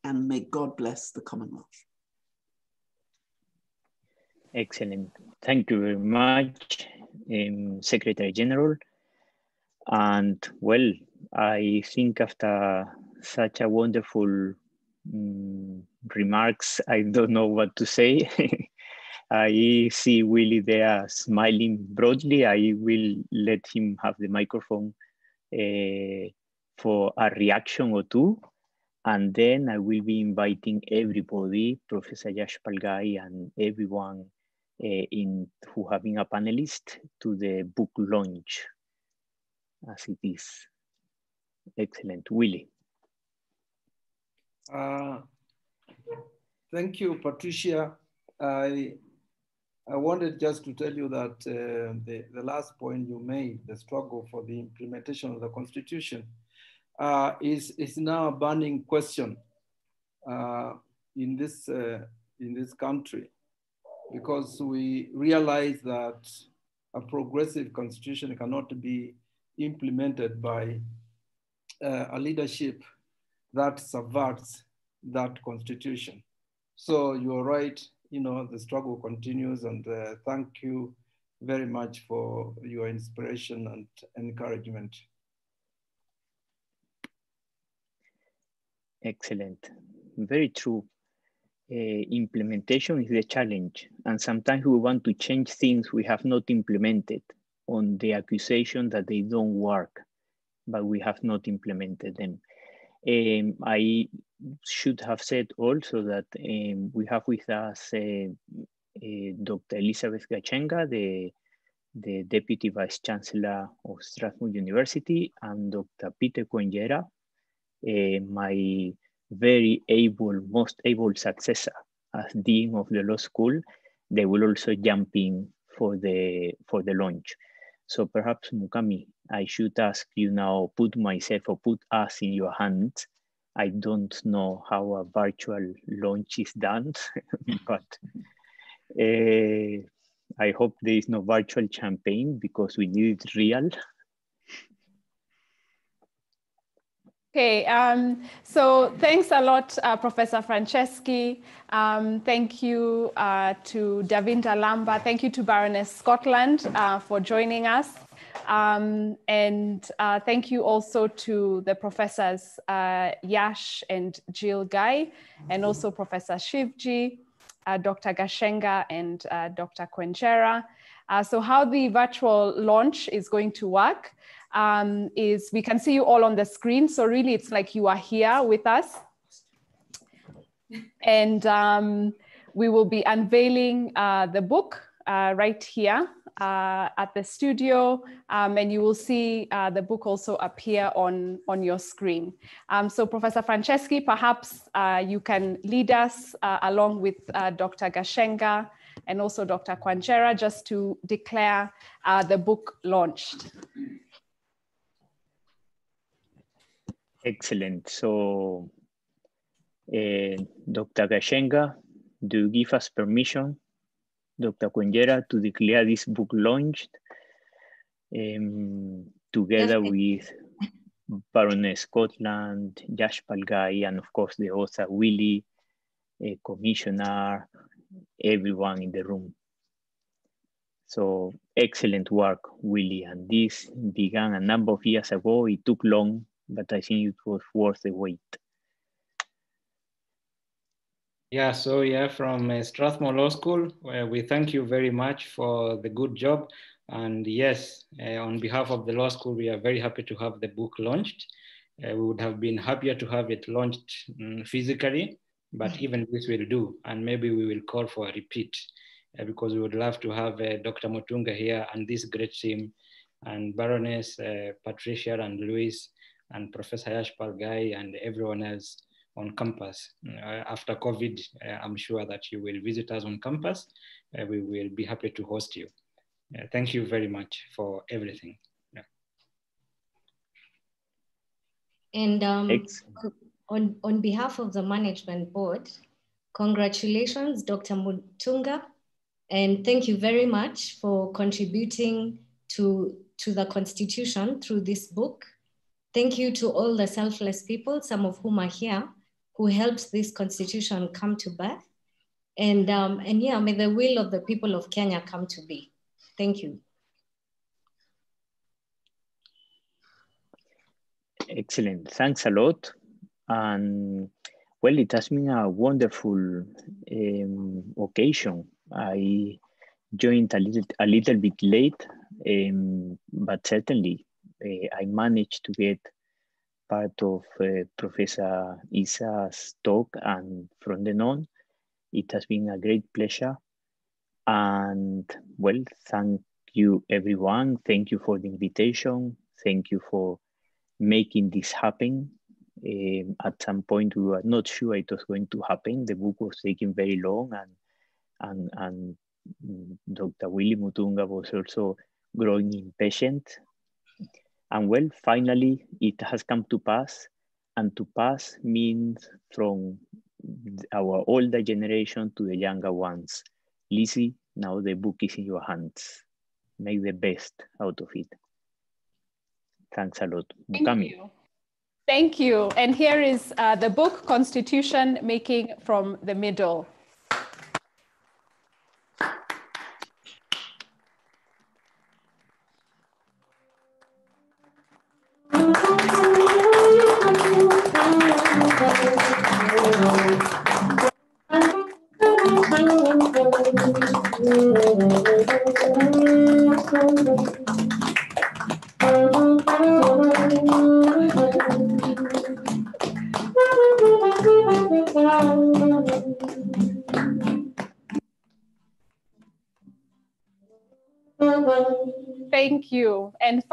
and may God bless the Commonwealth. Excellent. Thank you very much, um, Secretary General. And well, I think after such a wonderful um, remarks, I don't know what to say. I see Willy there smiling broadly. I will let him have the microphone uh, for a reaction or two. And then I will be inviting everybody, Professor Yashpal Ghai and everyone in who have been a panelist to the book launch as it is. Excellent. Willy. Uh, thank you, Patricia. I, I wanted just to tell you that uh, the, the last point you made, the struggle for the implementation of the Constitution, uh, is, is now a burning question uh, in, this, uh, in this country because we realize that a progressive constitution cannot be implemented by uh, a leadership that subverts that constitution. So you're right, you know, the struggle continues and uh, thank you very much for your inspiration and encouragement. Excellent. Very true. Uh, implementation is the challenge. And sometimes we want to change things we have not implemented on the accusation that they don't work, but we have not implemented them. Um, I should have said also that um, we have with us uh, uh, Dr. Elizabeth Gachenga, the, the Deputy Vice Chancellor of Strathmore University, and Dr. Peter Kwenjera, uh, my very able, most able successor as Dean of the Law School, they will also jump in for the, for the launch. So perhaps Mukami, I should ask you now, put myself or put us in your hands. I don't know how a virtual launch is done, but uh, I hope there is no virtual champagne because we need it real. Okay, um, so thanks a lot, uh, Professor Franceschi. Um, thank you uh, to Davinder Lamba. Thank you to Baroness Scotland uh, for joining us. Um, and uh, thank you also to the professors uh, Yash and Jill Ghai, and also Professor Shivji, uh, Dr. Gachenga, and Dr. Kwenjera. so how the virtual launch is going to work um, is we can see you all on the screen. So really it's like you are here with us. And um, we will be unveiling uh, the book uh, right here uh, at the studio. Um, and you will see uh, the book also appear on, on your screen. Um, so Professor Franceschi, perhaps uh, you can lead us uh, along with Dr. Gachenga and also Dr. Kwenjera just to declare the book launched. Excellent. So, uh, Dr. Gachenga, do you give us permission, Dr. Kwenjera, to declare this book launched um, together yes, with Baroness Scotland, Yashpal Ghai, and of course the author Willy, a commissioner, everyone in the room. So excellent work, Willy. And this began a number of years ago. It took long but I think it was worth the wait. Yeah, so yeah, from uh, Strathmore Law School, uh, we thank you very much for the good job. And yes, uh, on behalf of the law school, we are very happy to have the book launched. uh, we would have been happier to have it launched um, physically, but even this will do. And maybe we will call for a repeat uh, because we would love to have uh, Dr. Mutunga here and this great team and Baroness Patricia and Luis and Professor Yashpal Ghai and everyone else on campus. Uh, after COVID, uh, I'm sure that you will visit us on campus. Uh, we will be happy to host you. Uh, thank you very much for everything. Yeah. And um, on, on behalf of the management board, congratulations, Dr. Mutunga, and thank you very much for contributing to, to the constitution through this book. Thank you to all the selfless people, some of whom are here, who helped this constitution come to birth. And, um, and yeah, may the will of the people of Kenya come to be. Thank you. Excellent. Thanks a lot. And well, it has been a wonderful um, occasion. I joined a little, a little bit late, um, but certainly I managed to get part of uh, Professor Issa's talk and from then on, it has been a great pleasure. And well, thank you everyone. Thank you for the invitation. Thank you for making this happen. Um, at some point, we were not sure it was going to happen. The book was taking very long, and and and Dr. Willy Mutunga was also growing impatient. And well, finally, it has come to pass. And to pass means from our older generation to the younger ones. Lizzie, now the book is in your hands. Make the best out of it. Thanks a lot. Thank Mukami. you. Thank you. And here is uh, the book, Constitution Making from the Middle.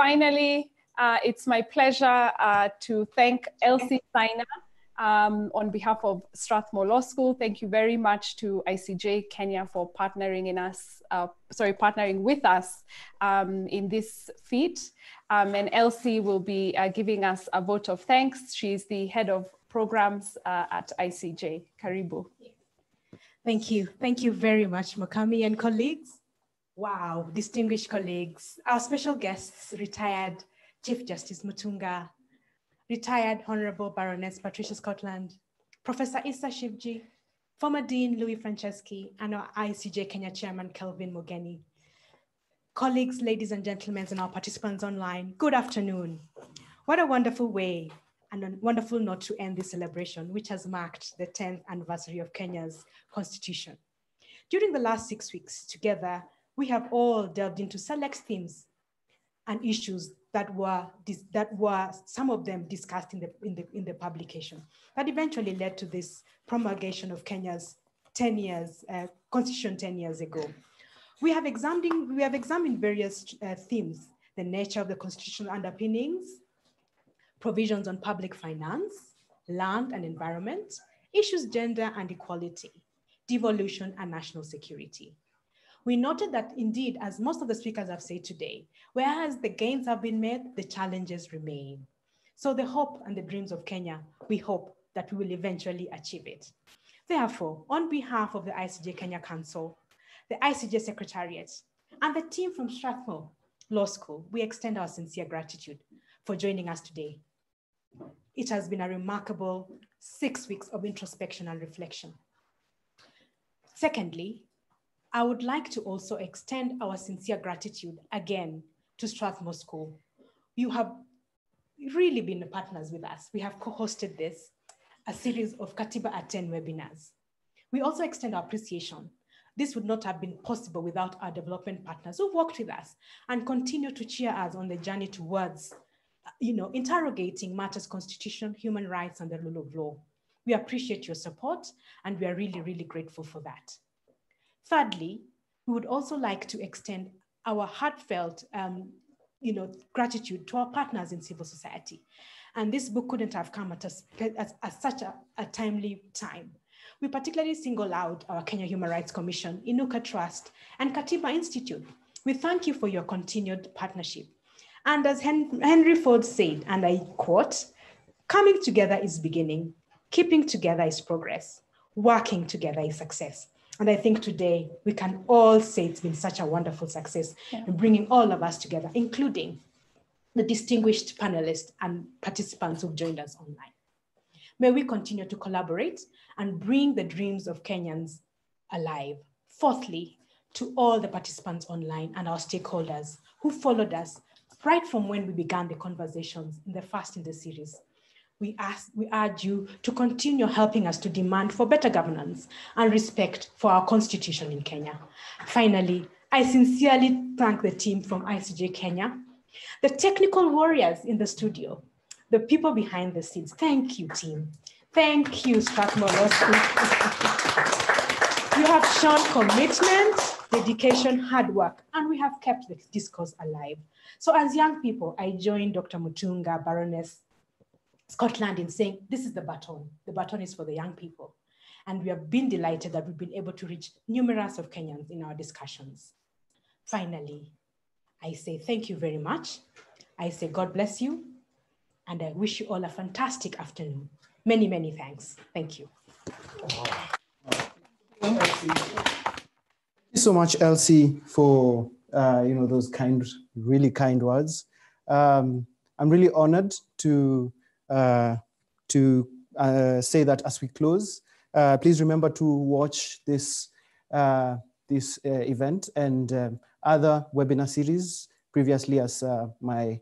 Finally, uh, it's my pleasure uh, to thank Elsie Saina um, on behalf of Strathmore Law School. Thank you very much to ICJ Kenya for partnering in us, uh, sorry, partnering with us um, in this feat. Um, and Elsie will be uh, giving us a vote of thanks. She's the head of programs uh, at ICJ. Karibu. Thank you. Thank you very much, Mukami and colleagues. Wow, distinguished colleagues. Our special guests, retired Chief Justice Mutunga, retired Honorable Baroness Patricia Scotland, Professor Issa Shivji, former Dean Louis Franceschi, and our ICJ Kenya Chairman Kelvin Mogeni. Colleagues, ladies and gentlemen, and our participants online, good afternoon. What a wonderful way and a wonderful note to end this celebration, which has marked the 10th anniversary of Kenya's constitution. During the last six weeks together, we have all delved into select themes and issues that were, that were some of them discussed in the, in, the, in the publication that eventually led to this promulgation of Kenya's 10 years, uh, constitution 10 years ago. We have examined, we have examined various uh, themes, the nature of the constitutional underpinnings, provisions on public finance, land and environment, issues gender and equality, devolution and national security we noted that indeed, as most of the speakers have said today, whereas the gains have been made, the challenges remain. So the hope and the dreams of Kenya, we hope that we will eventually achieve it. Therefore, on behalf of the ICJ Kenya Council, the ICJ Secretariat, and the team from Strathmore Law School, we extend our sincere gratitude for joining us today. It has been a remarkable six weeks of introspection and reflection. Secondly, I would like to also extend our sincere gratitude again to Strathmore School. You have really been partners with us. We have co-hosted this, a series of Katiba at 10 webinars. We also extend our appreciation. This would not have been possible without our development partners who worked with us and continue to cheer us on the journey towards you know, interrogating matters constitution, human rights, and the rule of law. We appreciate your support, and we are really, really grateful for that. Thirdly, we would also like to extend our heartfelt um, you know, gratitude to our partners in civil society. And this book couldn't have come at, at, at such a, a, timely time. We particularly single out our Kenya Human Rights Commission, Inuka Trust, and Katiba Institute. We thank you for your continued partnership. And as Henry Ford said, and I quote, coming together is beginning, keeping together is progress, working together is success. And I think today we can all say it's been such a wonderful success yeah. in bringing all of us together, including the distinguished panelists and participants who've joined us online. May we continue to collaborate and bring the dreams of Kenyans alive. Fourthly, to all the participants online and our stakeholders who followed us right from when we began the conversations in the first in the series we ask, we urge you to continue helping us to demand for better governance and respect for our constitution in Kenya. Finally, I sincerely thank the team from ICJ Kenya, the technical warriors in the studio, the people behind the scenes. Thank you, team. Thank you, Strathmore you have shown commitment, dedication, hard work, and we have kept the discourse alive. So as young people, I joined Dr. Mutunga, Baroness Scotland in saying, this is the baton. The baton is for the young people. And we have been delighted that we've been able to reach numerous of Kenyans in our discussions. Finally, I say thank you very much. I say God bless you. And I wish you all a fantastic afternoon. Many, many thanks. Thank you. Thank you so much, Elsie, for uh, you know those kind, really kind words. Um, I'm really honored to Uh, to uh, say that as we close, uh, please remember to watch this, uh, this uh, event and um, other webinar series previously as my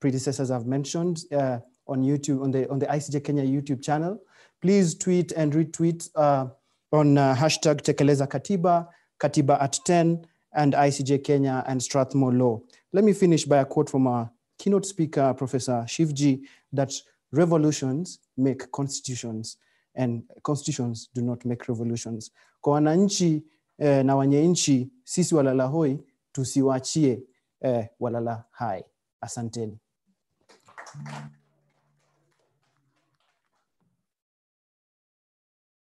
predecessors have mentioned on YouTube, on the, on the ICJ Kenya YouTube channel. Please tweet and retweet on hashtag Tekeleza Katiba, Katiba at 10, and ICJ Kenya and Strathmore Law. Let me finish by a quote from our keynote speaker, Professor Shivji, that revolutions make constitutions and constitutions do not make revolutions. Kwa wananchi eh, na wenye nchi, sisi walala hoi tusiwachie eh, walala hai. Asanteni.